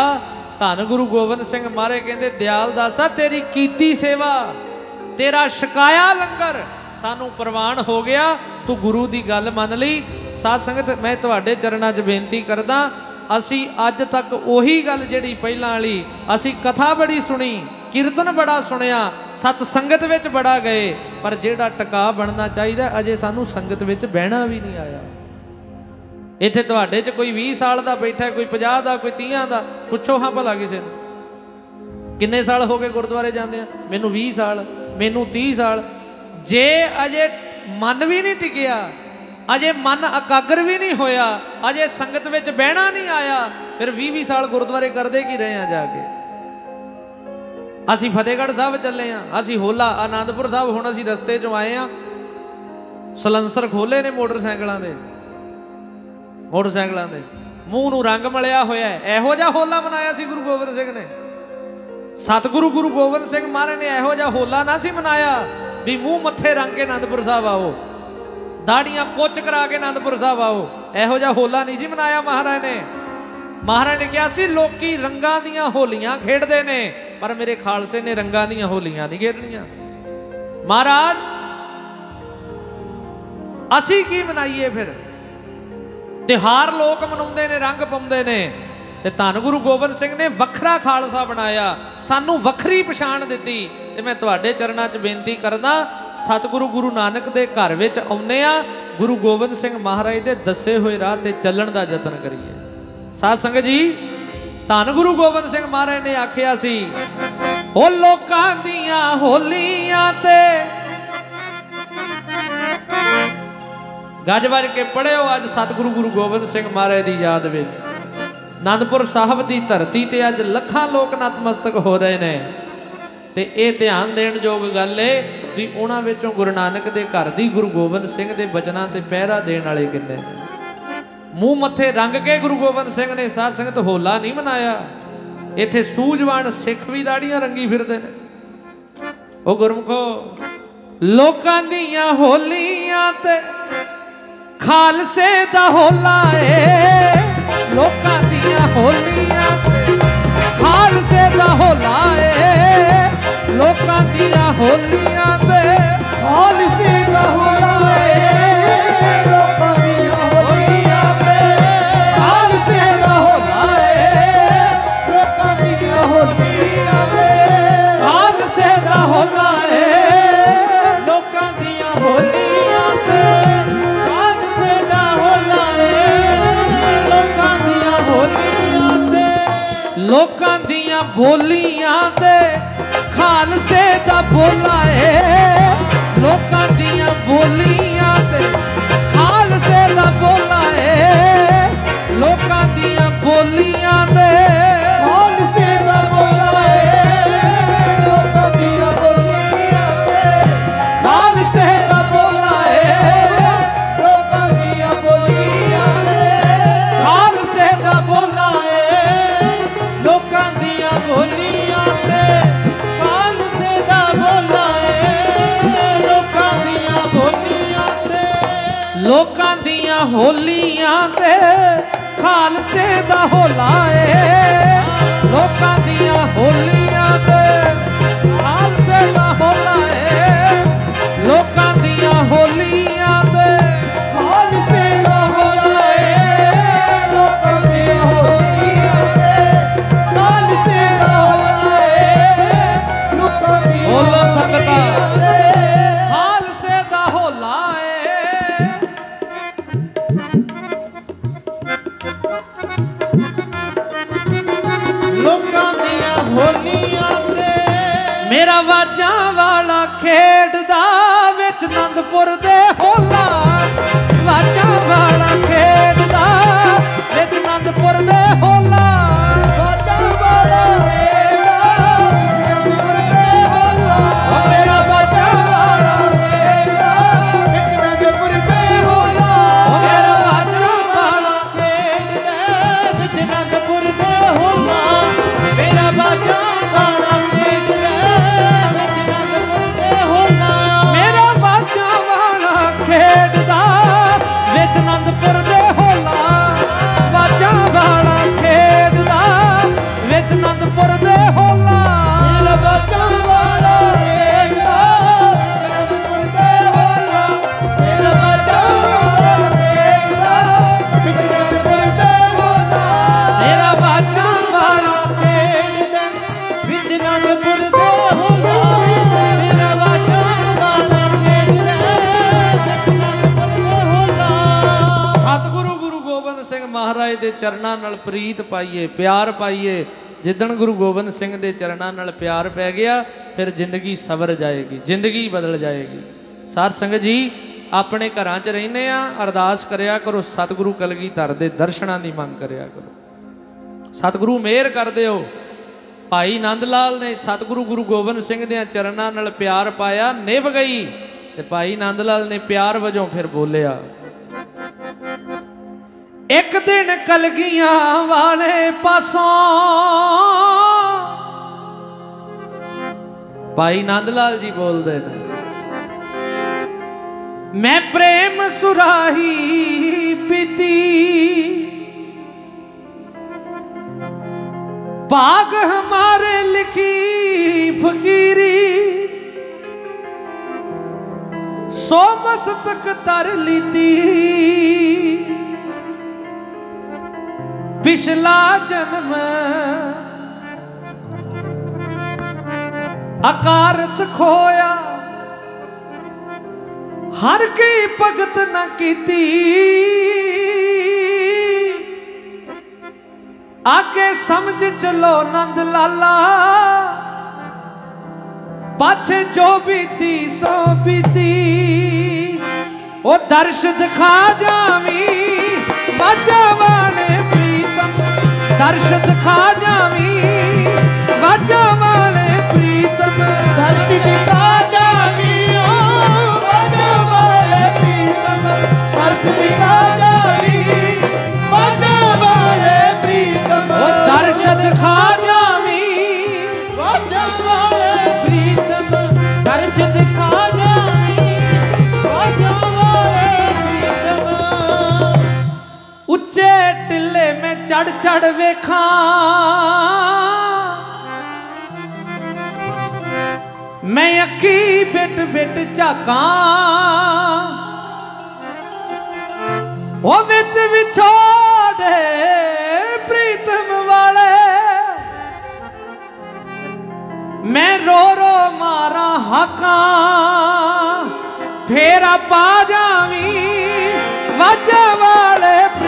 ਧੰਨ ਗੁਰੂ ਗੋਬਿੰਦ ਸਿੰਘ ਮਹਾਰਾਜ ਕਹਿੰਦੇ ਦਿਆਲਦਾਸਾ ਤੇਰੀ ਕੀਤੀ ਸੇਵਾ ਤੇਰਾ ਛਕਾਇਆ ਲੰਗਰ ਸਾਨੂੰ ਪ੍ਰਵਾਨ ਹੋ ਗਿਆ, ਤੂੰ ਗੁਰੂ ਦੀ ਗੱਲ ਮੰਨ ਲਈ। ਸਾਧ ਸੰਗਤ, ਮੈਂ ਤੁਹਾਡੇ ਚਰਨਾਂ 'ਚ ਬੇਨਤੀ ਕਰਦਾ, ਅਸੀਂ ਅੱਜ ਤੱਕ ਉਹੀ ਗੱਲ ਜਿਹੜੀ ਪਹਿਲਾਂ ਵਾਲੀ, ਅਸੀਂ ਕਥਾ ਬੜੀ ਸੁਣੀ, ਕੀਰਤਨ ਬੜਾ ਸੁਣਿਆ, ਸਤ ਸੰਗਤ ਵਿੱਚ ਬੜਾ ਗਏ, ਪਰ ਜਿਹੜਾ ਟਿਕਾ ਬਣਨਾ ਚਾਹੀਦਾ, ਅਜੇ ਸਾਨੂੰ ਸੰਗਤ ਵਿੱਚ ਬਹਿਣਾ ਵੀ ਨਹੀਂ ਆਇਆ। ਇੱਥੇ ਤੁਹਾਡੇ 'ਚ ਕੋਈ 20 ਸਾਲ ਦਾ ਬੈਠਾ, ਕੋਈ 50 ਦਾ, ਕੋਈ 30 ਦਾ, ਪੁੱਛੋ ਹਾਂ ਭਲਾ ਕਿਸੇ ਨੂੰ। ਕਿੰਨੇ ਸਾਲ ਹੋ ਗਏ ਗੁਰਦੁਆਰੇ ਜਾਂਦੇ ਆ ਮੈਨੂੰ 20 ਸਾਲ, ਮੈਨੂੰ 30 ਸਾਲ ਜੇ ਅਜੇ ਮਨ ਵੀ ਨਹੀਂ ਟਿਕਿਆ, ਅਜੇ ਮਨ ਇਕਾਗਰ ਵੀ ਨਹੀਂ ਹੋਇਆ, ਅਜੇ ਸੰਗਤ ਵਿੱਚ ਬਹਿਣਾ ਨਹੀਂ ਆਇਆ, ਫਿਰ 20 20 ਸਾਲ ਗੁਰਦੁਆਰੇ ਕਰਦੇ ਕੀ ਰਹੇ ਆ ਜਾ ਕੇ? ਅਸੀਂ ਫਤਿਹਗੜ੍ਹ ਸਾਹਿਬ ਚੱਲੇ ਆ, ਅਸੀਂ ਹੋਲਾ, ਆਨੰਦਪੁਰ ਸਾਹਿਬ ਹੁਣ ਅਸੀਂ ਰਸਤੇ 'ਚੋਂ ਆਏ ਆ। ਸਲੰਸਰ ਖੋਲੇ ਨੇ ਮੋਟਰਸਾਈਕਲਾਂ ਦੇ। ਮੋਟਰਸਾਈਕਲਾਂ ਦੇ। ਮੂੰਹ ਨੂੰ ਰੰਗ ਮਲਿਆ ਹੋਇਆ ਇਹੋ ਜਿਹਾ ਹੋਲਾ ਮਨਾਇਆ ਸੀ ਗੁਰੂ ਗੋਬਿੰਦ ਸਿੰਘ ਨੇ। ਸਤਿਗੁਰੂ ਗੁਰੂ ਗੋਬਿੰਦ ਸਿੰਘ ਮਹਾਰਾਜ ਨੇ ਇਹੋ ਜਿਹਾ ਹੋਲਾ ਨਾ ਸੀ ਮਨਾਇਆ। ਵੀ ਮੂੰਹ ਮੱਥੇ ਰੰਗ ਕੇ ਆਨੰਦਪੁਰ ਸਾਹਿਬ ਆਓ। ਦਾੜੀਆਂ ਕੁੱਚ ਕਰਾ ਕੇ ਆਨੰਦਪੁਰ ਸਾਹਿਬ ਆਓ। ਇਹੋ ਜਿਹਾ ਹੋਲਾ ਨਹੀਂ ਸੀ ਮਨਾਇਆ ਮਹਾਰਾਜ ਨੇ। ਮਹਾਰਾਜ ਨੇ ਕਿਹਾ ਸੀ, ਲੋਕੀ ਰੰਗਾਂ ਦੀਆਂ ਹੋਲੀਆਂ ਖੇਡਦੇ ਨੇ, ਪਰ ਮੇਰੇ ਖਾਲਸੇ ਨੇ ਰੰਗਾਂ ਦੀਆਂ ਹੋਲੀਆਂ ਨਹੀਂ ਖੇਡਣੀਆਂ। ਮਹਾਰਾਜ, ਅਸੀਂ ਕੀ ਮਨਾਈਏ ਫਿਰ? ਤਿਹਾਰ ਲੋਕ ਮਨਾਉਂਦੇ ਨੇ, ਰੰਗ ਪਾਉਂਦੇ ਨੇ। ਤੇ ਧੰਨ ਗੁਰੂ ਗੋਬਿੰਦ ਸਿੰਘ ਨੇ ਵੱਖਰਾ ਖਾਲਸਾ ਬਣਾਇਆ, ਸਾਨੂੰ ਵੱਖਰੀ ਪਛਾਣ ਦਿੱਤੀ ਤੇ ਮੈਂ ਤੁਹਾਡੇ ਚਰਨਾਂ 'ਚ ਬੇਨਤੀ ਕਰਦਾ, ਸਤਿਗੁਰੂ ਗੁਰੂ ਨਾਨਕ ਦੇ ਘਰ ਵਿੱਚ ਆਉਨੇ ਆ ਗੁਰੂ ਗੋਬਿੰਦ ਸਿੰਘ ਮਹਾਰਾਜ ਦੇ ਦੱਸੇ ਹੋਏ ਰਾਹ ਤੇ ਚੱਲਣ ਦਾ ਯਤਨ ਕਰੀਏ। ਸਾਧ ਸੰਗਤ ਜੀ, ਧੰਨ ਗੁਰੂ ਗੋਬਿੰਦ ਸਿੰਘ ਮਹਾਰਾਜ ਨੇ ਆਖਿਆ ਸੀ ਉਹ ਲੋਕਾਂ ਦੀਆਂ ਹੋਲੀਆਂ ਤੇ ਗੱਜ ਵੱਜ ਕੇ ਪੜਿਓ ਅੱਜ ਸਤਿਗੁਰੂ ਗੁਰੂ ਗੋਬਿੰਦ ਸਿੰਘ ਮਹਾਰਾਜ ਦੀ ਯਾਦ ਵਿੱਚ। ਅਨੰਦਪੁਰ ਸਾਹਿਬ ਦੀ ਧਰਤੀ ਤੇ ਅੱਜ ਲੱਖਾਂ ਲੋਕ ਨਤਮਸਤਕ ਹੋ ਰਹੇ ਨੇ। ਤੇ ਇਹ ਧਿਆਨ ਦੇਣ ਯੋਗ ਗੱਲ ਏ ਵੀ ਉਹਨਾਂ ਵਿੱਚੋਂ ਗੁਰੂ ਨਾਨਕ ਦੇ ਘਰ ਦੀ ਗੁਰੂ ਗੋਬਿੰਦ ਸਿੰਘ ਦੇ ਬਚਨਾਂ ਤੇ ਪਹਿਰਾ ਦੇਣ ਵਾਲੇ ਕਿੰਨੇ ਨੇ। ਮੂੰਹ ਮੱਥੇ ਰੰਗ ਕੇ ਗੁਰੂ ਗੋਬਿੰਦ ਸਿੰਘ ਨੇ ਸਾਧ ਸੰਗਤ ਹੋਲਾ ਨਹੀਂ ਮਨਾਇਆ। ਇੱਥੇ ਸੂਝਵਾਨ ਸਿੱਖ ਵੀ ਦਾੜੀਆਂ ਰੰਗੀ ਫਿਰਦੇ ਨੇ। ਉਹ ਗੁਰਮਖੋ, ਲੋਕਾਂ ਦੀਆਂ ਹੋਲੀਆਂ ਤੇ ਖਾਲਸੇ ਦਾ ਹੋਲਾ ਏ। ਲੋਕਾਂ ਦੀਆਂ ਹੋਲੀਆਂ। ਤੇ ਖਾਲਸੇ ਦਾ ਹੋਲਾ ਏ। ਲੋਕਾਂ ਦੀਆਂ ਹੋਲੀਆਂ ਤੇ ਖਾਲਸੇ ਦਾ ਹੋਲਾ ਏ। ਲੋਕਾਂ ਦੀਆਂ ਬੋਲੀਆਂ ਤੇ ਖਾਲਸੇ ਦਾ ਬੋਲਾ ਏ। ਲੋਕਾਂ ਦੀਆਂ ਬੋਲੀਆਂ ਤੇ ਖਾਲਸੇ ਦਾ ਬੋਲਾ ਦੀਆਂ ਹੋਲੀਆਂ ਤੇ ਖਾਲਸੇ ਦਾ ਹੋਲਾ ਏ। ਲੋਕਾਂ ਦੀਆਂ ਹੋਲੀਆਂ ਤੇ ਖਾਲਸੇ ਚਰਨਾਂ ਨਾਲ ਪ੍ਰੀਤ ਪਾਈਏ, ਪਿਆਰ ਪਾਈਏ, ਜਿੱਦਣ ਗੁਰੂ ਗੋਬਿੰਦ ਸਿੰਘ ਦੇ ਚਰਨਾਂ ਨਾਲ ਪਿਆਰ ਪੈ ਗਿਆ, ਫਿਰ ਜ਼ਿੰਦਗੀ ਸਵਰ ਜਾਏਗੀ, ਜ਼ਿੰਦਗੀ ਬਦਲ ਜਾਏਗੀ। ਸਾਧ ਸੰਗਤ ਜੀ, ਆਪਣੇ ਘਰਾਂ 'ਚ ਰਹਿੰਦੇ ਆ ਅਰਦਾਸ ਕਰਿਆ ਕਰੋ, ਸਤਿਗੁਰੂ ਕਲਗੀਧਰ ਦੇ ਦਰਸ਼ਨਾਂ ਦੀ ਮੰਗ ਕਰਿਆ ਕਰੋ। ਸਤਿਗੁਰੂ ਮਿਹਰ ਕਰ ਦਿਓ ਭਾਈ ਆਨੰਦ ਲਾਲ ਨੇ ਸਤਿਗੁਰੂ ਗੁਰੂ ਗੋਬਿੰਦ ਸਿੰਘ ਦੇ ਚਰਨਾਂ ਨਾਲ ਪਿਆਰ ਪਾਇਆ, ਨਿਭ ਗਈ ਤੇ ਭਾਈ ਆਨੰਦ ਲਾਲ ਨੇ ਪਿਆਰ ਵਜੋਂ ਫਿਰ ਬੋਲਿਆ ਇੱਕ ਦਿਨ ਕਲਗੀਆਂ ਵਾਲੇ ਪਾਸੋਂ। ਭਾਈ ਨੰਦ ਲਾਲ ਜੀ ਬੋਲਦੇ ਨੇ, ਮੈਂ ਪ੍ਰੇਮ ਸੁਰਾਹੀ ਪੀਤੀ। ਭਾਗ ਹਮਾਰੇ ਲਿਖੀ ਫਕੀਰੀ, ਸੋ ਮਸਤਕ ਤਰ ਲੀਤੀ। ਪਿਛਲਾ ਜਨਮ। ਅਕਾਰਤ ਖੋਇਆ। ਹਰ ਕੀ ਭਗਤ ਨ ਕੀਤੀ। ਆਗੇ ਸਮਝ ਚਲੋ ਨੰਦ ਲਾਲਾ। ਪਾਛੇ ਜੋ ਬੀਤੀ, ਸੋ ਬੀਤੀ। ਉਹ ਦਰਸ਼ ਦਿਖਾ ਜਾਵੀ। ਵਾਜਾ ਵਾਲੇ ਦਰਸ਼ ਖਾ ਜਾਵੀ। ਵਾਜਾ ਚੜ ਚੜ ਵੇਖਾਂ। ਮੈਂ ਅੱਖੀ ਬਿਟ ਬਿਟ ਝਾਕਾਂ। ਉਹ ਵਿੱਚ ਵਿਛੋੜੇ ਪ੍ਰੀਤਮ ਵਾਲੇ। ਮੈਂ ਰੋ ਰੋ ਮਾਰਾਂ ਹਾਕਾਂ। ਫੇਰਾ ਪਾ ਜਾਵੀਂ ਵਾਜਾ ਪਾ ਜਾਵੀਂ ਵਾਜਾ ਵਾਲੇ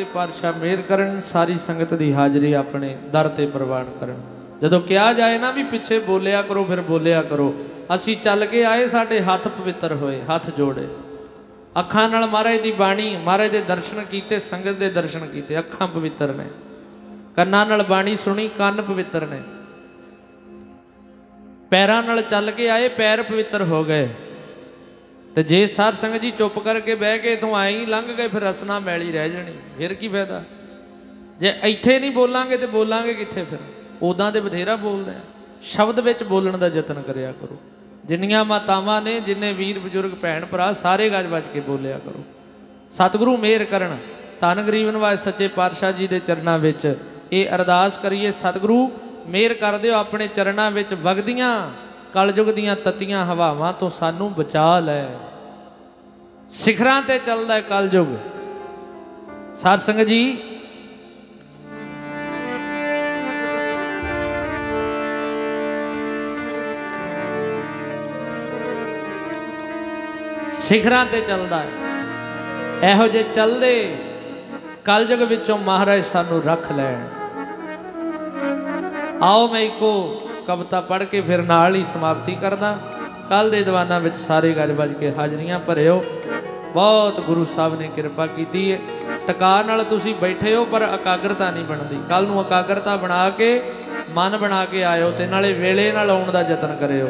ਸੱਚੇ ਪਾਤਸ਼ਾਹ ਮਿਹਰ ਕਰਨ, ਸਾਰੀ ਸੰਗਤ ਦੀ ਹਾਜ਼ਰੀ ਆਪਣੇ ਦਰ ਤੇ ਪ੍ਰਵਾਨ ਕਰਨ। ਜਦੋਂ ਕਿਹਾ ਜਾਏ ਨਾ ਵੀ ਪਿੱਛੇ ਬੋਲਿਆ ਕਰੋ, ਫਿਰ ਬੋਲਿਆ ਕਰੋ। ਅਸੀਂ ਚੱਲ ਕੇ ਆਏ, ਸਾਡੇ ਹੱਥ ਪਵਿੱਤਰ ਹੋਏ, ਹੱਥ ਜੋੜੇ। ਅੱਖਾਂ ਨਾਲ ਮਹਾਰਾਜ ਦੀ ਬਾਣੀ, ਮਹਾਰਾਜ ਦੇ ਦਰਸ਼ਨ ਕੀਤੇ, ਸੰਗਤ ਦੇ ਦਰਸ਼ਨ ਕੀਤੇ, ਅੱਖਾਂ ਪਵਿੱਤਰ ਨੇ। ਕੰਨਾਂ ਨਾਲ ਬਾਣੀ ਸੁਣੀ, ਕੰਨ ਪਵਿੱਤਰ ਨੇ। ਪੈਰਾਂ ਨਾਲ ਚੱਲ ਕੇ ਆਏ, ਪੈਰ ਪਵਿੱਤਰ ਹੋ ਗਏ। ਤੇ ਜੇ ਸਾਰ ਸੰਗਤ ਜੀ ਚੁੱਪ ਕਰਕੇ ਬਹਿ ਕੇ ਇਥੋਂ ਆਏ ਹੀ ਲੰਘ ਗਏ, ਫਿਰ ਰਸਨਾ ਮੈਲੀ ਰਹਿ ਜਾਣੀ। ਫਿਰ ਕੀ ਫਾਇਦਾ? ਜੇ ਇੱਥੇ ਨਹੀਂ ਬੋਲਾਂਗੇ ਤੇ ਬੋਲਾਂਗੇ ਕਿੱਥੇ ਫਿਰ? ਉਦਾਂ ਦੇ ਬਥੇਰਾ ਬੋਲਦੇ ਆ। ਸ਼ਬਦ ਵਿੱਚ ਬੋਲਣ ਦਾ ਯਤਨ ਕਰਿਆ ਕਰੋ। ਜਿੰਨੀਆਂ ਮਾਤਾਵਾਂ ਨੇ, ਜਿੰਨੇ ਵੀਰ, ਬਜ਼ੁਰਗ, ਭੈਣ, ਭਰਾ, ਸਾਰੇ ਗੱਜ ਵੱਜ ਕੇ ਬੋਲਿਆ ਕਰੋ। ਸਤਿਗੁਰੂ ਮਿਹਰ ਕਰਨ, ਧੰਨ ਗਰੀਬਨ ਨਿਵਾਜ ਸੱਚੇ ਪਾਤਸ਼ਾਹ ਜੀ ਦੇ ਚਰਨਾਂ ਵਿੱਚ। ਇਹ ਅਰਦਾਸ ਕਰੀਏ, ਸਤਿਗੁਰੂ ਮਿਹਰ ਕਰ ਦਿਓ, ਆਪਣੇ ਚਰਨਾਂ ਵਿੱਚ ਵਗਦੀਆਂ। ਕਲਯੁਗ ਦੀਆਂ ਤਤੀਆਂ ਹਵਾਵਾਂ ਤੋਂ ਸਾਨੂੰ ਬਚਾ ਲੈ। ਸਿਖਰਾਂ ਤੇ ਚੱਲਦਾ ਹੈ ਕਲਯੁਗ। ਸਾਧ ਸੰਗਤ ਜੀ, ਸਿਖਰਾਂ ਤੇ ਚੱਲਦਾ ਹੈ। ਇਹੋ ਜੇ ਚੱਲਦੇ ਕਲਯੁਗ ਵਿੱਚੋਂ ਮਹਾਰਾਜ ਸਾਨੂੰ ਰੱਖ ਲੈਣ। ਆਓ ਮੈਂ ਇੱਕੋ ਕਵਿਤਾ ਪੜ੍ਹ ਕੇ ਫਿਰ ਨਾਲ ਹੀ ਸਮਾਪਤੀ ਕਰਦਾ। ਕੱਲ ਦੇ ਦੀਵਾਨਾਂ ਵਿੱਚ ਸਾਰੇ ਗੱਜ ਵੱਜ ਕੇ ਹਾਜ਼ਰੀਆਂ ਭਰਿਓ। ਬਹੁਤ ਗੁਰੂ ਸਾਹਿਬ ਨੇ ਕਿਰਪਾ ਕੀਤੀ ਹੈ ਟਕਾ ਨਾਲ ਤੁਸੀਂ ਬੈਠੇ ਹੋ, ਪਰ ਇਕਾਗਰਤਾ ਨਹੀਂ ਬਣਦੀ। ਕੱਲ ਨੂੰ ਇਕਾਗਰਤਾ ਬਣਾ ਕੇ, ਮਨ ਬਣਾ ਕੇ ਆਇਓ ਤੇ ਨਾਲੇ ਵੇਲੇ ਨਾਲ ਆਉਣ ਦਾ ਯਤਨ ਕਰਿਓ।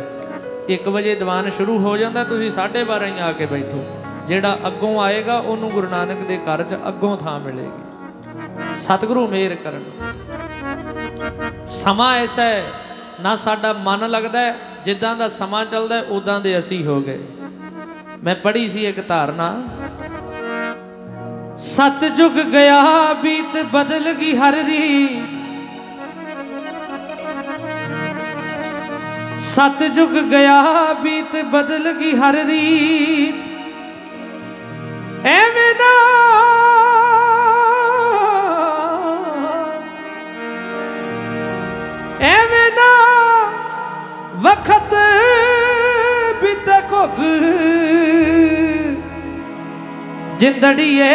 1 ਵਜੇ ਦੀਵਾਨ ਸ਼ੁਰੂ ਹੋ ਜਾਂਦਾ, ਤੁਸੀਂ 12:30 ਹੀ ਆ ਕੇ ਬੈਠੋ। ਜਿਹੜਾ ਅੱਗੋਂ ਆਏਗਾ, ਉਹਨੂੰ ਗੁਰੂ ਨਾਨਕ ਦੇ ਘਰ 'ਚ ਅੱਗੋਂ ਥਾਂ ਮਿਲੇਗੀ। ਸਤਿਗੁਰੂ ਮਿਹਰ ਕਰਨ। ਸਮਾਂ ਐਸਾ ਹੈ ਨਾ ਸਾਡਾ ਮਨ ਲੱਗਦਾ ਜਿੱਦਾਂ ਦਾ ਸਮਾਂ ਚੱਲਦਾ ਹੈ ਉਦਾਂ ਦੇ ਅਸੀਂ ਹੋ ਗਏ। ਮੈਂ ਪੜ੍ਹੀ ਸੀ ਇੱਕ ਧਾਰਨਾ। ਸਤ ਗਿਆ, ਬੀਤ ਬਦਲ ਗਈ ਹਰ ਰੀਤ। ਸਤ ਗਿਆ, ਬੀਤ ਬਦਲ ਗਈ ਹਰ ਰੀਤ। ਐਵੇਂ ਨਾ ਐਵੇਂ ਵਖਤ ਬੀਤੇ ਘੁੱਗ। ਜਿੰਦੜੀਏ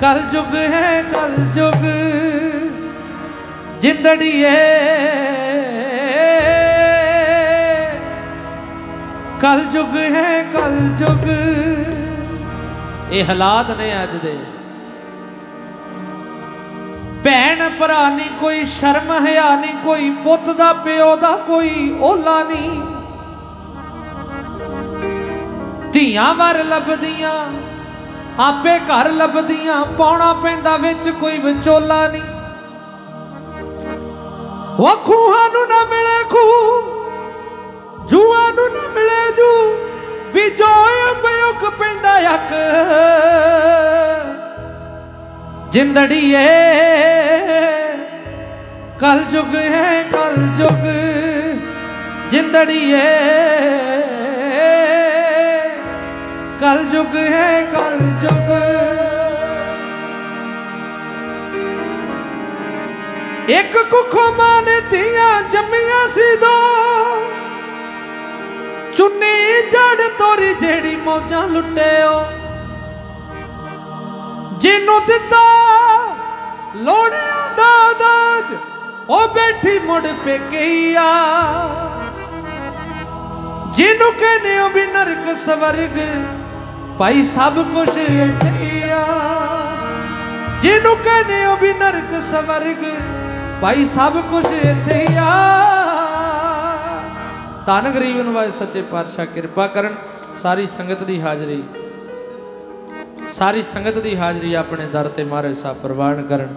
ਕਲ ਜੁਗ ਹੈ ਕਲ ਜੁਗ ਜਿੰਦੜੀਏ ਕਲ ਜੁਗ ਹੈ ਕਲ ਜੁਗ ਇਹ ਹਾਲਾਤ ਨੇ ਅੱਜ ਦੇ। ਭੈਣ ਭਰਾ ਨਹੀਂ, ਕੋਈ ਸ਼ਰਮ ਹਿਆ ਨਹੀਂ, ਕੋਈ ਪੁੱਤ ਦਾ, ਪਿਓ ਦਾ, ਕੋਈ ਓਲਾ ਨਹੀਂ। ਧੀਆਂ ਵਰ ਲੱਭਦੀਆਂ, ਆਪੇ ਘਰ ਲੱਭਦੀਆਂ, ਪਾਉਣਾ ਪੈਂਦਾ ਵਿੱਚ, ਕੋਈ ਵਿਚੋਲਾ ਨਹੀਂ। ਉਹ ਨੂੰ ਨਾ ਮਿਲੇ ਖੂ ਜੂਆਂ ਨੂੰ ਨਾ ਮਿਲੇ ਜੂ ਵੀ ਜੋ ਅੰਬਯੁਕ ਪੈਂਦਾ ਯਕ ਜਿੰਦੜੀਏ ਕਲ ਜੁਗ ਹੈ ਕਲ ਜੁਗ, ਜਿੰਦੜੀਏ। ਕਲ ਜੁਗ ਹੈ ਕਲ ਜੁਗ। ਇੱਕ ਕੁੱਖੋਂ ਮਾਂ ਨੇ ਧੀਆਂ ਜੰਮੀਆਂ ਸੀ ਦੋ। ਚੁੰਨੀ ਜੜ ਤੋਰੀ ਜਿਹੜੀ ਮੌਜਾਂ ਲੁੱਟਿਓ। ਜਿਹਨੂੰ ਦਿੱਤਾ ਲੋੜਿਆਂ ਦਾ ਦਾਜ, ਉਹ ਬੈਠੀ ਮੁੜ ਪੇਕੀਆ ਜਿਹਨੂੰ ਕਹਿੰਦੇ ਹੋ ਵੀ ਨਰਕ ਸਵਰਗ, ਭਾਈ ਸਭ ਕੁਝ ਇੱਥੇ ਆ ਜਿਹਨੂੰ ਕਹਿੰਦੇ ਹੋ ਵੀ ਨਰਕ ਸਵਰਗ, ਭਾਈ ਸਭ ਕੁਝ ਇੱਥੇ ਆ ਧੰਨ ਗਰੀਬ ਨਿਵਾਜ ਸੱਚੇ ਪਾਤਸ਼ਾਹ, ਕਿਰਪਾ ਕਰਨ ਸਾਰੀ ਸੰਗਤ ਦੀ ਹਾਜ਼ਰੀ। ਸਾਰੀ ਸੰਗਤ ਦੀ ਹਾਜ਼ਰੀ ਆਪਣੇ ਦਰ ਤੇ ਮਹਾਰਾਜ ਸਾਹਿਬ ਪ੍ਰਵਾਨ ਕਰਨ।